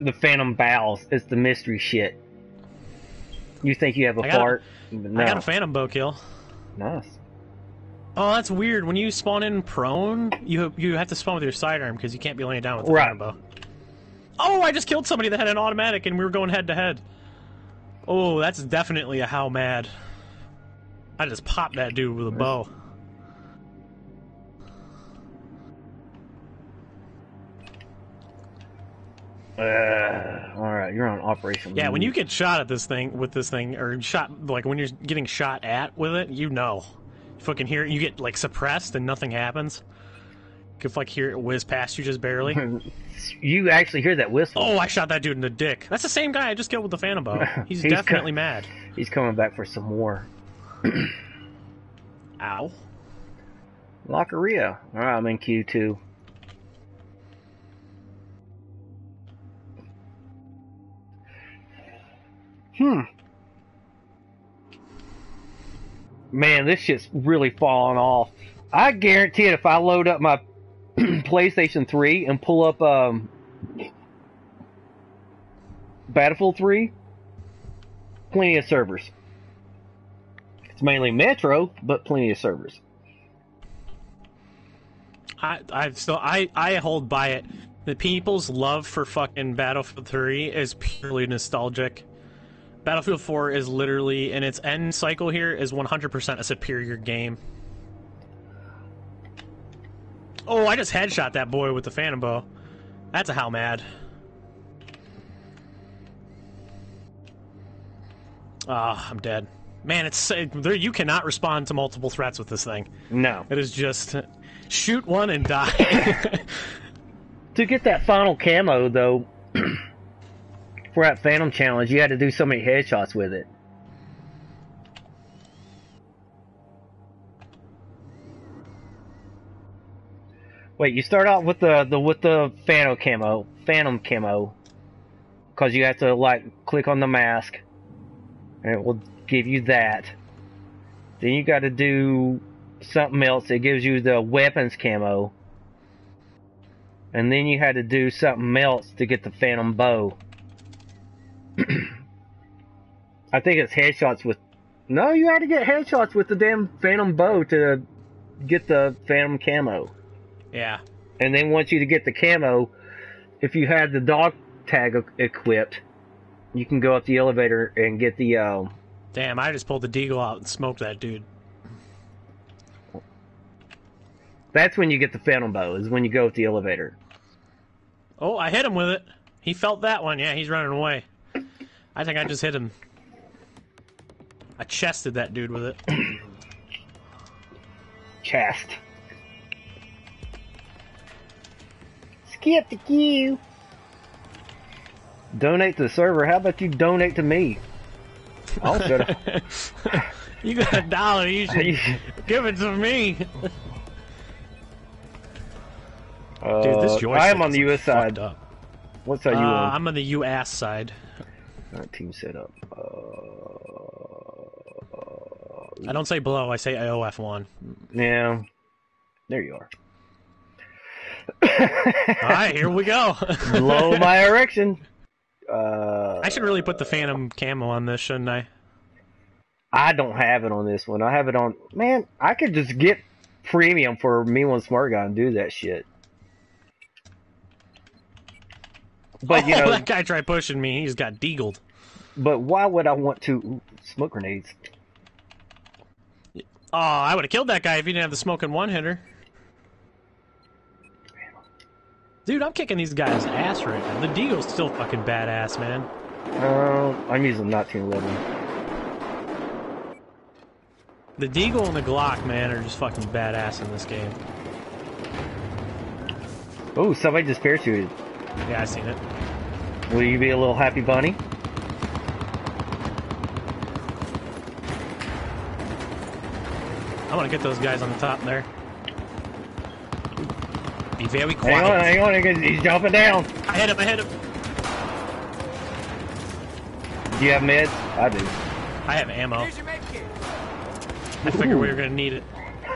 the Phantom Bowels. It's the mystery shit. You think you have a I a- fart? but no. I got a phantom bow kill. Nice. Oh, that's weird. When you spawn in prone, you you have to spawn with your sidearm because you can't be laying down with the Right. phantom bow. Oh, I just killed somebody that had an automatic, and we were going head to head. Oh, that's definitely a how mad. I just popped that dude with a bow. Uh, all right, you're on Operation. Yeah, when you get shot at this thing with this thing, or shot like when you're getting shot at with it, you know, you fucking hear it, you get like suppressed and nothing happens. You can like hear it whiz past you just barely. you actually hear that whistle. oh, I shot that dude in the dick. That's the same guy I just killed with the phantom bow. He's, He's definitely co- mad. He's coming back for some more. Ow. Lockeria. All right, I'm in Q2. Hmm. Man, this shit's really falling off. I guarantee it if I load up my PlayStation 3 and pull up um, Battlefield 3, plenty of servers. It's mainly Metro, but plenty of servers. I I still I I hold by it. The people's love for fucking Battlefield 3 is purely nostalgic. Battlefield 4 is literally in its end cycle here is 100% a superior game. Oh, I just headshot that boy with the phantom bow. That's a how mad. Ah, I'm dead. Man, it's there. You cannot respond to multiple threats with this thing. No. It is just shoot one and die. To get that final camo, though, for that Phantom challenge, you had to do so many headshots with it. Wait, you start out with the, the with the Phantom camo, Phantom camo, because you have to like click on the mask, and it will give you that. Then you got to do something else that gives you the weapons camo and then you had to do something else to get the phantom bow. I think it's headshots with. No, you had to get headshots with the damn phantom bow to get the phantom camo. yeah. And then once you to get the camo, if you had the dog tag equipped, you can go up the elevator and get the. Uh, Damn, I just pulled the deagle out and smoked that dude. that's when you get the phantom bow. Is when you go up the elevator. Oh, I hit him with it. He felt that one. Yeah, he's running away. I think I just hit him. I chested that dude with it. Chest. Skip the queue. Donate to the server. How about you donate to me? I'll shut up. You got a dollar. You should give it to me. Dude, this Uh, joystick I am on the US side. Up. What side Uh, you on? I'm on the U.S. side. Alright, team setup. Uh, I don't say below. I say AOF one. yeah. There you are. All right, here we go. Blow my erection. Uh, I should really put the Phantom camo on this, shouldn't I? I don't have it on this one. I have it on. Man, I could just get premium for me one smart guy and do that shit. But you know, that guy tried pushing me. He's got deagled. but why would I want to ooh, smoke grenades? Oh, I would have killed that guy if he didn't have the smoking one hitter. Dude, I'm kicking these guys' ass right now. The Deagle's still fucking badass, man. Uh, I'm using 1911. The Deagle and the Glock, man, are just fucking badass in this game. Oh, somebody just parachuted. Yeah, I seen it. Will you be a little happy bunny? I want to get those guys on the top there. Be very quiet. Hang on, hang on, hang he's jumping down. I hit him, I hit him. Do you have meds? I do. I have ammo. I figured we were gonna need it.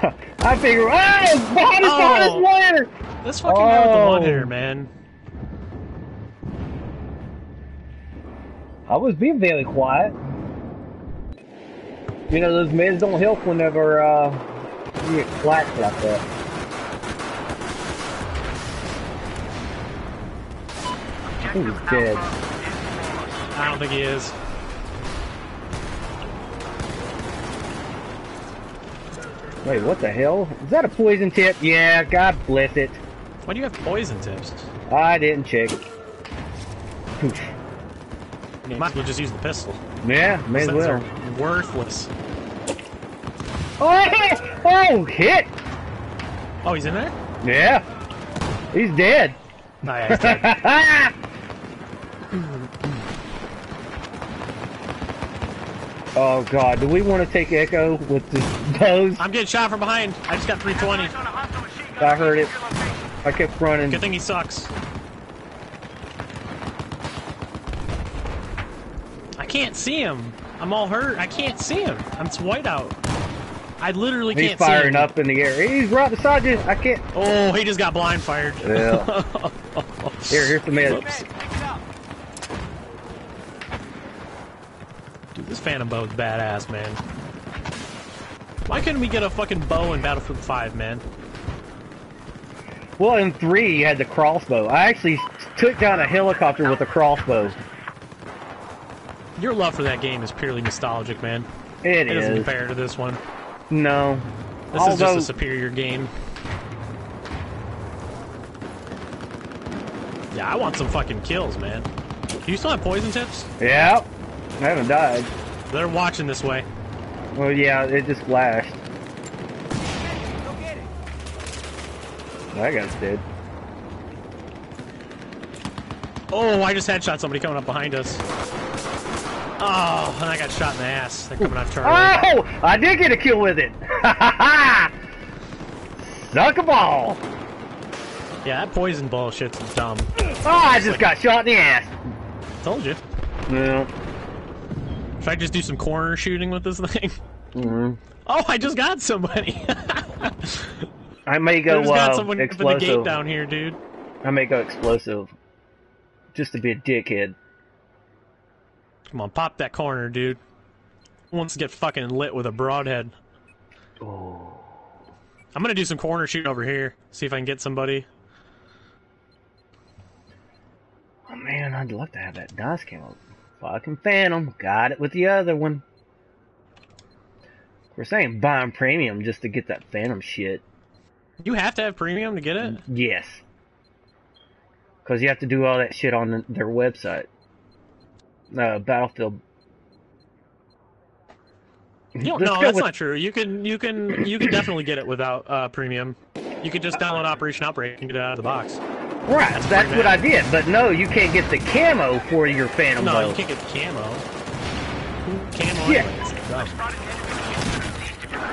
I figure, ah, it's behind us, behind us, Oh. one hitter. This fucking guy with the Oh. one hitter, man. I was being very quiet. You know, those meds don't help whenever uh, you get clacked like that. I think he's dead. I don't think he is. Wait, what the hell? Is that a poison tip? Yeah, God bless it. Why do you have poison tips? I didn't check. Poof. You might as well just use the pistol. Yeah, may as well. worthless. Oh, oh, hit! Oh, he's in there? Yeah, he's dead. Oh, yeah, he's dead. oh God, do we want to take Echo with the bows? I'm getting shot from behind. I just got 320. I heard it. I kept running. Good thing he sucks. Can't see him. I'm all hurt. I can't see him. I'm it's white out. I literally He's can't see him. He's firing up in the air. He's right beside you. I can't. Oh, he just got blind fired. Yeah. Here, here's the mid. Oops. Dude, this Phantom bow is badass, man. Why couldn't we get a fucking bow in Battlefield 5, man? Well, in three, you had the crossbow. I actually took down a helicopter with a crossbow. Your love for that game is purely nostalgic, man. It It doesn't is. compare to this one. No. This is just a superior game. Yeah, I want some fucking kills, man. Do you still have poison tips? Yeah. I haven't died. They're watching this way. Well, yeah, it just flashed. That guy's dead. Oh, I just headshot somebody coming up behind us. Oh, and I got shot in the ass. They're coming off Charlie. Oh! I did get a kill with it! Ha ha ha! Suck a ball! Yeah, that poison bullshit's dumb. Oh, I just got shot in the ass! Told you. Well, Should I just do some corner shooting with this thing? mm, Oh, I just got somebody. I may I go just got uh, someone in the gate down here, dude. I may go explosive. Just to be a dickhead. Come on, pop that corner, dude. Wants to get fucking lit with a broadhead. Oh. I'm gonna do some corner shooting over here. See if I can get somebody. oh man, I'd love to have that dice count. Fucking Phantom. Got it with the other one. We're saying buying premium just to get that Phantom shit. You have to have premium to get it. Yes. Because you have to do all that shit on their website. Uh, Battlefield. You no, that's with- not true. You can you can you can definitely get it without uh, premium. You could just download Operation Outbreak and get it out of the box. Right, That's that's, what I did. But no, you can't get the camo for your Phantom No, you can't get camo. Camo. Yeah. anyway, it's dumb.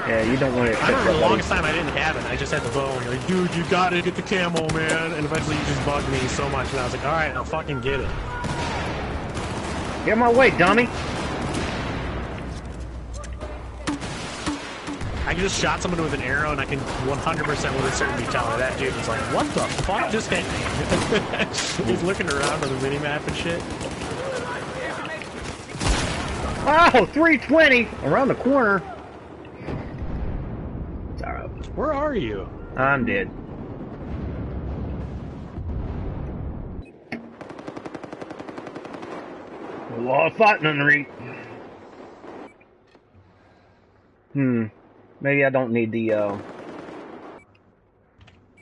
Yeah, you don't want it. I remember the longest time I didn't have it. I just had the bow, and you're like, dude, you gotta get the camo, man. And eventually, you just bugged me so much, and I was like, all right, I'll fucking get it. Get my way, dummy. I just shot someone with an arrow, and I can 100% with a certainty tell her that dude was like, what the fuck just hit me? He's looking around on the minimap and shit. Oh, 320 around the corner. Where are you? I'm dead. A lot of fighting underneath. Hmm. Maybe I don't need the uh,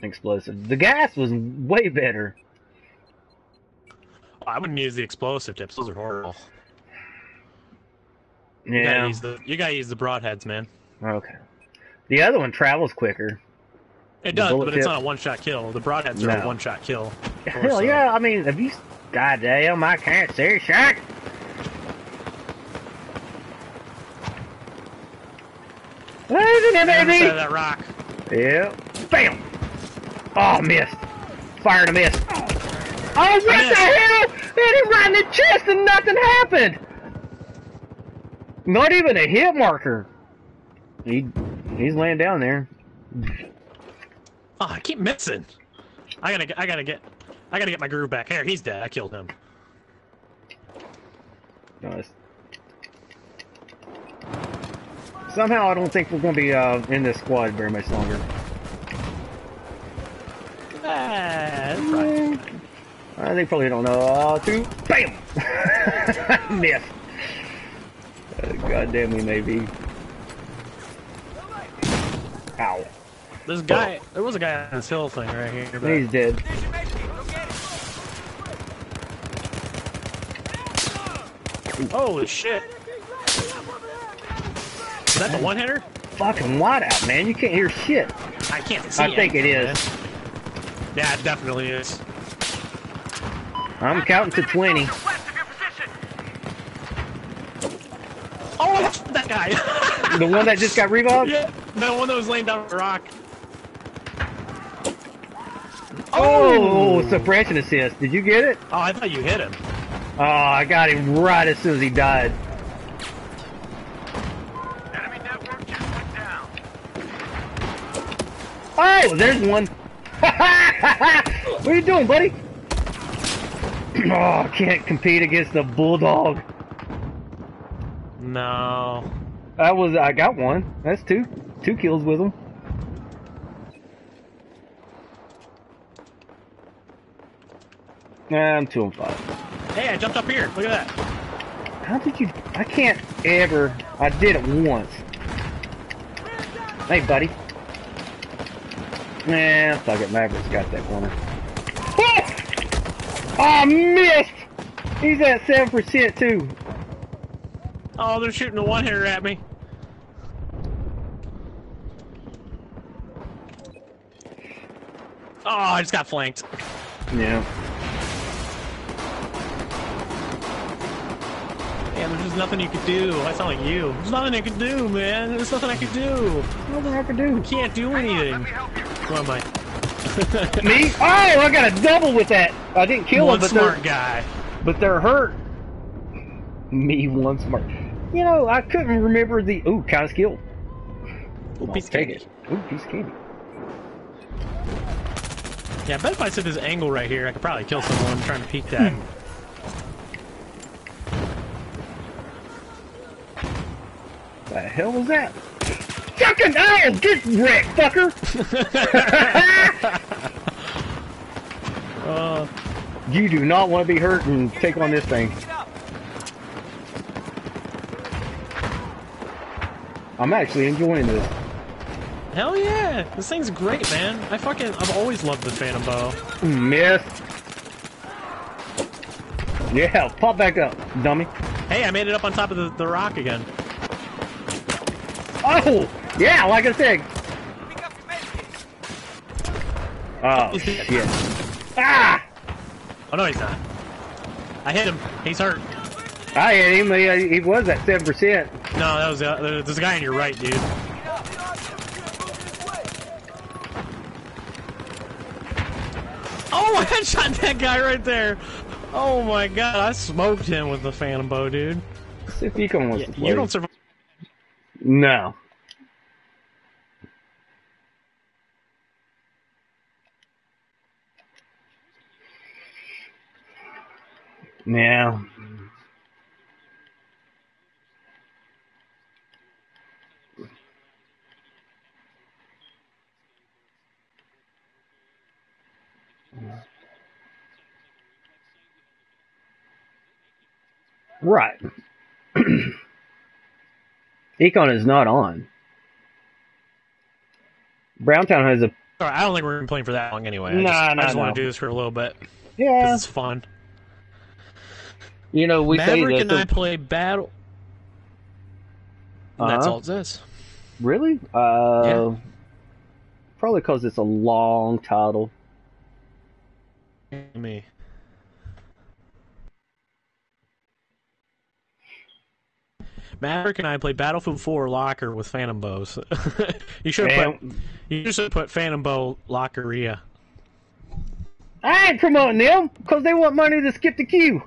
explosive. The gas was way better. I wouldn't use the explosive tips. Those are horrible. You Yeah. gotta use the you gotta use the broadheads, man. Okay. The other one travels quicker. It The does, bullet but it's not a one-shot kill. The broadheads are a one-shot kill. Hell so. yeah! I mean, if you, goddamn, I can't see shit. It, Other side of baby? that rock. Yeah. Bam! Oh, missed. Fired a miss. Oh, what the hell? Hit him right in the chest and nothing happened. Not even a hit marker. He, he's laying down there. Oh, I keep missing. I gotta, get- I gotta get, I gotta get my groove back. Here, he's dead. I killed him. Nice. Somehow I don't think we're going to be uh, in this squad very much longer. Ah, that's right. Uh, they probably don't know how to. Bam! Miss. Uh, God damn me, maybe. Ow. This guy, there was a guy on this hill thing right here. But He's dead. Holy shit! Is that the one hitter? Fucking wide out, man. You can't hear shit. I can't see. I think it is. Yeah, it definitely is. I'm counting to 20. Oh, that guy. The one that just got revived? yeah, the one that was laying down the rock. Oh, oh, suppression assist. Did you get it? Oh, I thought you hit him. Oh, I got him right as soon as he died. Enemy network just went down. Oh, there's one. what are you doing, buddy? oh, I can't compete against the bulldog. No. That was I got one. That's two. Two kills with him. Nah, I'm two and five. Hey, I jumped up here. Look at that. How did you? I can't ever. I did it once. Hey, buddy. Nah, fuck it. Maverick's got that corner. Oh, I missed. He's at seven percent too. Oh, they're shooting a one hitter at me. Oh, I just got flanked. Yeah. Man, there's just nothing you could do. I sound like you. There's nothing I could do, man. There's nothing I could do. What do I have to do? Can't do anything. me help you. Who am I? Me? Oh, I got a double with that. I didn't kill One him, but smart they're, guy. but they're hurt. Me one smart. You know, I couldn't remember the. Ooh, kind of skill. Ooh, piece of take candy. it. Ooh, piece of candy. Yeah, I bet if I set this angle right here, I could probably kill someone trying to peek that. What the hell was that? Fucking oh, get wrecked, fucker! uh, You do not want to be hurt and take on this thing. I'm actually enjoying this. hell yeah! This thing's great, man. I fucking, I've always loved the Phantom Bow. Miss. Yeah, pop back up, dummy. Hey, I made it up on top of the, the rock again. Oh, yeah, like I said. Oh, shit. Ah! Oh no, he's not. I hit him. He's hurt. I hit him. He, he was at 7%. No, that was the, there's a guy on your right, dude. Oh, I headshot that guy right there. Oh my god, I smoked him with the Phantom Bow, dude. If you can wants Yeah, you don't survive. No. Yeah. Right. Econ is not on. Browntown has a right, I don't think we're playing for that long anyway. I Nah, just, nah, I just want to do this for a little bit yeah. it's fun. You know we Maverick and. I play battle. That's Uh-huh. all it says. Really? Uh, Yeah. Probably because it's a long title. Me. Maverick and I play Battlefield 4 Locker with Phantom Bows. you should have put you should put Phantom Bow Lockeria. I ain't promoting them because they want money to skip the queue.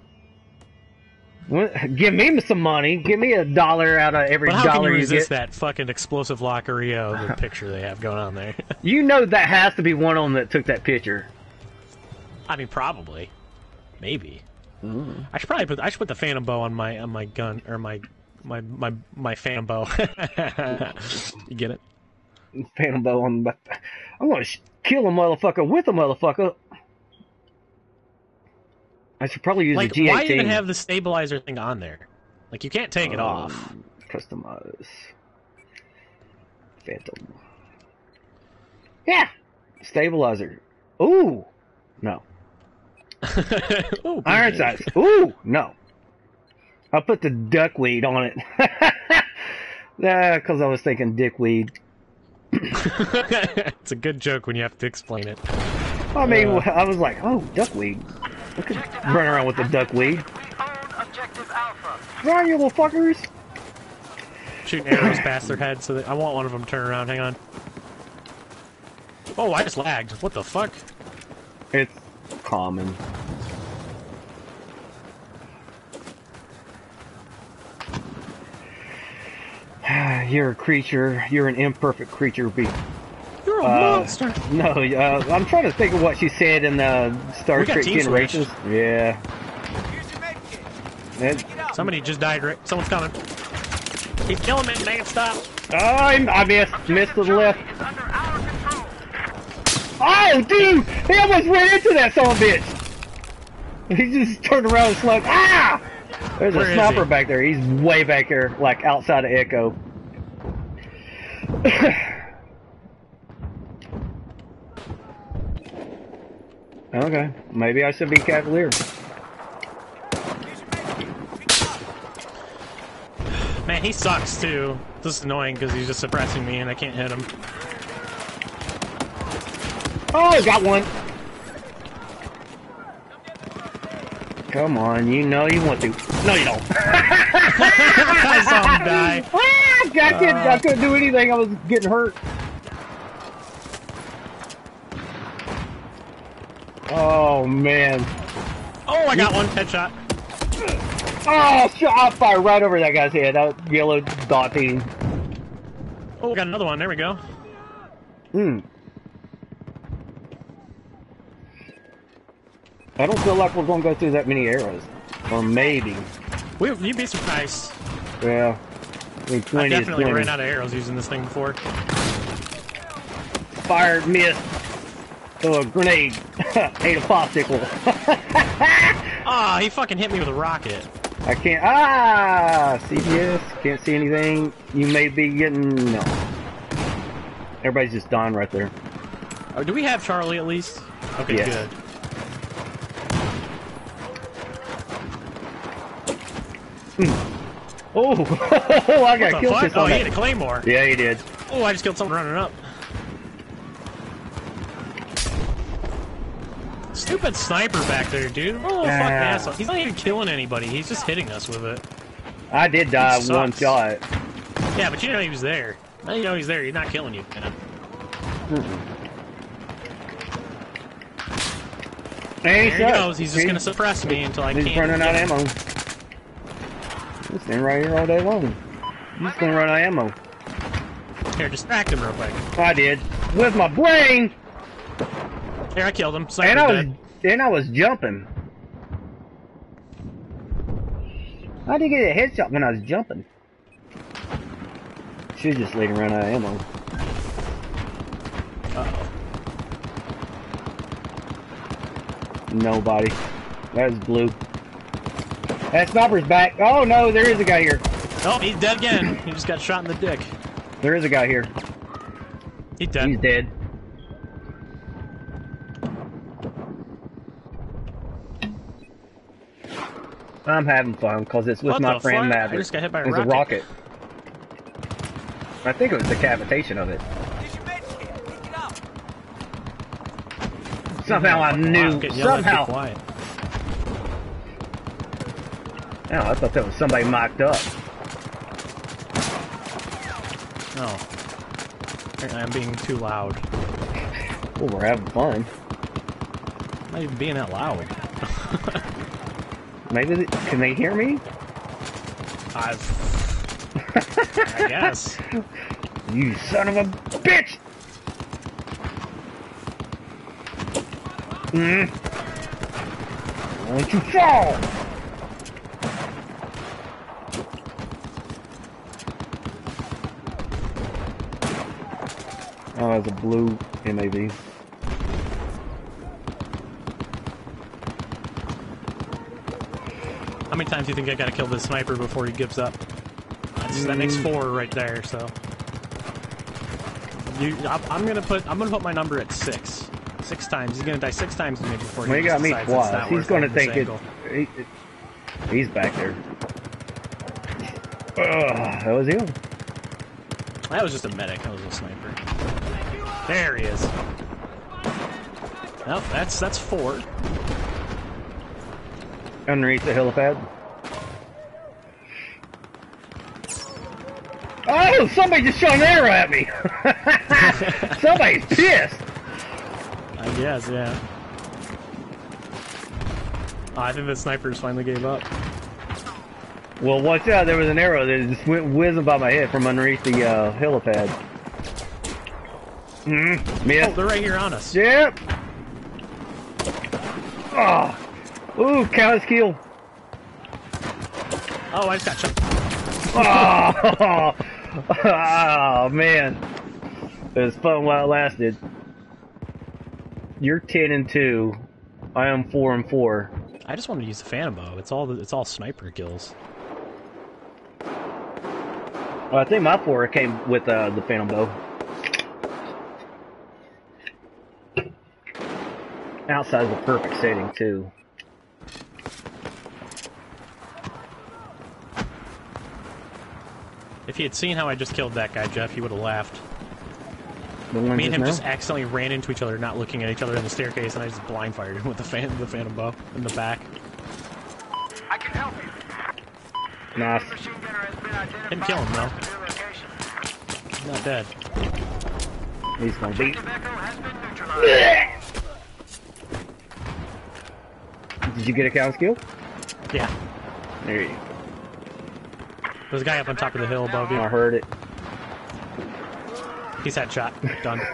Well, Give me some money. Give me a dollar out of every But how can you dollar you resist get. that fucking explosive Lockeria the picture they have going on there? You know that has to be one of them that took that picture. I mean, probably, maybe. Mm. I should probably put I should put the phantom bow on my on my gun or my my my my phantom bow. you get it? Phantom bow on the. I'm gonna sh- kill a motherfucker with a motherfucker. I should probably use Like, a G18. why even have the stabilizer thing on there? Like, you can't take it off. Um, Customize. Phantom. Yeah! Stabilizer. Ooh! No. Ooh, Iron sights. Ooh! No. I'll put the duckweed on it. Nah, because I was thinking dickweed. it's a good joke when you have to explain it. I mean, Uh. I was like, oh, duckweed. I could run around with the duckweed. We own objective Alpha. Run, you little fuckers! Shooting arrows past their head, so that I want one of them to turn around. Hang on. Oh, I just lagged. What the fuck? It's common. You're a creature. You're an imperfect creature. Be You're a Uh, monster. no. Uh, I'm trying to think of what she said in uh, Star We Trek team Generations. Yeah. Use your med kit. That- Pick it. Somebody just died. Right? Someone's coming. He's killing me. Make it stop. Oh, I, I missed. Missed to the left. Under our control. Oh, dude! He almost ran into that son of a bitch. He just turned around and slugged. Ah! There's Where a sniper back there. He's way back there, like outside of Echo. okay, maybe I should be cavalier. Use your med kit. Pick it up. Man, he sucks too. This is annoying because he's just suppressing me and I can't hit him. Oh, got one. Come on, you know you want to. No, you don't. I saw him die. Ah, I, couldn't, I couldn't do anything. I was getting hurt. Oh man. Oh, I got one headshot. Oh, shot fire right over that guy's head. That yellow dot thing. Oh, got another one. There we go. Hmm. I don't feel like we're gonna go through that many arrows. Or maybe. We, you'd be surprised. Yeah. I mean, I 20 is definitely 20. ran out of arrows using this thing before. Fired, missed. Oh, a grenade. Ate a popsicle. Ah, he fucking hit me with a rocket. I can't. Ah! CPS. Can't see anything. You may be getting. No. Everybody's just dying right there. Oh, do we have Charlie at least? Okay, Yes. good. Oh! I got killed fuck? just Oh, on he that. hit a claymore. Yeah, he did. Oh, I just killed someone running up. Stupid sniper back there, dude. Oh, fuck asshole. He's not even killing anybody. He's just hitting us with it. I did die It one shot. Yeah, but you know he was there. Now you know he's there. He's not killing you. man. There There he goes. He's just gonna suppress me until I He's can't. running out of ammo. He's staying right here all day long. Just gonna run out of ammo. Here, distract him real quick. I did. With my brain! Here, I killed him. And I was dead. and I was jumping. I didn't get a headshot when I was jumping. She's just leading around out of ammo. Uh-oh. Nobody. That was blue. That sniper's back. Oh no, there is a guy here. Oh, he's dead again. He just got shot in the dick. There is a guy here. He's dead. He's dead. I'm having fun because it's with What my friend fuck? I Maverick. just got hit by a It's a rocket. rocket. I think it was the cavitation of it. Use your med kit. Pick it up. Somehow I knew. Wow, getting yelled at, be Somehow. quiet. Oh, I thought that was somebody mic'd up. Oh. Apparently I'm being too loud. Well, we're having fun. I'm not even being that loud. Maybe they, can they hear me? I've. I guess. You son of a bitch! Mm. Don't you fall! Oh, that's a blue MAV. How many times do you think I gotta kill this sniper before he gives up? That's, That makes Mm. four right there. So, you, I'm, I'm gonna put I'm gonna put my number at six. Six times. He's gonna die six times to me before he Well, he got me twice. not He's worth going to holding think it, he, it- He's back there. Ugh, that was you. That was just a medic. That was a sniper. There he is. Nope, that's that's four. Underneath the helipad. Oh, somebody just shot an arrow at me. Somebody's pissed. I guess, yeah. Oh, I think the snipers finally gave up. Well, watch out. There was an arrow that just went whizzing by my head from underneath the uh, helipad. Mm, Oh, they're right here on us. Yep. Oh. Ooh, his kill. Oh, I just got shot. Oh, oh man. It was fun while it lasted. You're 10 and 2. I am 4 and 4. I just wanted to use the phantom bow. It's all the, it's all sniper kills. Well, I think my 4 came with uh, the Phantom Bow. Outside is the perfect setting, too. If he had seen how I just killed that guy, Jeff, he would have laughed. Me and him just just accidentally ran into each other, not looking at each other in the staircase, and I just blind fired him with the fan, the phantom bow in the back. I can help you. Nice. Machine gunner has been identified. Didn't kill him, though. to your location. He's not dead. He's gonna beat. Echo has been neutralized. Did you get a cow skill? Yeah. There you go. There's a guy up on top of the hill above you. I heard it. He's headshot. Done.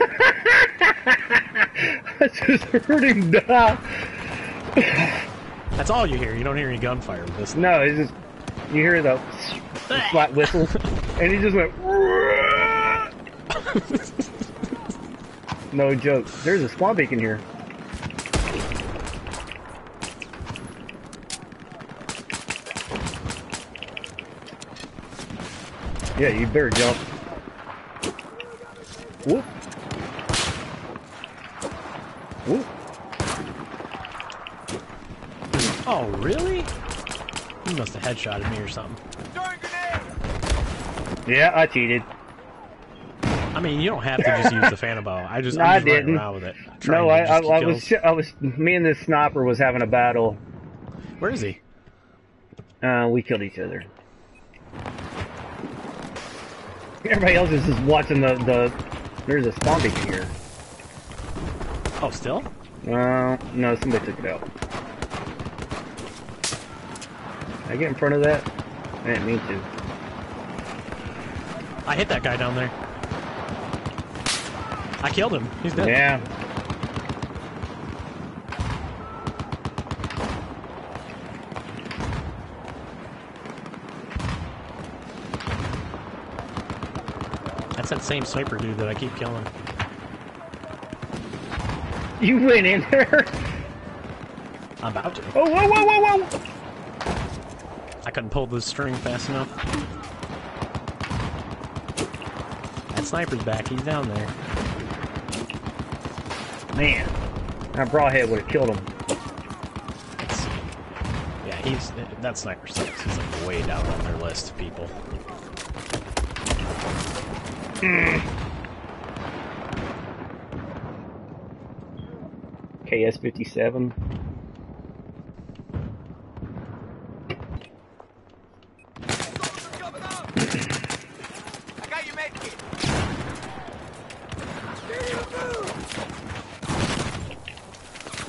I just heard him die. That's all you hear. You don't hear any gunfire with this. No, it's just you hear the flat whistle, and he just went. no joke. There's a spawn beacon here. Yeah, you better jump. Whoop. Whoop. Oh, really? He must have headshotted me or something. Yeah, I cheated. I mean, you don't have to just use the phantom bow. I just, No, I'm just didn't. around with it. No, I, I, I was. I was, me and this sniper was having a battle. Where is he? Uh, we killed each other. Everybody else is just watching the, the, there's a spawn beacon here. Oh, still? Uh, no, somebody took it out. I get in front of that? I didn't mean to. I hit that guy down there. I killed him. He's dead. Yeah. That same sniper dude that I keep killing. You went in there? I'm about to. Oh, whoa, whoa, whoa, whoa! I couldn't pull the string fast enough. That sniper's back. He's down there. Man. That broadhead would have killed him. Yeah, he's that sniper sucks. He's like way down on their list of people. KS-57. Coming up. I got your med kit.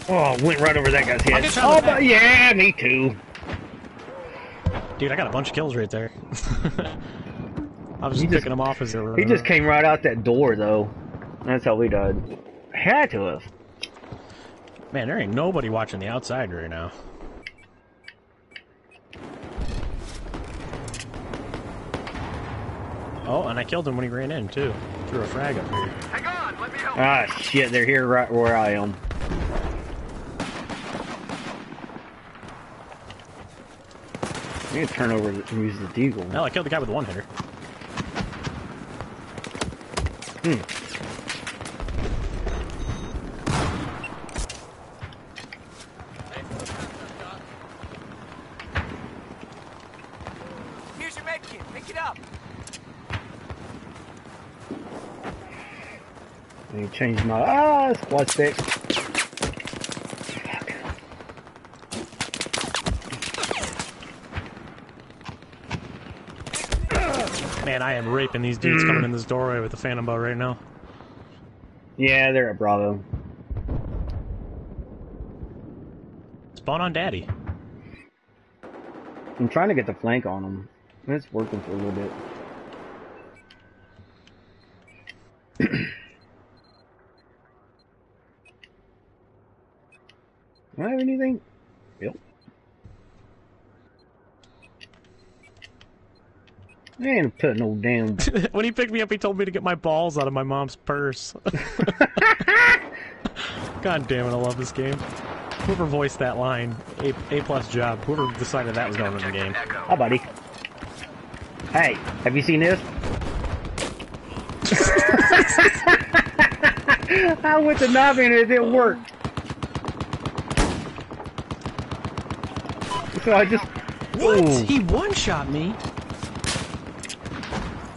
Oh, went right over that guy's head. get shot in Oh, but yeah, me too. Dude, I got a bunch of kills right there. I'm just he picking just, them off as they. He just came right out that door, though. That's how we died. Had to have. Man, there ain't nobody watching the outside right now. Oh, and I killed him when he ran in, too. Threw a frag up here. Hang on, let me help. Ah, shit, they're here right where I am. I need to turn over and use the deagle. No, I killed the guy with the one hitter. Here's your med kit. Pick it up. Need to change my ah squad stick. I am raping these dudes hmm. coming in this doorway with the phantom bow right now. Yeah, they're at Bravo. Spawn on daddy. I'm trying to get the flank on them. It's working for a little bit. Do I have anything? Yep. I ain't putting no damn. when he picked me up, he told me to get my balls out of my mom's purse. God damn it, I love this game. Whoever voiced that line, A, a plus job. Whoever decided that was going in the game. Hi, buddy. Hey, have you seen this? I went to knob in it, it didn't work. So I just. What? Ooh. He one-shot me?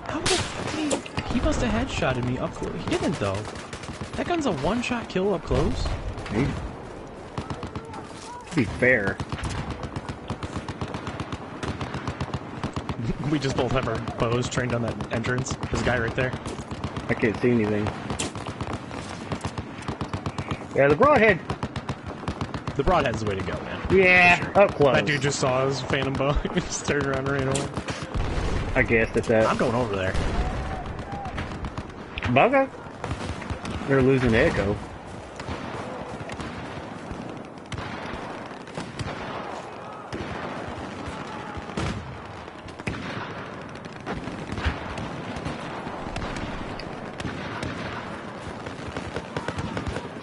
How the fuck? He, he must have headshotted me up close. He didn't, though. That gun's a one-shot kill up close? Hey. To be fair, We just both have our bows trained on that entrance. This guy right there. I can't see anything. Yeah, the broadhead. The broadhead's the way to go, man. Yeah, up close. That dude just saw his phantom bow. he just turned around and ran away. I guess that's that. I'm going over there. Bugger. They're losing echo.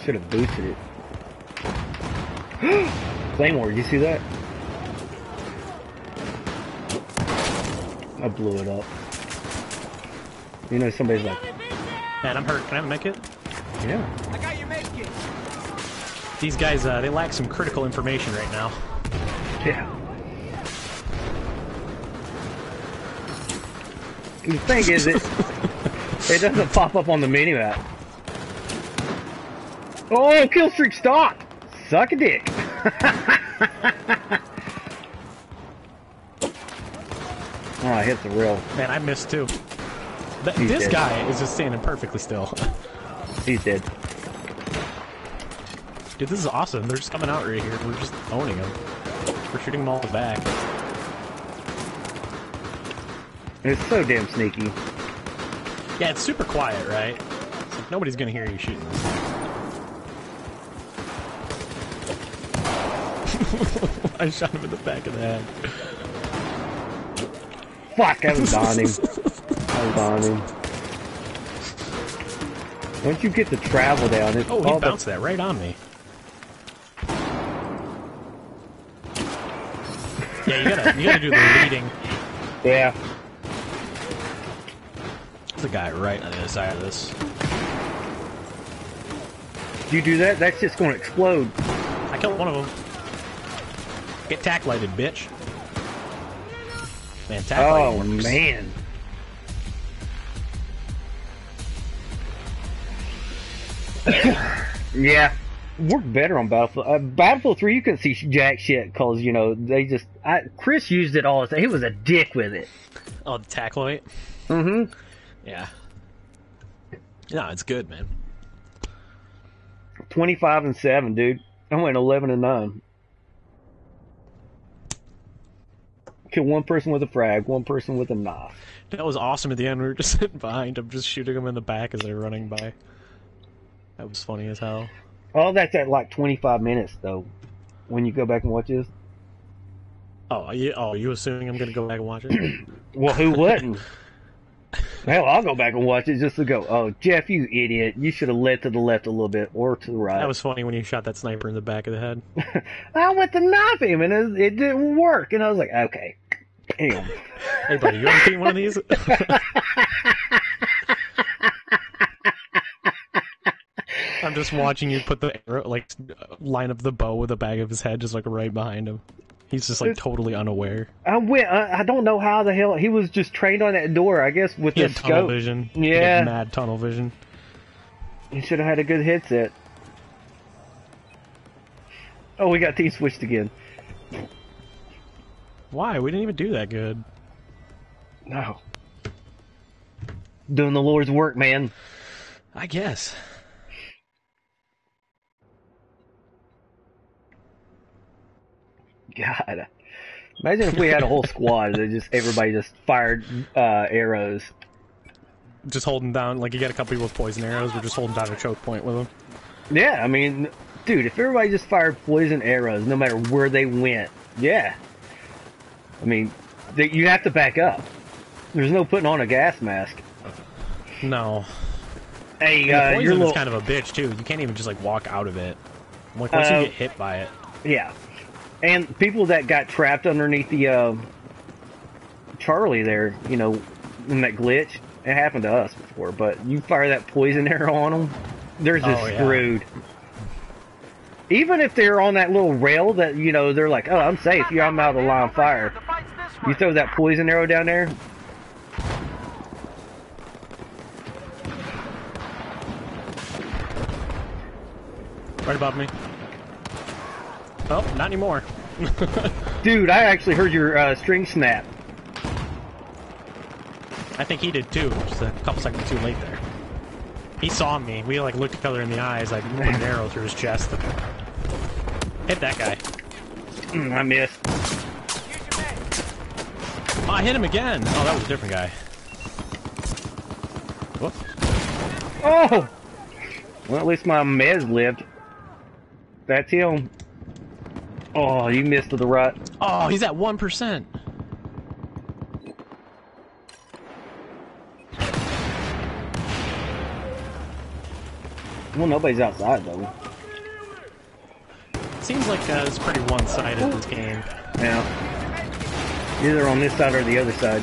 Should have boosted it. Claymore, you see that? I blew it up. You know, somebody's like, Man, I'm hurt. Can I make it? yeah. I got your med kit. These guys, uh, they lack some critical information right now. Yeah. The thing is, it it doesn't pop up on the mini map. Oh, kill streak stopped. Suck a dick. oh, I hit the rail. Man, I missed too. Th- He's this dead. guy is just standing perfectly still. He's dead. Dude, this is awesome. They're just coming out right here. We're just owning them. We're shooting them all the back. It's so damn sneaky. Yeah, it's super quiet, right? Like nobody's gonna hear you shooting this. I shot him in the back of the head. Fuck, I was on him. On. Once you get the travel down, it Oh, he bounced that right on me. Yeah, you gotta you gotta do the leading. Yeah. There's a guy right on the other side of this. You do that, that's just gonna explode. I killed one of them. Get tack lighted, bitch. Man, tack Oh lighting works. man. Yeah, worked better on Battlefield. Uh, Battlefield Three, you couldn't see jack shit because you know they just. I, Chris used it all. the time. He was a dick with it. Oh, the tack light. Mm-hmm. Yeah. No, it's good, man. Twenty-five and seven, dude. I went eleven and nine. Kill one person with a frag, one person with a knife. That was awesome at the end. We were just sitting behind him, just shooting him in the back as they're running by. That was funny as hell. Oh, that's at like twenty-five minutes though. When you go back and watch this. Oh, you, oh, you assuming I'm gonna go back and watch it? Well, who wouldn't? Hell, I'll go back and watch it just to go. Oh, Jeff, you idiot! You should have led to the left a little bit or to the right. That was funny when you shot that sniper in the back of the head. I went to knife him and it, it didn't work, and I was like, okay, damn. Hey, buddy, you want to paint one of these? I'm just watching you put the arrow, like line up the bow with the back of his head, just like right behind him. He's just like It's- totally unaware. I went. I, I don't know how the hell he was just trained on that door. I guess with He the had tunnel scope, vision. Yeah. mad tunnel vision. he should have had a good headset. Oh, we got team switched again. Why? We didn't even do that good. No, doing the Lord's work, man. I guess. God, imagine if we had a whole squad that just everybody just fired uh, arrows. Just holding down, like you got a couple people with poison arrows. We're just holding down a choke point with them. Yeah, I mean, dude, if everybody just fired poison arrows, no matter where they went, yeah. I mean, they, you have to back up. There's no putting on a gas mask. No. Hey, And uh, poison is little, kind of a bitch too. You can't even just like walk out of it. Like once Uh, you get hit by it. yeah, and people that got trapped underneath the uh, Charlie there, you know, in that glitch, it happened to us before. But you fire that poison arrow on them, they're just Oh, yeah. screwed. Even if they're on that little rail that you know they're like, oh, I'm safe. Yeah, I'm out of the line of fire. The fight's this You throw that poison arrow down there. Right above me. Oh, not anymore. Dude, I actually heard your uh, string snap. I think he did too, just a couple seconds too late there. He saw me. We like looked each other in the eyes, like put an arrow through his chest. Hit that guy. Mm, I missed. Here's your man. Oh, I hit him again. Oh, that was a different guy. Whoop. Oh! Well, at least my mez lived. That's him. Oh, you missed to the right. Oh, he's at one percent. Well, nobody's outside though. Seems like uh, it's pretty one-sided this game. Yeah. Either on this side or the other side.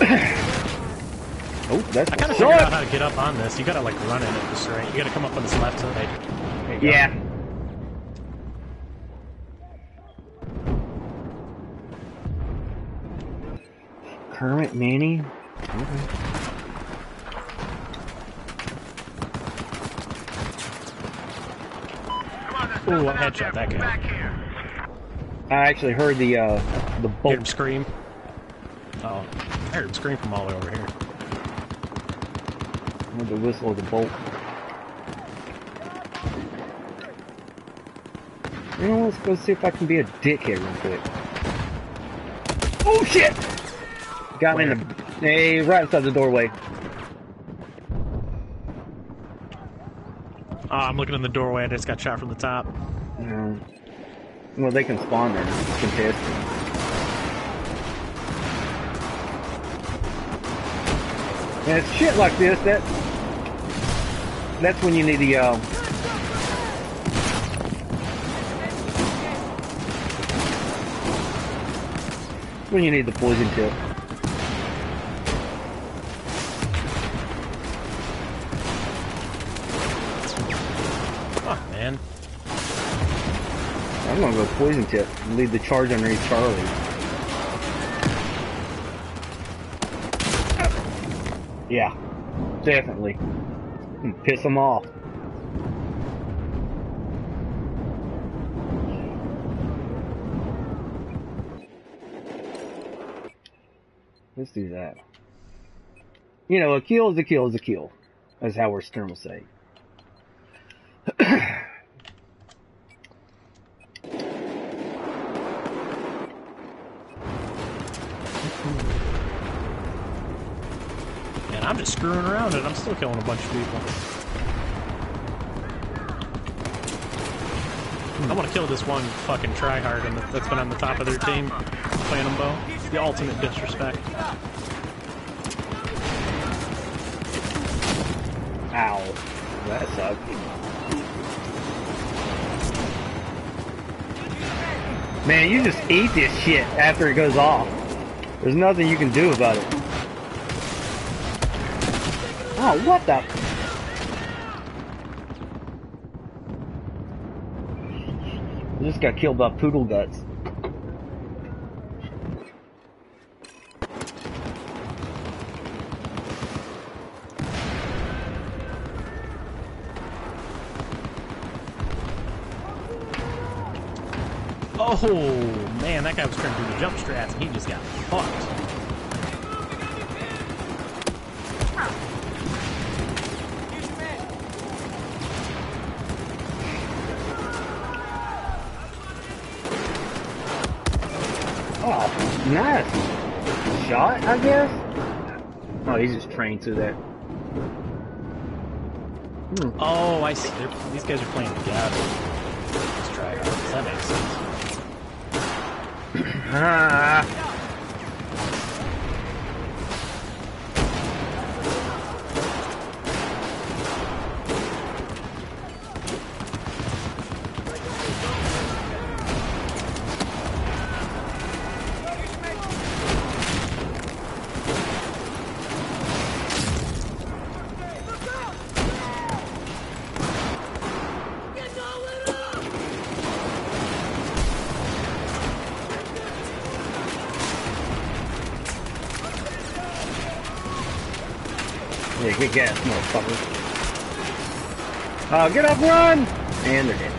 oh, that's I kind of figured it! out how to get up on this. You gotta like run it at this rate. You gotta come up on this left side. Yeah. go. Yeah. Kermit Manny. Ooh, I headshot that guy. I actually heard the uh the Heard him bolt. scream. Oh, I heard him scream from all the way over here. Heard the whistle of the bolt. You know, let's go see if I can be a dickhead real quick. Oh shit! Got me in the hey, right outside the doorway. Oh, I'm looking in the doorway. I just got shot from the top. No. Well, they can spawn there. Contest. And it's shit like this that that's when you need the uh, when you need the poison tip. I'm gonna go poison tip. Lead the charge underneath Charlie. Yeah, definitely. Hmm, Piss them off. Let's do that. You know, a kill is a kill is a kill. That's how we're Stern will say. I'm just screwing around and I'm still killing a bunch of people. I want to kill this one fucking tryhard that's been on the top of their team, Phantom Bow. The ultimate disrespect. Ow. That sucked. Man, you just eat this shit after it goes off. There's nothing you can do about it. Oh, what the? I just got killed by poodle guts. Oh man, that guy was trying to do the jump strats and he just got fucked. He's just trained to that. Oh, I see. They're, these guys are playing together. Let's try it. That makes sense. Ah. Get up, run! And they're dead.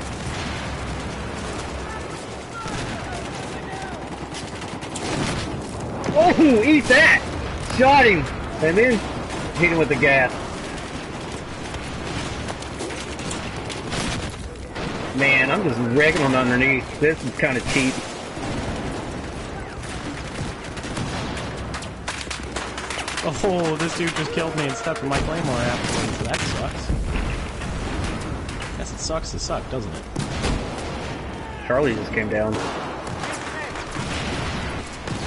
Oh, eat that! Shot him! And then hit him with the gas. Man, I'm just wrecking underneath. This is kind of cheap. Oh, this dude just killed me and stepped in my claymore afterwards. That sucks. Sucks to suck, doesn't it? Charlie just came down.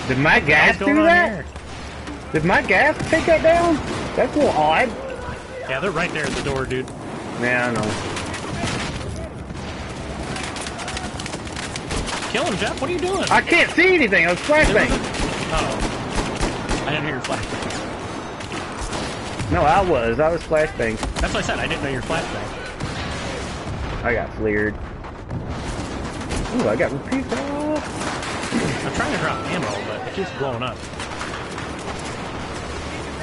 Did my gas do that? here? Did my gas take that down? That's a little odd. Yeah, they're right there at the door, dude. Yeah, I know. Kill him, Jeff. What are you doing? I can't see anything. I was flashbang. Oh. I didn't hear your flashbang. No, I was. I was flashbang. That's what I said. I didn't know your flashbang. I got fleared. Ooh, I got repeat. I'm trying to drop ammo, but it keeps blowing up.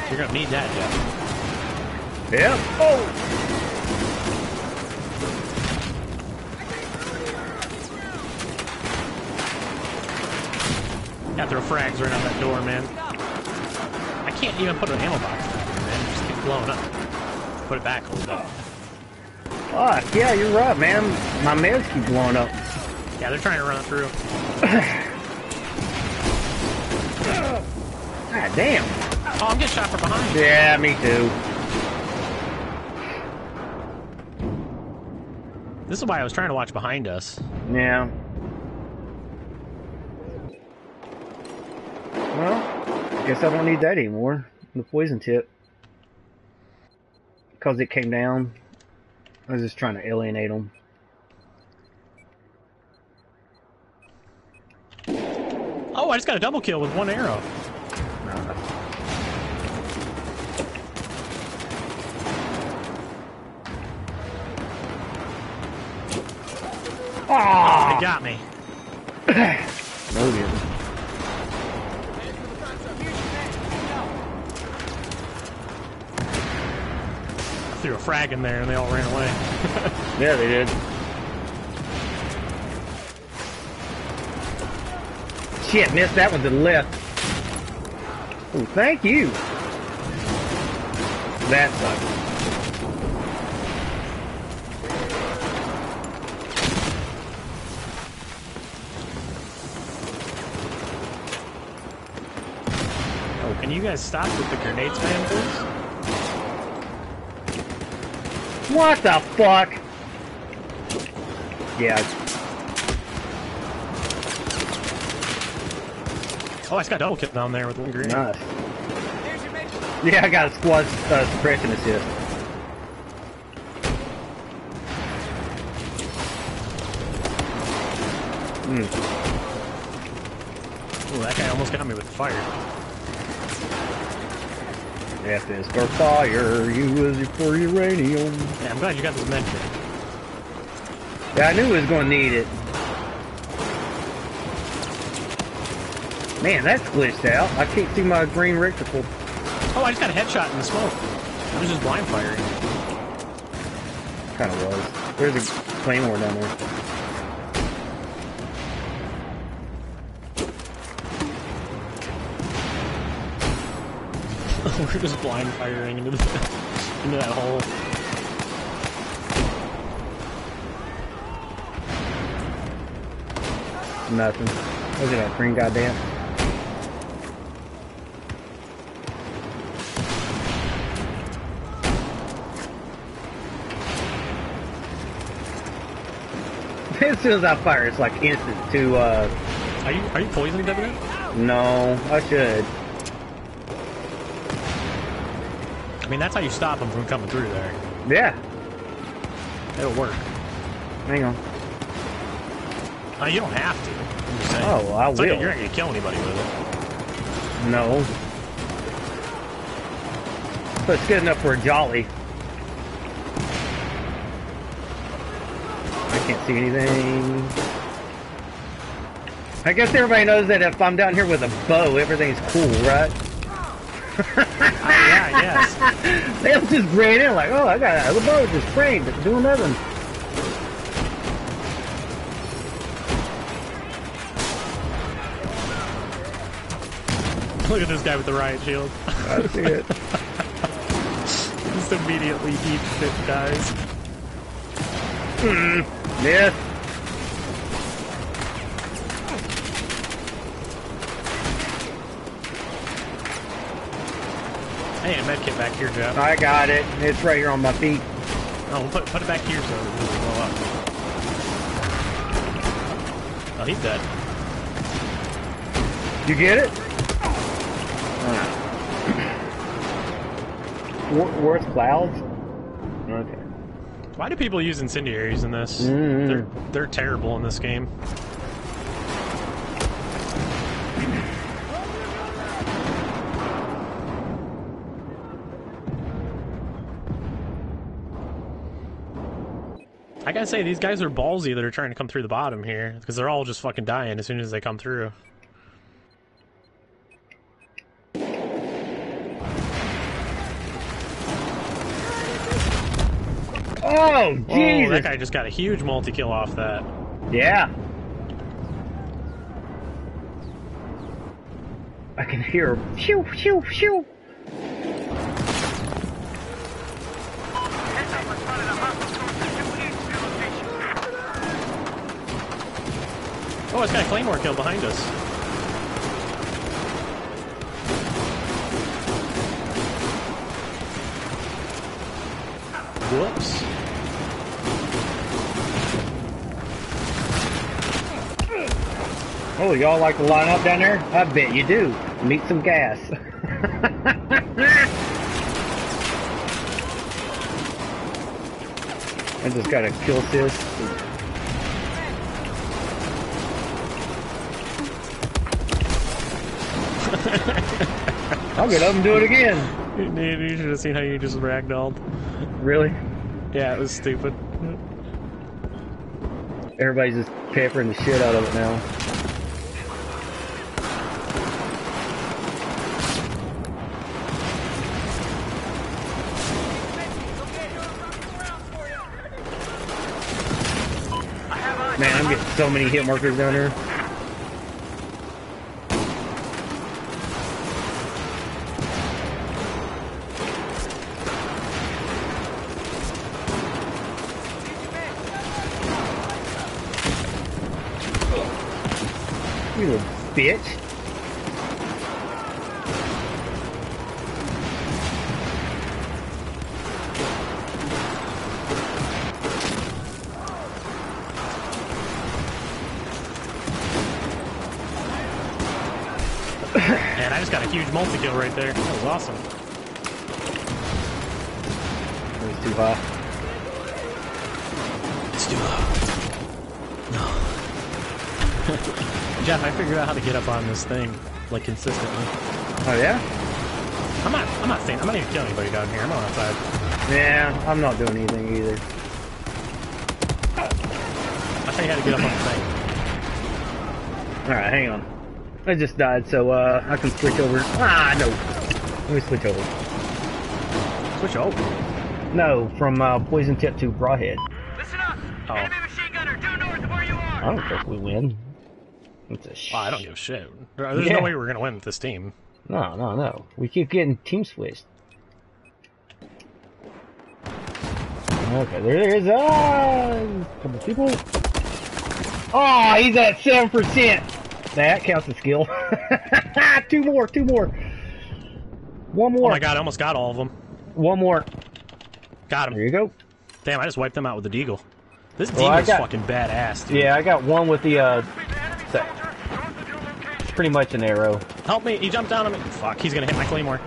You're gonna need that, Jeff. Yep. Oh. Got throw frags right on that door, man. I can't even put an ammo box back there, man. It just keeps blowing up. Put it back a little bit. Fuck, yeah, you're right, man. My meds keep blowing up. Yeah, they're trying to run through. God damn. Oh, I'm getting shot from behind. Yeah, me too. This is why I was trying to watch behind us. Yeah. Well, I guess I don't need that anymore. The poison tip. Because it came down. I was just trying to alienate them. Oh, I just got a double kill with one arrow. They Ah! got me. No, it didn't. I threw a frag in there and they all ran away. Yeah, they did. Shit, missed that one to the left. Oh, thank you. That sucks. Oh, can you guys stop with the grenades, spam, please? What the fuck? Yeah. Oh, I just got double kit down there with one green. Nice. Yeah, I got a squad uh, suppression assist. Mm. Oh, that guy almost got me with fire. F is for fire, U is for uranium. Yeah, I'm glad you got this kit. Yeah, I knew he was going to need it. Man, that's glitched out. I can't see my green reticle. Oh, I just got a headshot in the smoke. I was just blind firing. Kind of was. There's a claymore down there. We're just blind firing into, the, into that hole. Nothing. Look at that green goddamn. as soon as I fire, it's like instant to, uh, Are you are you poisoning Devinette? no, I should. I mean, that's how you stop them from coming through there. Yeah, It'll work. hang on. Uh, you don't have to. I'm just saying. Oh, I It's like will. you're not gonna kill anybody with it. No. But it's good enough for a jolly. I can't see anything. I guess everybody knows that if I'm down here with a bow, everything's cool, right? Oh, yeah, yes. They just ran in like, oh, I got a bow just framed, it's doing nothing. Look at this guy with the riot shield. I see it. Just immediately deep shit dies. Yes. Hey, a med kit back here, Jeff. I got it. It's right here on my feet. Oh, we'll put, put it back here so it doesn't blow up. Oh, he's dead. You get it? Wor- Worth clouds? Okay. Why do people use incendiaries in this? Mm. They're they're terrible in this game. I gotta say, these guys are ballsy that are trying to come through the bottom here, because they're all just fucking dying as soon as they come through. Oh, Oh, Jesus! that guy just got a huge multi-kill off that. Yeah. I can hear him shoo shoo shoo. Oh, it's got a claymore kill behind us. Whoops. Oh, y'all like to line up down there? I bet you do. Meet some gas. I just got a kill assist. I'll get up and do it again. Dude, you should have seen how you just ragdolled. Really? Yeah, it was stupid. Everybody's just peppering the shit out of it now. Man, I'm getting so many hit markers down here. You little bitch. Man, I just got a huge multi-kill right there. That was awesome. That was too high. It's too low. No. Jeff, I figured out how to get up on this thing, like, consistently. Oh yeah? I'm not, I'm not saying, I'm not even killing anybody down here. I'm on outside. Yeah, I'm not doing anything either. I'll tell you how to get up on the thing. Alright, hang on. I just died, so uh, I can switch over. Ah, no. Let me switch over. Switch over. No, from uh, Poison Tip to Broadhead. Listen up! Oh. Enemy machine gunner due north of where you are! I don't think we win. Sh- Oh, I don't give a shit. There's Yeah. no way we're gonna win with this team. No, no, no. We keep getting team switched. Okay, there is a couple people. Oh, he's at seven percent. That counts as skill. two more, two more. one more. Oh my god, I almost got all of them. One more. Got him. There you go. Damn, I just wiped them out with the deagle. This Well, I deagle's got- fucking badass, dude. Yeah, I got one with the uh, se- pretty much an arrow. Help me! He jumped down on me. Fuck, he's gonna hit my claymore.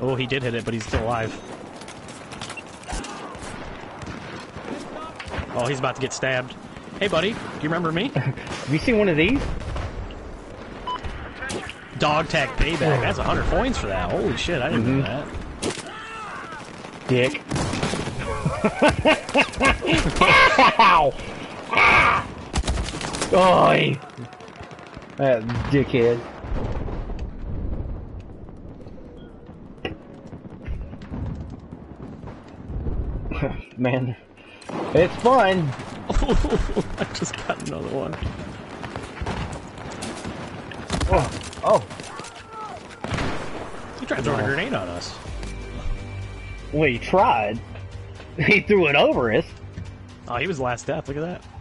Oh, he did hit it, but he's still alive. Oh, he's about to get stabbed. Hey, buddy, do you remember me? Have you seen one of these? Dog tag payback. That's 100 points for that. Holy shit, I didn't know that. Dick. Ow! Ah! Oi! That äh, dickhead. Man, it's fun. I just got another one. Oh, oh, He tried throwing a grenade on us. well, he tried. He threw it over us. Oh, he was the last death. Look at that.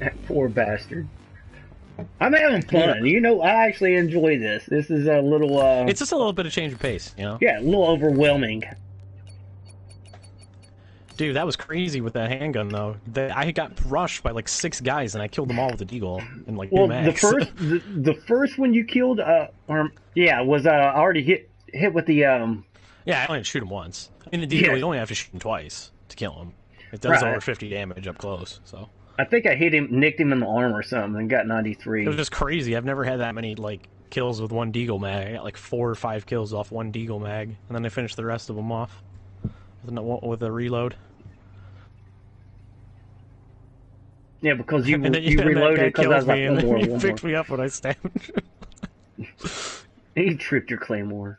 That poor bastard. I'm having fun. You know, I actually enjoy this. This is a little, uh, It's just a little bit of change of pace, you know? yeah, a little overwhelming. Dude, that was crazy with that handgun, though. The, I got rushed by like six guys, and I killed them all with the deagle and like Well, the first, the, the first one you killed, uh, or yeah, was uh already hit hit with the um. yeah, I only had to shoot him once. In the deagle, Yeah. you only have to shoot him twice to kill him. It does Right. over 50 damage up close, so I think I hit him, nicked him in the arm or something, and got 93. it was just crazy. I've never had that many like kills with one deagle mag. I got like four or five kills off one deagle mag, and then I finished the rest of them off with a, with a reload. Yeah, because you and then you that reloaded because I was like one oh, and more, then he one picked more. me up when I stabbed. He tripped your claymore.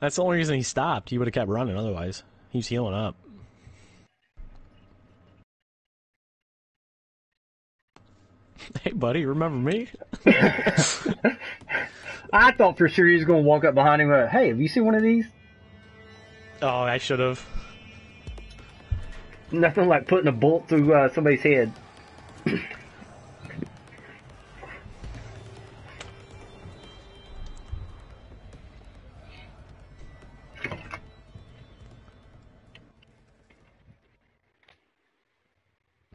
That's the only reason he stopped. He would have kept running otherwise. He's healing up. Hey, buddy, remember me? I thought for sure he was going to walk up behind him. And, go, hey, have you seen one of these? Oh, I should have. Nothing like putting a bolt through uh, somebody's head.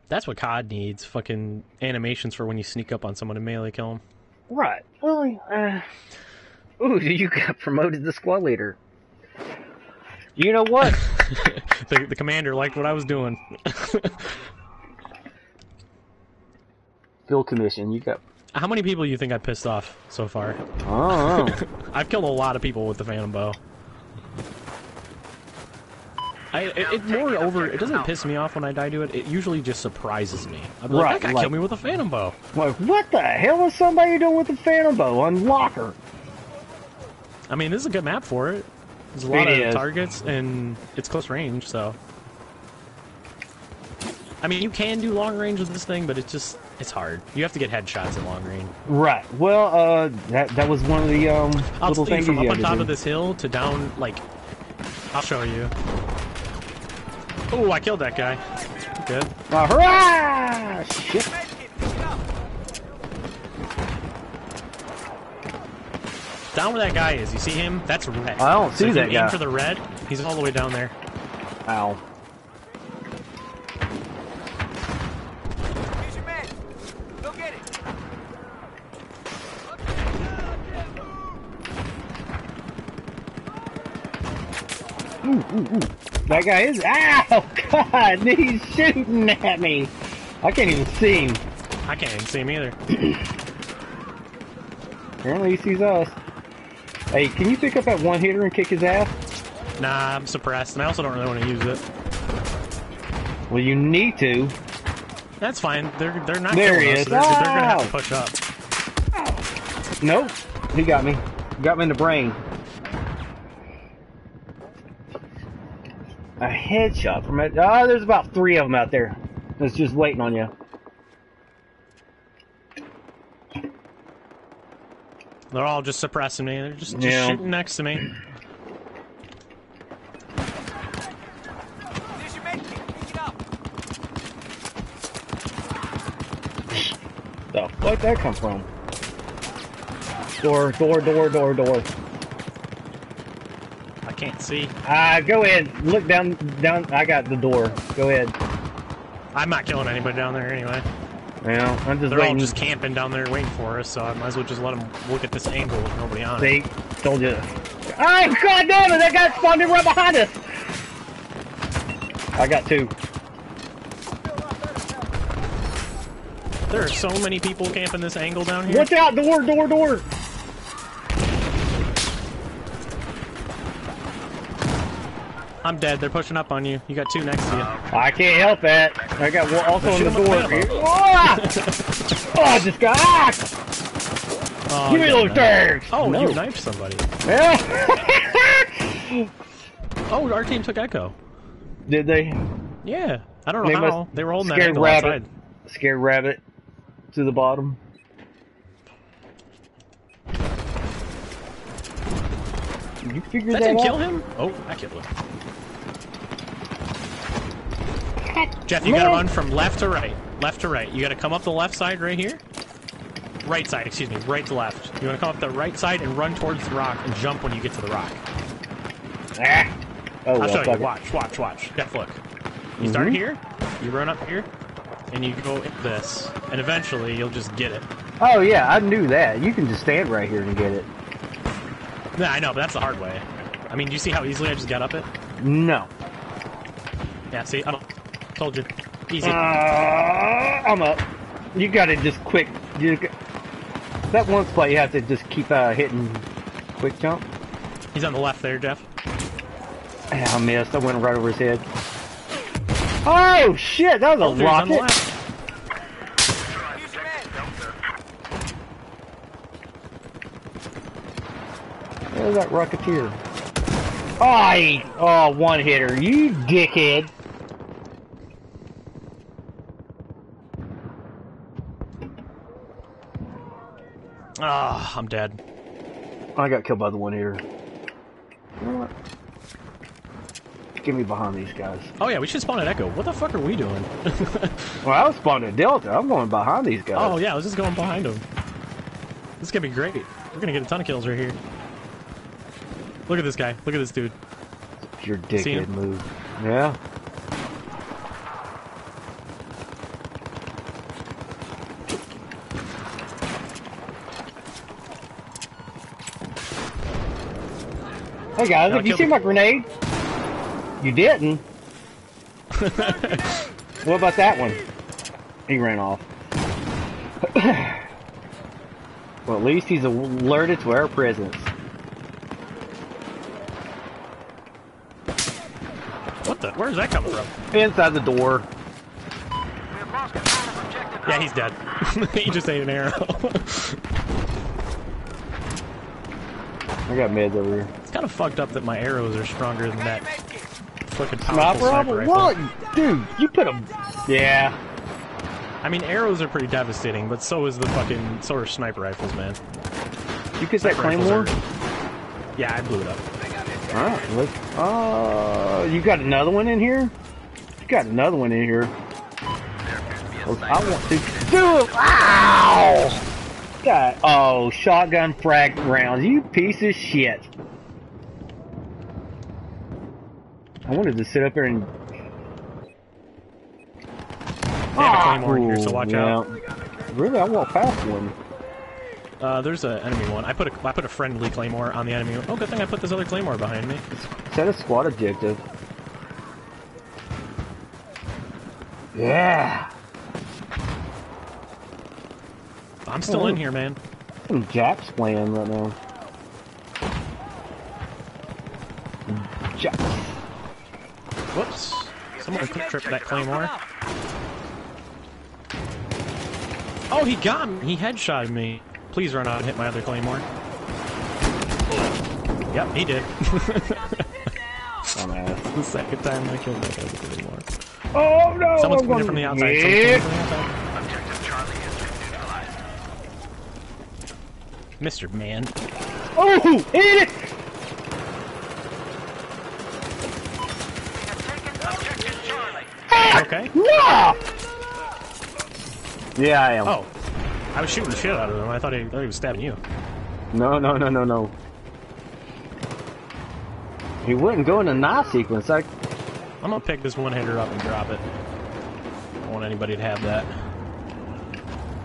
That's what COD needs. Fucking animations for when you sneak up on someone and melee kill them. Right. Well, uh, ooh, you got promoted to squad leader. You know what? the, the commander liked what I was doing. Field commission. You got. How many people do you think I pissed off so far? Oh. I've killed a lot of people with the Phantom Bow. I, it, it moreover, it doesn't piss me off when I die to it. It usually just surprises me. I'm like, Right, that guy like- killed me with a Phantom Bow. like, what the hell is somebody doing with a phantom bow on locker? I mean, this is a good map for it. There's a lot It of is. targets, and it's close range, so. I mean, you can do long range with this thing, but it's just, it's hard. You have to get headshots at long range. Right. Well, uh, that that was one of the um I'll little you, things from up on top do. of this hill to down, like, I'll show you. Oh, I killed that guy. Good. Uh, hurrah! Shit. Medkit, pick it up! Down where that guy is, you see him? That's red. I don't see you that aim guy. for the red, he's all the way down there. Ow. Here's your med. Go get it. That guy is. Ow! God, he's shooting at me. I can't even see him. I can't even see him either. Apparently he sees us. Hey, can you pick up that one hitter and kick his ass? Nah, I'm suppressed, and I also don't really want to use it. Well, you need to. That's fine. They're they're not There he us. is. so They're, they're gonna have to push up. Nope. He got me. Got me in the brain. A headshot from it. Ah, there's about three of them out there. That's just waiting on you. They're all just suppressing me. They're just, just Yeah. shooting next to me. There's your med kit. Pick it up. The fuck that come from? Door, door, door, door, door. I can't see. Ah, go ahead. Look down, down. I got the door. Go ahead. I'm not killing anybody down there anyway. Well, I'm just They're waiting. all just camping down there waiting for us, so I might as well just let them look at this angle with nobody on it. See, told you. Oh, god damn it! That guy spawned in right behind us. I got two. There are so many people camping this angle down here. Watch out! Door, door, door. I'm dead. They're pushing up on you. You got two next to you. I can't help that. I got one also in the door. oh, this guy! Ah! Oh, Give me those got Oh, no. you knifed somebody. Yeah. Oh, our team took Echo. Did they? Yeah. I don't know They how. They were holding that scared angle rabbit. outside. Scared rabbit to the bottom. Did you figured That that, didn't out? kill him? Oh, I killed him. Jeff, you Man. gotta run from left to right. Left to right. You gotta come up the left side right here. Right side, excuse me. Right to left. You wanna come up the right side and run towards the rock and jump when you get to the rock. Ah. Oh, I'll well, show you. it. Watch, watch, watch. Jeff, look. You start Mhm. here, you run up here, and you go in this, and eventually you'll just get it. Oh yeah, I knew that. You can just stand right here and get it. Yeah, I know, but that's the hard way. I mean, do you see how easily I just got up it? No. Yeah, see, I told you. Easy. Uh, I'm up. You gotta just quick. You, that one spot you have to just keep uh, hitting quick jump. He's on the left there, Jeff. I missed. I went right over his head. Oh shit! That was Oh, a the rocket. There's that rocketeer. Oh, I, oh, one hitter. You dickhead. Ah, I'm dead. I got killed by the one hitter. You know what? Get me behind these guys. Oh yeah, we should spawn at Echo. What the fuck are we doing? Well, I was spawning at Delta. I'm going behind these guys. oh yeah, I was just going behind them. This is gonna be great. We're gonna get a ton of kills right here. Look at this guy. Look at this dude. Your See dickhead move. Yeah. Hey guys, No, I have you killed seen my grenade? You didn't. what about that one? He ran off. well, at least he's alerted to our presence. What the? Where's that coming from? Inside the door. Yeah, he's dead. he just ate an arrow. I got meds over here. it's kind of fucked up that my arrows are stronger than that your med kit. fucking powerful Sniper rifle? What? Dude, you put a... Yeah. I mean, arrows are pretty devastating, but so is the fucking so are sniper rifles, man. You get that claymore? are- Yeah, I blew it up. Alright, let's... Uh, you got another one in here? You got another one in here. Well, I want to... Dude! Ow! God, oh, shotgun frag rounds. You piece of shit. I wanted to sit up there and... They have a claymore here, so watch yeah. out. Really, I walked past one. Uh, there's an enemy one. I put a I put a friendly claymore on the enemy. Oh, good thing I put this other claymore behind me. Set a squad objective. Yeah. I'm still Oh. in here, man. Some Jack's playing right now. Jack. Whoops. Someone Here's quick trip that claymore. Oh, he got me. He headshotted me. Please run out and hit my other claymore. Yep, he did. Oh, Dumbass. the second time I killed that guy's claymore. Oh no! Someone's I'm coming in going- from the outside. Yeah. Someone's coming from the outside. Objective Charlie has been neutralized. Mr. Man. Oh! Hit it! We have taken objective Charlie. Okay. No! Yeah, I am. Oh. I was shooting the shit out of him. I thought he, thought he was stabbing you. No, no, no, no, no. He wouldn't go in a knife sequence. I, I'm gonna pick this one hitter up and drop it. I don't want anybody to have that.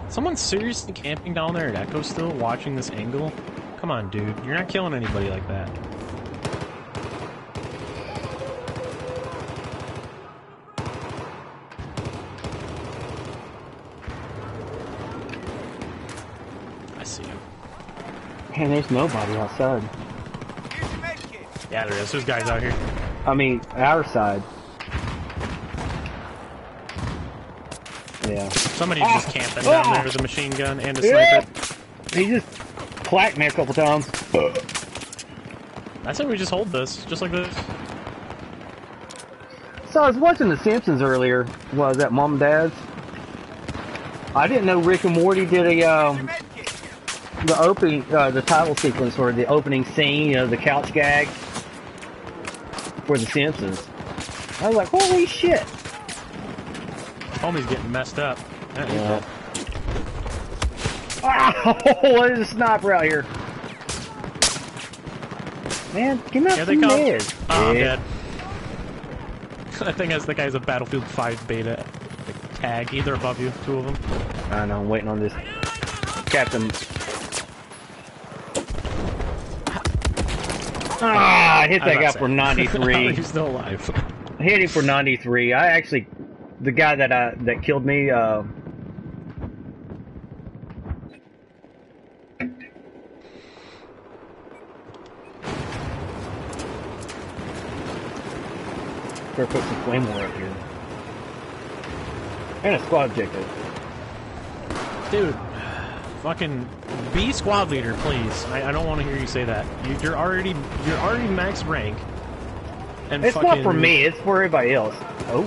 Someone's seriously camping down there at Echo still, watching this angle? Come on, dude. You're not killing anybody like that. I see him. man, there's nobody outside. Here's your medkit. Yeah, there is. There's guys out here. I mean, our side. Yeah. Somebody Ah! just camping down Ah! there with a machine gun and a Yeah. sniper. He just clacked me a couple times. I said we just hold this, just like this. So I was watching The Simpsons earlier. Was that, Mom and Dad's? I didn't know Rick and Morty did a um the opening uh, the title sequence or the opening scene, you know, the couch gag for The Simpsons. I was like, holy shit! Homie's getting messed up. That Yeah. Oh, there's a sniper out here. Man, give me they some meds. Oh, I'm Yeah. dead. I think that's the guy's a Battlefield 5 beta tag, either above you, two of them. I know, I'm waiting on this Captain. Ah, I hit that guy for 93. He's still alive. I hit him for 93. I actually, the guy that I that killed me, uh, better put some claymore up here. And a squad objective. Dude, fucking be squad leader, please. I, I don't want to hear you say that. You, you're already you're already max rank. And It's fucking not for me, it's for everybody else. Oh,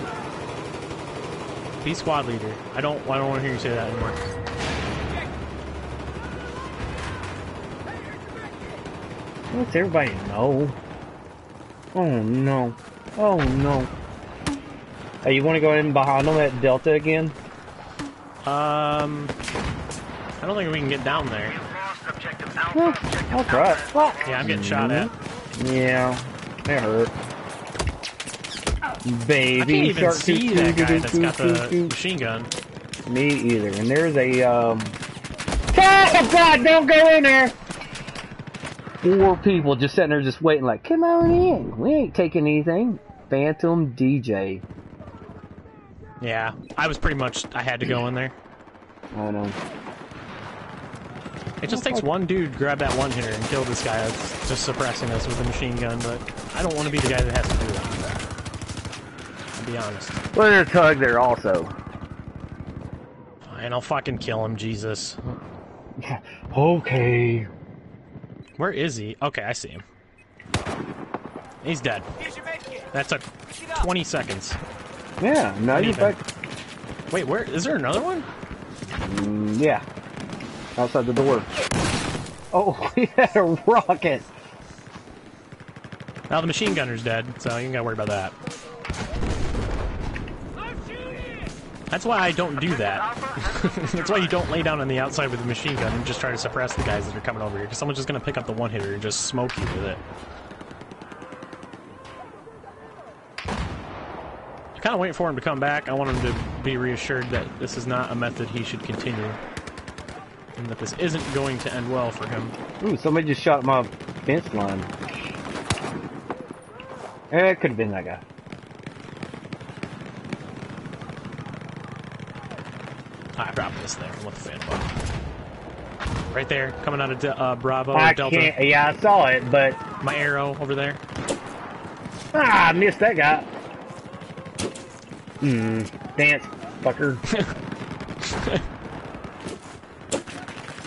Be squad leader. I don't I don't want to hear you say that anymore. what's everybody know? Oh no. Oh no. Hey, you want to go in behind them at Delta again? Um, I don't think we can get down there. Lost objective Well, I'll try Fuck. Yeah, I'm getting shot at. Yeah, it hurt. Baby I can't even shark see doo- that doo- guy doo- that's doo- got the machine gun. Me either. And there's a um. Oh God! Don't go in there. Four people just sitting there, just waiting. Like, come on in. We ain't taking anything. Phantom DJ. Yeah, I was pretty much. I had to go in there. I know. It just takes one dude to grab that one hitter and kill this guy that's just suppressing us with a machine gun. But I don't want to be the guy that has to do that. I'll be honest. Well, there's a tug there also. And I'll fucking kill him, Jesus. Okay. Where is he? Okay, I see him. He's dead. That took 20 seconds. Yeah. Now you're back. Wait, where? Is there another one? Mm, yeah. Outside the door. Oh, he had a rocket. Now the machine gunner's dead, so you ain't gotta worry about that. That's why I don't do that. That's why you don't lay down on the outside with a machine gun and just try to suppress the guys that are coming over here, because someone's just gonna pick up the one hitter and just smoke you with it. I'm kinda waiting for him to come back. I want him to be reassured that this is not a method he should continue. And that this isn't going to end well for him. Ooh, somebody just shot my fence line. Eh, it could have been that guy. I dropped this thing. What the fan fuck? Right there, coming out of De- uh, Bravo, I Delta. can't. Yeah, I saw it, but My arrow over there. ah, I missed that guy. Hmm. Dance, fucker.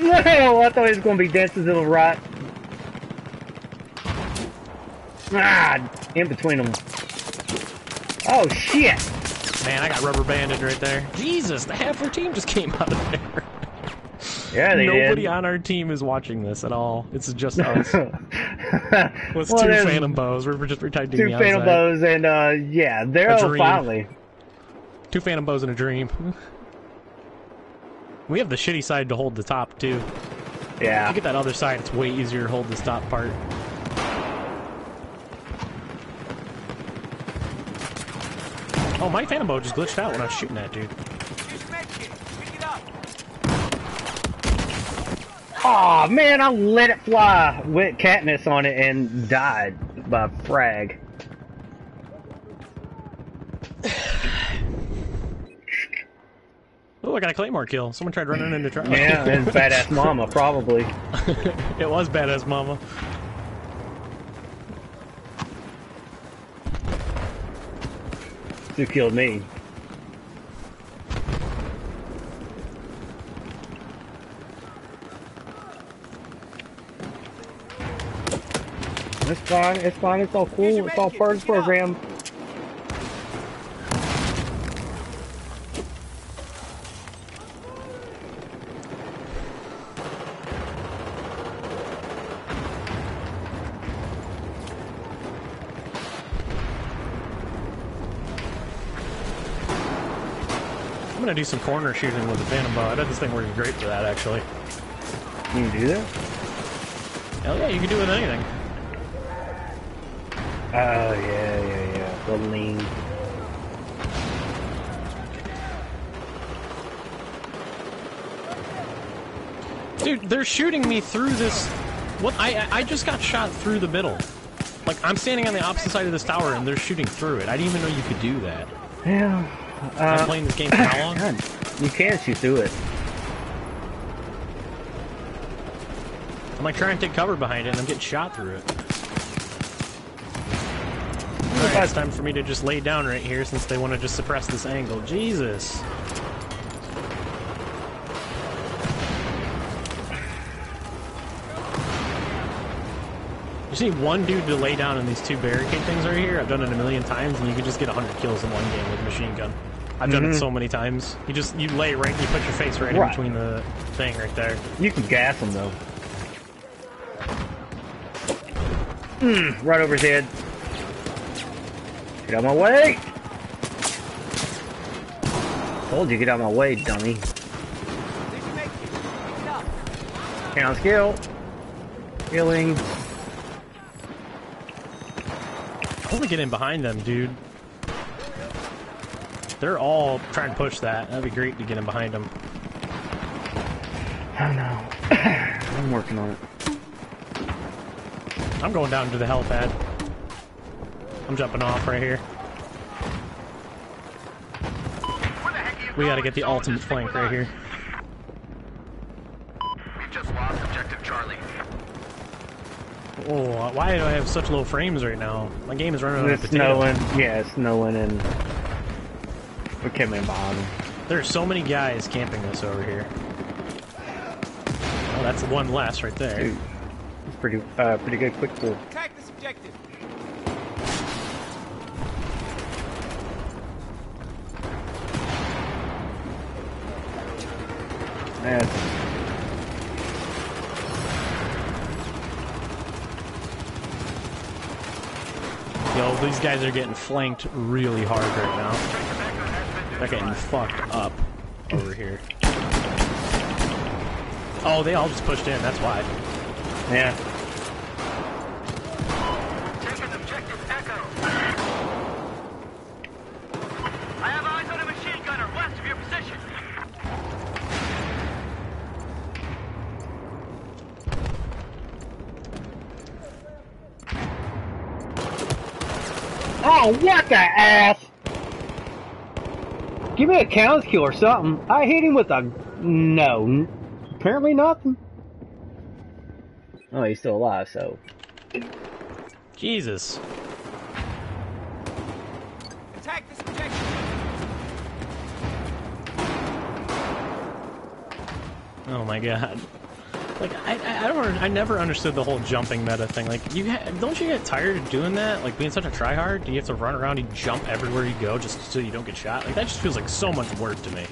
no, I thought he was gonna be dancing to the right. Ah, in between them. Oh shit! Man, I got rubber banded right there. Jesus, the half our team just came out of there. Yeah, they Nobody did. on our team is watching this at all. It's just us. With Well, two phantom bows. We're just protecting Two phantom outside. bows and uh, yeah, they're A oh, finally. Two phantom bows and a dream. We have the shitty side to hold the top too. Yeah. If You get that other side, it's way easier to hold this top part. Oh, my phantom bow just glitched out when I was shooting that dude. Here's your med kit. Pick it up. Oh man, I let it fly with Katniss on it and died by frag. Oh, I got a claymore kill. Someone tried running into trouble. Yeah, and badass mama probably. it was badass mama. Who killed me? It's fine, it's fine, it's all cool, it's all part of the program. Gonna do some corner shooting with the phantom bow. I bet this thing works great for that, actually. Can you do that? Hell yeah, you can do it with anything. Oh, yeah, yeah, yeah. The lean. Dude, they're shooting me through this. What? I I- I just got shot through the middle. Like I'm standing on the opposite side of this tower, and they're shooting through it. I didn't even know you could do that. Yeah. I've been Uh, playing this game for how long? God, you can't shoot through it. I'm like trying to take cover behind it, and I'm getting shot through it. Alright, it's time for me to just lay down right here since they want to just suppress this angle. Jesus. You need one dude to lay down in these two barricade things right here. I've done it a million times, and you can just get 100 kills in one game with a machine gun. I've done it Mhm. so many times. You just you lay right, you put your face right, in between the thing right there. You can gas them though. Mm, right over his head. Get out of my way! Told you, get out of my way, dummy. Here's your med kit. Pick it up. Count skill. Healing. I want to get in behind them, dude. They're all trying to push that. That'd be great to get in behind them. I know. I'm working on it. I'm going down to the helipad. I'm jumping off right here. We gotta get the ultimate flank right here. We've just lost objective Charlie. Oh, why do I have such low frames right now? My game is running on a It's potato. snowing. Yeah, it's snowing and we're coming behind him. There's so many guys camping this over here. Oh, that's one less right there. Dude, it's pretty, uh, pretty good quick pull. Attack this objective. That's Yo, these guys are getting flanked really hard right now. They're getting fucked up over here. Oh, they all just pushed in, that's why. yeah. Taking objective Echo. I have eyes on a machine gunner west your position. Oh, what the ass! Give me a count kill or something. I hit him with a no. Apparently nothing. Oh, he's still alive, so. Jesus. Attack this objective. Oh my god. Like I, I don't I never understood the whole jumping meta thing. Like you don't you get tired of doing that? Like being such a tryhard, do you have to run around and jump everywhere you go just so you don't get shot? Like that just feels like so much work to me.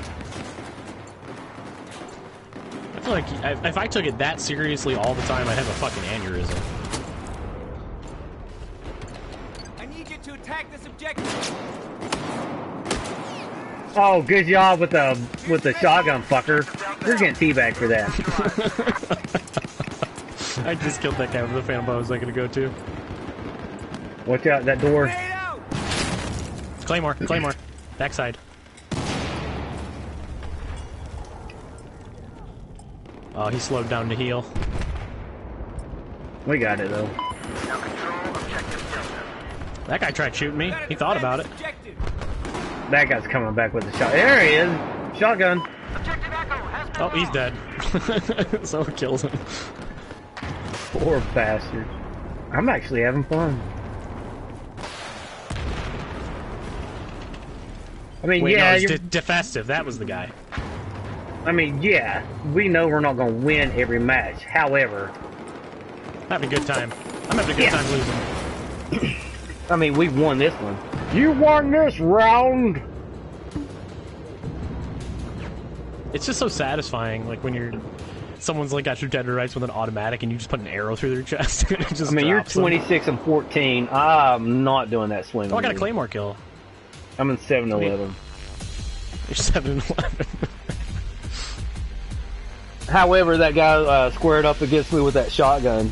I feel like I- if I took it that seriously all the time, I'd have a fucking aneurysm. I need you to attack this objective. Oh, good job with the with the shotgun, fucker. You're getting teabagged for that. I just killed that guy with the phantom bow. Was I gonna go to? Watch out, that door. Claymore, Claymore, backside. Oh, he slowed down to heal. We got it though. Now control objective Delta. That guy tried shooting me. He thought about it. That guy's coming back with a shot. There he is. Shotgun. Objective Echo has been Oh, he's dead. so it kills him. Poor bastard. I'm actually having fun. I mean, Wait, yeah, no, you're- de- defestive. That was the guy. I mean, yeah, we know we're not going to win every match. However, Having a good time. I'm having a good Yeah. time losing. I mean, we've won this one. You won this round. It's just so satisfying, like when you're someone's like got your dead rights with an automatic, and you just put an arrow through their chest. and it just I mean, you're drops them. 26 and 14. I'm not doing that swing. Oh, I got a claymore kill. I'm in 7 11. You're seven and eleven. However, that guy uh, squared up against me with that shotgun.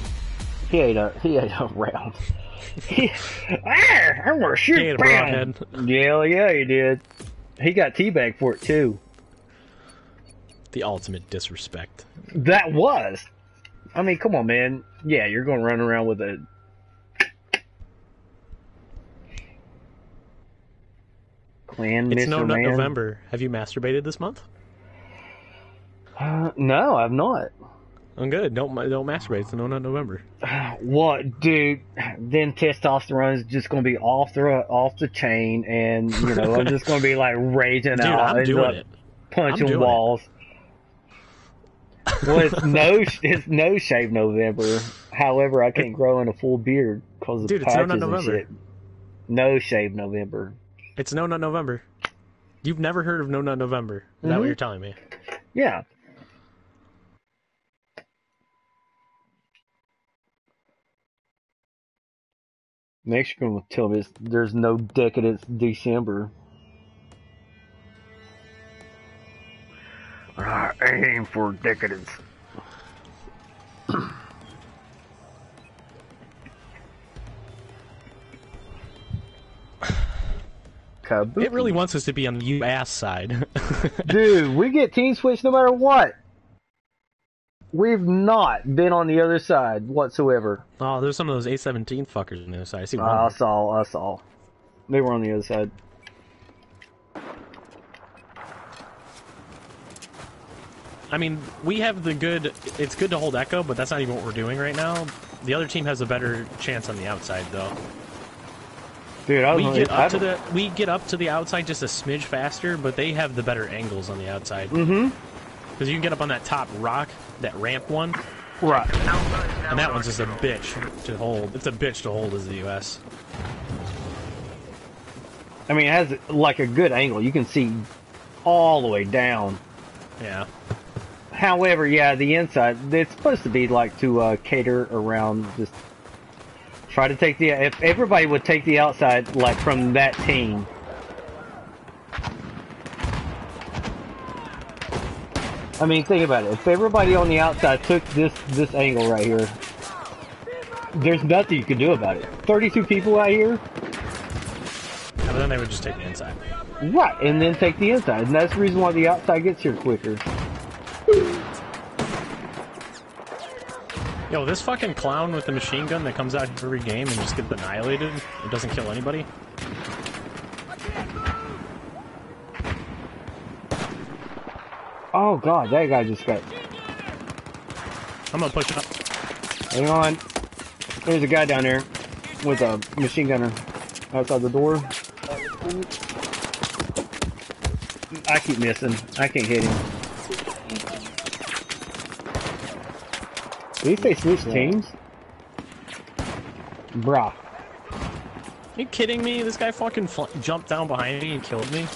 He ate a he ate a round. He, ah, I'm gonna shoot. He ate a broadhead. Yeah, yeah, he did. He got teabagged for it too. the ultimate disrespect. That was. I mean, come on, man. Yeah, you're gonna run around with a. Clan It's Mr. no Man. November. Have you masturbated this month? Uh, no, I've not. I'm good. Don't don't masturbate. It's no nut November. What, dude? Then testosterone is just gonna be off the off the chain, and you know I'm just gonna be like raging Dude, out, I'm doing it. punching walls. well, it's no it's no shave November. However, I can't grow in a full beard because of Dude, it's no patches nut and shit. No shave November. It's no nut November. You've never heard of no nut November? Is that Mhm. what you're telling me? Yeah. Next, you're going to tell me it's, there's no decadence December. I aim for decadence. Kabuki. It really wants us to be on the you ass side. Dude, we get team switch no matter what. We've not been on the other side whatsoever. oh, there's some of those A17 fuckers on the other side. I see one. I saw, I saw. They were on the other side. I mean, we have the good. It's good to hold Echo, but that's not even what we're doing right now. The other team has a better chance on the outside, though. Dude, I We don't get I up to don't- the we get up to the outside just a smidge faster, but they have the better angles on the outside Mhm. Because you can get up on that top rock, that ramp one, Right. Alpha is now and that one's just a bitch to hold. It's a bitch to hold as the U.S. I mean, it has like a good angle. You can see all the way down. Yeah, However, yeah, the inside, it's supposed to be like to uh, cater around just try to take the if everybody would take the outside like from that team. I mean, think about it. If everybody on the outside took this this angle right here, there's nothing you can do about it. 32 people out here, Yeah, but then they would just take the inside. right, and then take the inside, and that's the reason why the outside gets here quicker. Yo, this fucking clown with the machine gun that comes out every game and just gets annihilated and doesn't kill anybody. Oh god, that guy just got I'm gonna push up. Hang on. There's a guy down there with a machine gunner outside the door. I keep missing. I can't hit him. Did he say switch teams? Bruh. you kidding me? This guy fucking fl jumped down behind me and killed me.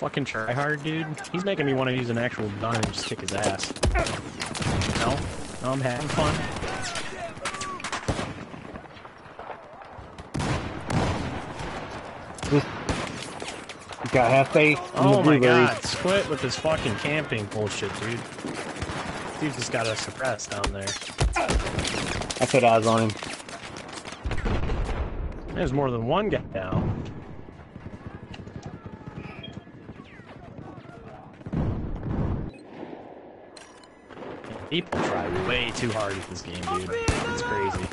Fucking tryhard dude. He's making me want to use an actual gun and just kick his ass. No? No, I'm having fun. Just got half faith Oh my god, quit with this fucking camping bullshit, dude. Dude just got us suppressed down there. I put eyes on him. There's more than one guy down. People try way too hard at this game, dude. It's crazy.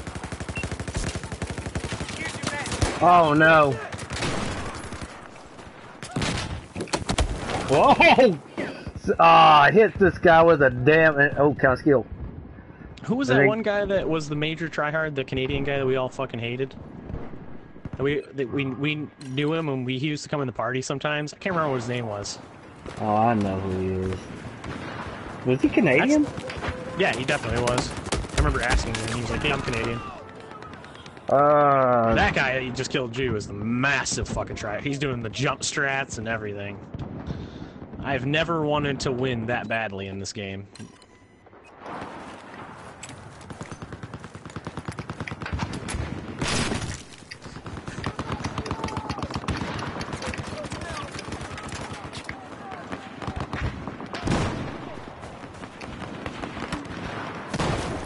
Here's your med. Oh no. Whoa! Ah, I hit this guy with a damn. Oh, kind of skill. Who was that one guy that was the major tryhard, the Canadian guy that we all fucking hated? That we that we we knew him and we he used to come in the party sometimes. I can't remember what his name was. Oh, I know who he is. Was he Canadian? Yeah, he definitely was. I remember asking him, and he was like, "Yeah, I'm Canadian." Uh, That guy that you just killed Jew is the massive fucking try. He's doing the jump strats and everything. I've never wanted to win that badly in this game.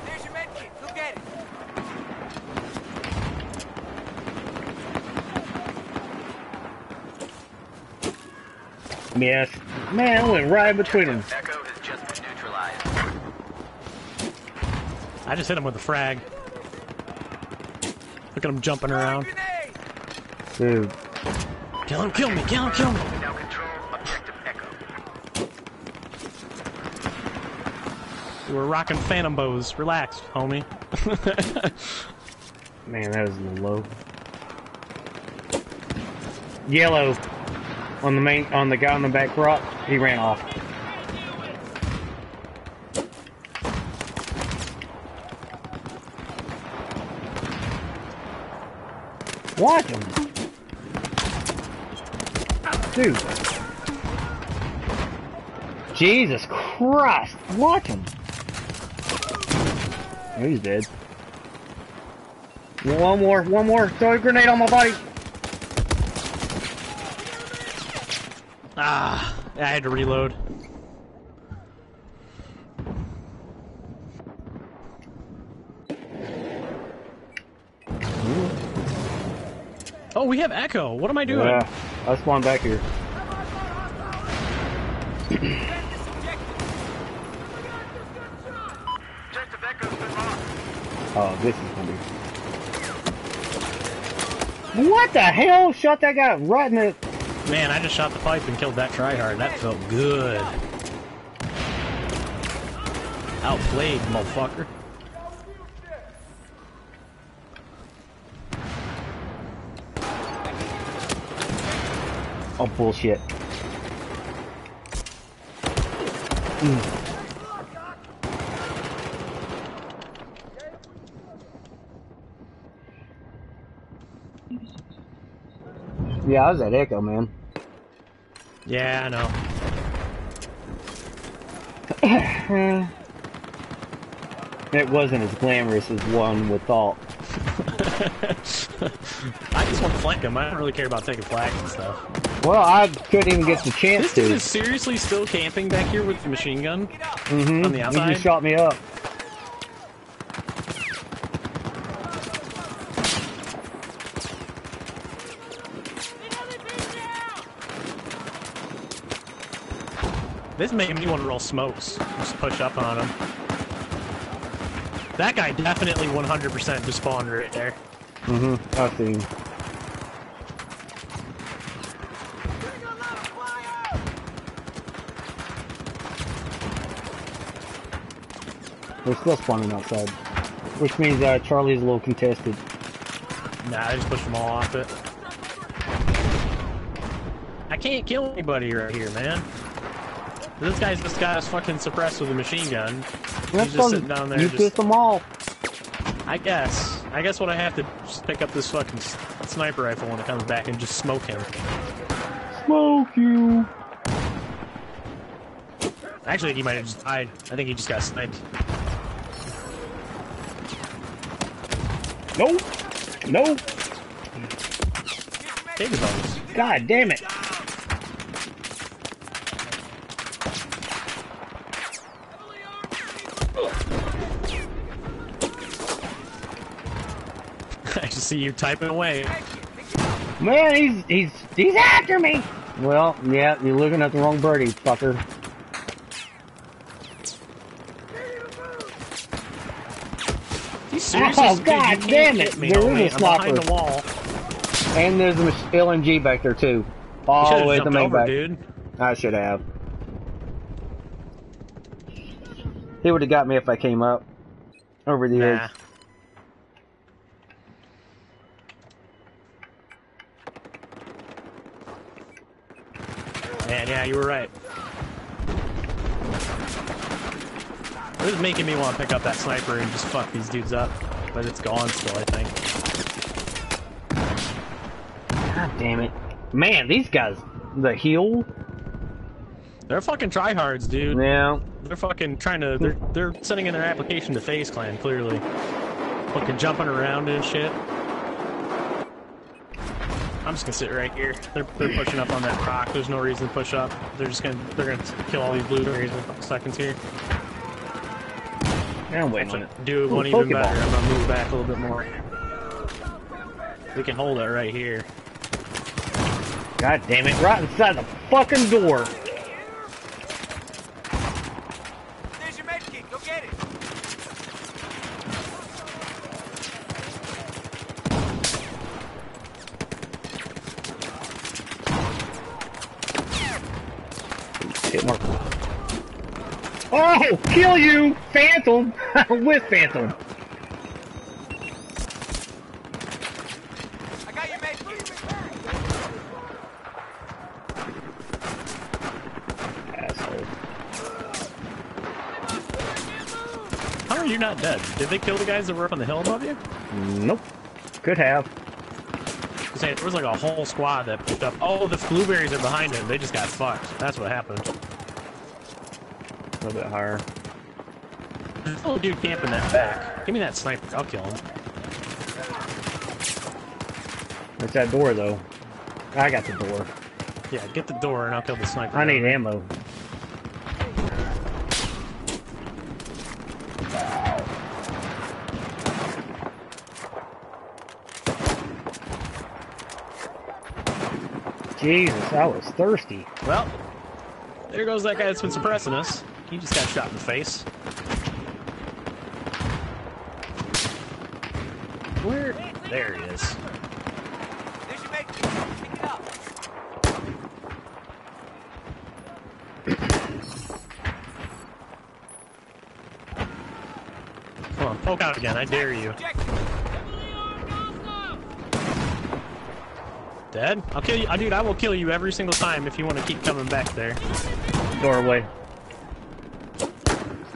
There's your med kit. Go get it. yes. Man, I went right between them. Echo has just been neutralized. I just hit him with a frag. Look at him jumping around. Dude. Kill him, kill me, kill him, kill me. Now control objective Echo. We're rocking phantom bows. Relax, homie. Man, that was low. Yellow. On the main, on the guy on the back rock, he ran off. Watch him. Dude. Jesus Christ. Watch him. Oh, he's dead. One more, one more. Throw a grenade on my body. Ah, I had to reload. Oh, we have Echo. What am I doing? Yeah, I spawned back here. Oh, this is gonna. What the hell? Shot that guy right in the. Man, I just shot the pipe and killed that tryhard. That felt good. Outplayed, motherfucker. Oh bullshit. Mm. Yeah, I was at Echo, man. Yeah, I know. It wasn't as glamorous as one would thought. I just want to flank him. I don't really care about taking flags and stuff. Well, I couldn't even get the chance This dude is seriously still camping back here with the machine gun? Mm-hmm. on the He outside? just shot me up. This made me want to roll smokes. Just push up on him. That guy definitely 100% just spawned right there. Mm-hmm. I see. him. They're still spawning outside. which means uh, Charlie's a little contested. Nah, I just pushed them all off it. I can't kill anybody right here, man. This guy's just got us fucking suppressed with a machine gun. That's just sitting down there You just- pissed them all. I guess. I guess what I have to just pick up this fucking sniper rifle when it comes back and just smoke him. Smoke you. Actually, he might have just died. I think he just got sniped. Nope. Nope. God damn it. I just see you typing away. Man, he's he's he's after me. Well, yeah, you're looking at the wrong birdie, fucker. Oh, Dude, God can't damn it. Me, There is a behind the wall. And there's a LMG back there too. All the way to the main over, back. dude. I should have. He would have got me if I came up over the Nah. edge. Man, yeah, you were right. This is making me want to pick up that sniper and just fuck these dudes up. But it's gone still, I think. God damn it. Man, these guys, the heel. They're fucking tryhards, dude. Yeah. They're fucking trying to. They're they're sending in their application to FaZe Clan clearly. Fucking jumping around and shit. I'm just gonna sit right here. They're they're pushing up on that rock. There's no reason to push up. They're just gonna they're gonna kill all these blueberries in a couple seconds here. I'm waiting on it. Do Ooh, one even Pokeball. better. I'm gonna move back a little bit more. We can hold it right here. God damn it, right inside the fucking door. There's your med kit. Go get it. Hit mark. Oh, kill you, Phantom! With Phantom. I got your med kit. Asshole. How are you not dead? Did they kill the guys that were up on the hill above you? Nope. Could have. There was like a whole squad that picked up. Oh, the blueberries are behind him. They just got fucked. That's what happened. A little bit higher. A dude camping that back. Give me that sniper. I'll kill him. It's that door, though. I got the door. Yeah, get the door and I'll kill the sniper. I need ammo. Jesus, I was thirsty. Well, there goes that guy that's been suppressing us. He just got shot in the face. Where? There he is. There's your med kit. Pick it up. Come on, poke out again. I dare you. Dead? I'll kill you. Uh, dude, I will kill you every single time if you want to keep coming back there. Doorway.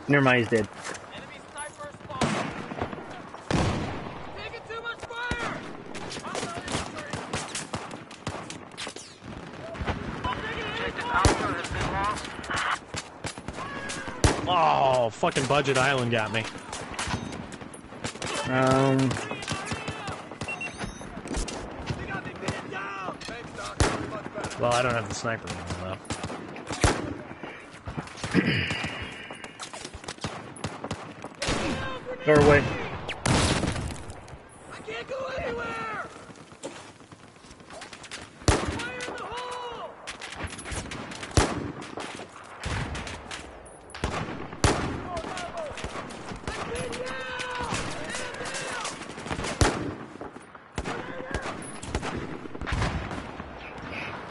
Never mind, he's dead. Enemy sniper spawn. Taking too much fire. Oh, fucking Budget Island got me. Um, Well, I don't have the sniper anymore, though. doorway. I can't go anywhere. Fire in the hole.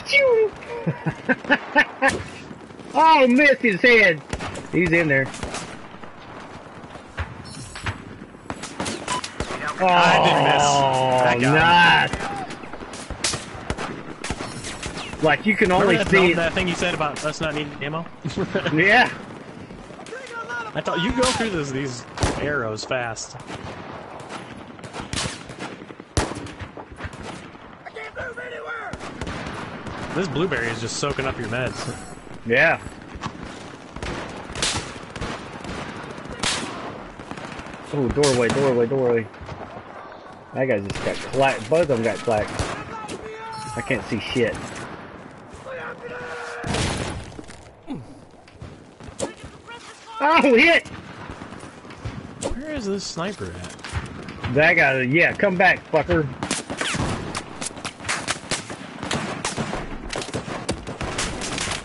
Phew. oh, missed his head. He's in there. Oh, I didn't miss. Oh, I got nice. Like you can only that, see. that thing you said about us not needing ammo? Yeah. I thought you go through this, these arrows fast. I can't move anywhere! This blueberry is just soaking up your meds. Yeah. Oh, doorway, doorway, doorway. That guy just got clacked. Both of them got clacked. I can't see shit. Oh, hit! Where is this sniper at? That guy, yeah, come back, fucker.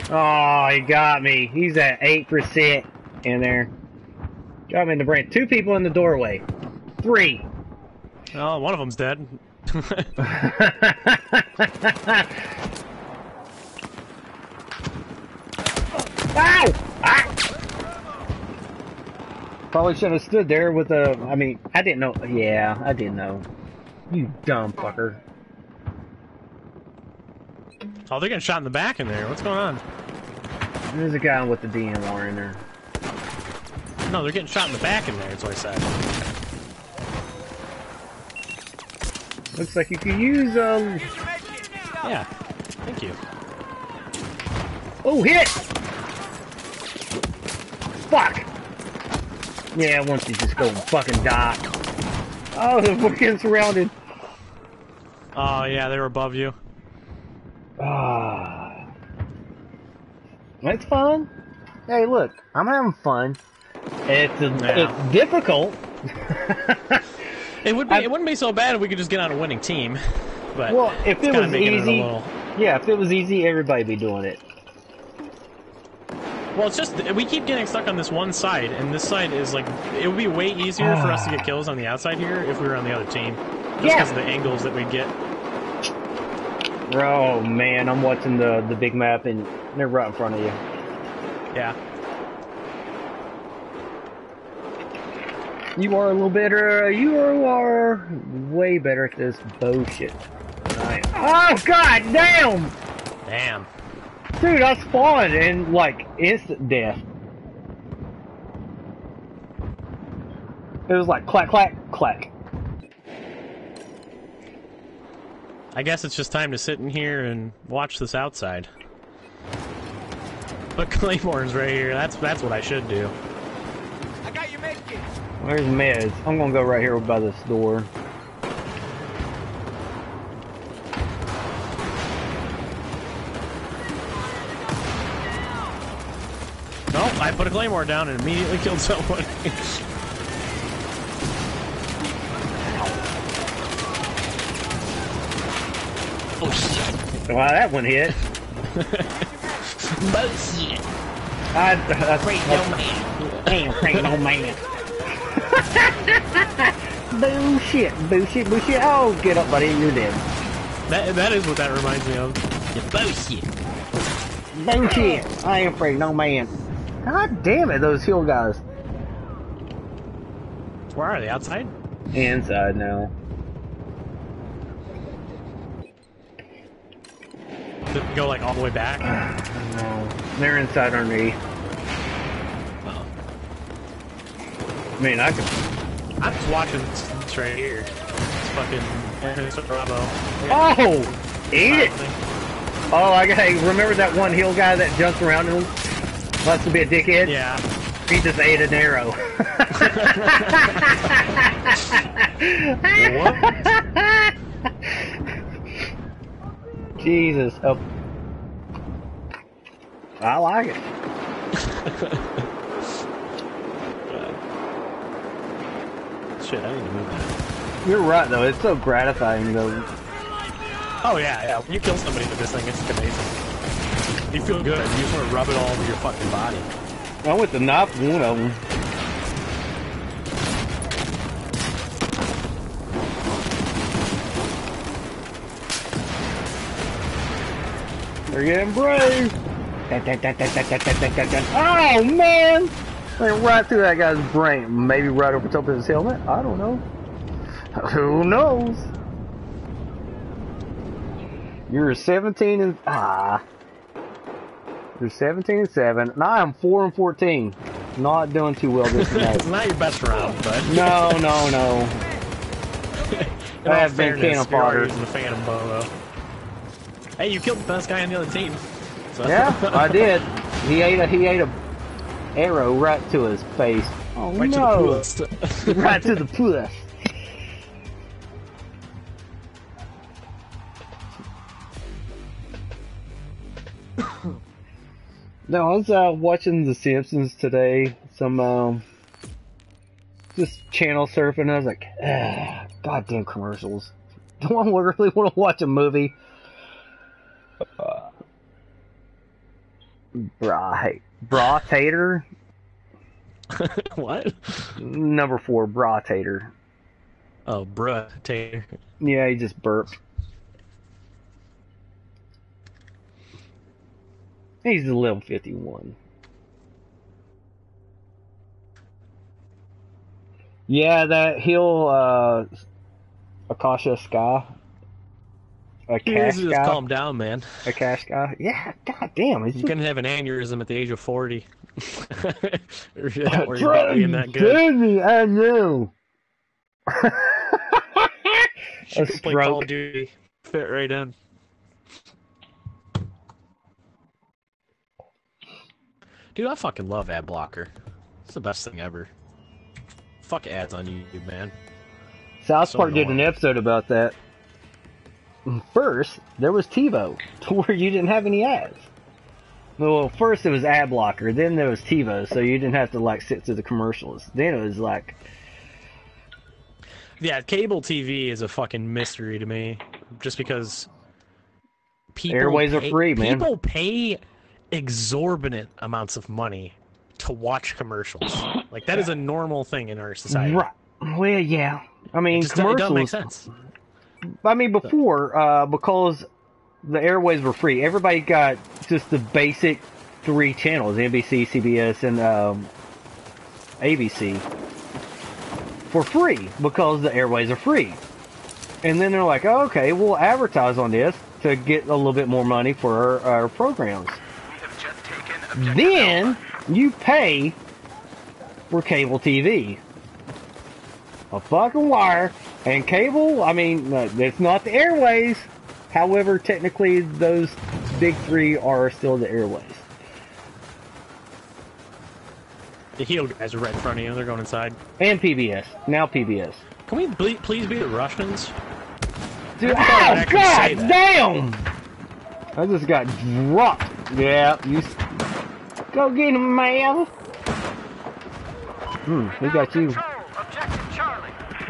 Oh, he got me. He's at 8% in there. Got me in the brain. Two people in the doorway. Three. Oh, one of them's dead. Ow! Ah! Probably should have stood there with a. I mean, I didn't know. Yeah, I didn't know. You dumb fucker. oh, they're getting shot in the back in there. What's going on? There's a guy with the DMR in there. No, they're getting shot in the back in there. That's what I said. Looks like you could use um. Here's your med kit. Pick it up. Yeah. Thank you. Oh, hit! Fuck! Yeah, once you just go fucking die. Oh, we're getting surrounded. Oh, yeah, they were above you. Ah. that's fun. Hey, look, I'm having fun. It's Yeah. it's difficult. It would be. I- it wouldn't be so bad if we could just get on a winning team. But well, if it was making it a easy, little- yeah, if it was easy, everybody'd be doing it. Well, it's just we keep getting stuck on this one side, and this side is like it would be way easier for us to get kills on the outside here if we were on the other team, just Yeah. because of the angles that we get. Oh man, I'm watching the the big map and they're right in front of you. Yeah. You are a little better. Uh, you are way better at this bullshit. Oh god damn! Damn. Dude, I spawned in like instant death. It was like clack clack clack. I guess it's just time to sit in here and watch this outside. But Claymore's right here. That's that's what I should do. I got your med kit. Where's meds? I'm gonna go right here by this door. Nope, I put a Claymore down and immediately killed someone. oh shit. Wow, that one hit. Bullshit. I, I, Great no man. Damn, ain't no man. bullshit, bullshit, bullshit. Oh, get up, buddy, you're dead. That that is what that reminds me of. Yeah, bullshit. Bullshit. I ain't afraid, no man. God damn it, those hill guys. Where are they? Outside? Inside now. Go like all the way back? No, they're inside underneath. Oh. I mean, I could. I'm just watching this right here. It's fucking it's a Bravo. Oh! Eat it! Oh, I got. Remember that one hill guy that jumps around and wants to be a dickhead? Yeah. He just ate an arrow. What? Jesus. Oh. I like it. Shit, I need to move. You're right, though. It's so gratifying, though. Oh, yeah, yeah. When you kill somebody with this thing, it's amazing. You feel good. You just want to rub it all over your fucking body. I went to knock one of them. They're getting brave. Oh man! Went right through that guy's brain. Maybe right over top of his helmet. I don't know. Who knows? You're 17 and ah. You're 17 and 7, and I am 4 and 14. Not doing too well this it's night. not your best round, but no, no, no. I have been cannon fodder. using the Phantom bow. Hey, you killed the best guy on the other team. So Yeah, I did. He ate a he ate a arrow right to his face. Oh Right no! to the right to the puss. no, I was uh, watching The Simpsons today. Some um, just channel surfing. I was like, ah, goddamn commercials. Do I really want to watch a movie? Uh, bra tater what? number four bra tater. Oh, bruh, Tater. Yeah, he just burped. He's a level 51. Yeah, that hill, uh, Akasha Sky. A cash just guy. calm down, man. A cash guy. Yeah, god damn. You can have an aneurysm at the age of 40. Or you're Try about being that good. Me, I know. Could play Call of Duty. Fit right in. Dude, I fucking love ad blocker. It's the best thing ever. Fuck ads on YouTube, man. South So Park did an episode about that. First, there was TiVo, to where you didn't have any ads. Well, first it was ad blocker, then there was TiVo, so you didn't have to like sit through the commercials. Then it was like, Yeah, cable TV is a fucking mystery to me. Just because people Airways are pay- free, man. People pay exorbitant amounts of money to watch commercials. Like that is a normal thing in our society. right? Well, yeah. I mean, It, just, it doesn't make sense. I mean, before, uh, because the airways were free, everybody got just the basic three channels: NBC, CBS, and um, ABC for free because the airways are free. And then they're like, oh, "Okay, we'll advertise on this to get a little bit more money for our, our programs." Then you pay for cable TV. A fucking wire and cable. I mean, it's not the airways. However, technically, those big three are still the airways. The heel guys are right in front of you. They're going inside. And PBS. Now PBS. Can we ble- please be the Russians? Dude, never thought I'd ow, actually say god damn! I just got dropped. Yeah, you. Go get him, man. Hmm, we got you.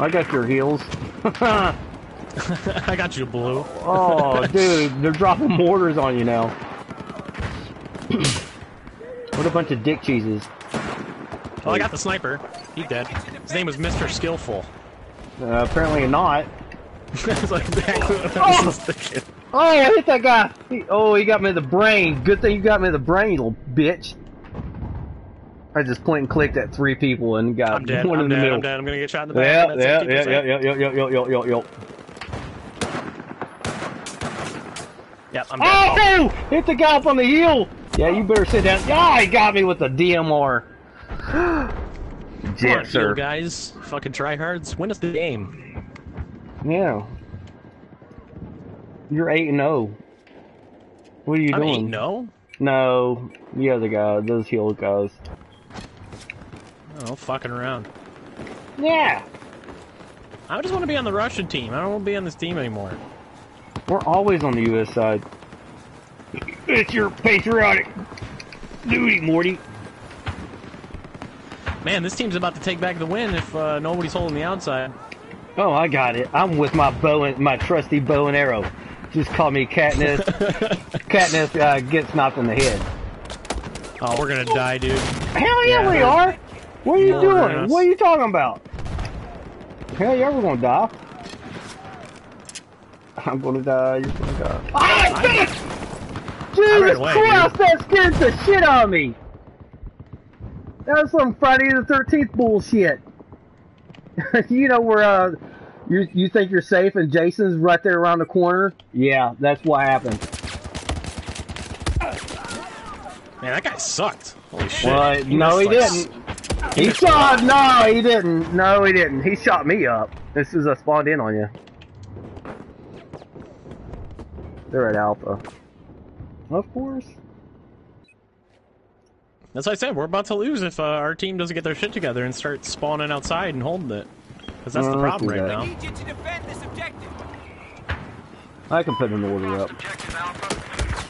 Control. Objective Charlie. I got your heels. I got you, Blue. Oh, dude, they're dropping mortars on you now. what a bunch of dick cheeses. Oh, I got the sniper. He dead. His name was Mr. Skillful. Uh, apparently not. That's like exactly what I was thinking. Oh, I hit that guy. He, oh, he got me in the brain. Good thing you got me in the brain, you little bitch. I just point and clicked at three people and got I'm dead. one I'm in the dead. middle. I'm dead. I'm gonna get shot in the back. Yeah, yeah, yeah, yeah, yeah, yeah, yeah, yeah, yeah, yeah, yeah. Yep, I'm dead. Oh! Hit the guy up on the heel! Yeah, you better sit down. Ah, he got me with the DMR. Come on, sir. guys. Fucking tryhards. Win us the game. Yeah. You're 8 and 0. What are you I'm doing? eight. No. No, the other guy, those heel guys. Oh, fucking around. Yeah. I just want to be on the Russian team. I don't want to be on this team anymore. We're always on the U.S. side. It's your patriotic duty, Morty. Man, this team's about to take back the win if uh, nobody's holding the outside. Oh, I got it. I'm with my bow and my trusty bow and arrow. Just call me Katniss. Katniss uh, gets knocked in the head. Oh, we're gonna die, dude. Hell yeah, Yeah, we they're are. What are you murdering doing? us. What are you talking about? Hell yeah, we're gonna die. I'm gonna die. You're gonna die. Ah, I Jesus ran away, Christ, that scared the shit out of me. That was some Friday the 13th bullshit. you know where uh, You you think you're safe and Jason's right there around the corner? Yeah, that's what happened. Man, that guy sucked. Holy shit. Well, He no, he like, didn't. He He shot. No, he didn't. No, he didn't. He shot me up This is a I spawned in on you. They're at Alpha. Of course. As I said. We're about to lose if uh, our team doesn't get their shit together and start spawning outside and holding it. Because that's the problem right that. now. I need you to defend this objective. I can put an order up.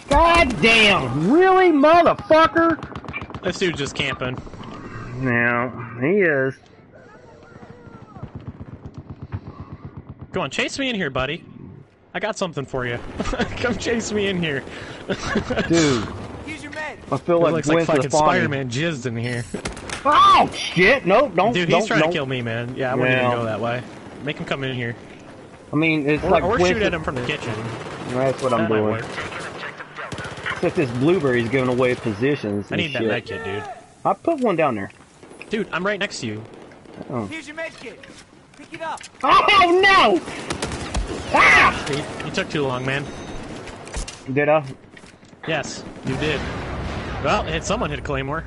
God damn! Really, motherfucker? This dude's just camping. Now he is. Come on, chase me in here, buddy. I got something for you. Come chase me in here. Dude, Here's your med. I feel It like looks like fucking Spider-Man jizzed in here. Oh shit! Nope, don't. Dude, don't, he's trying don't. to kill me, man. Yeah, I wouldn't Yeah. even go that way. Make him come in here. I mean, it's Or, like or Gwen shoot at him from the kitchen. That's what I'm That doing. work. Except this blueberry's giving away positions. I and need that shit. med kit, dude. I put one down there. Dude, I'm right next to you. Here's your med kit. Pick it up. Oh no! Ah! You, you took too long, man. You did I? Yes, you did. Well, hit someone hit a claymore.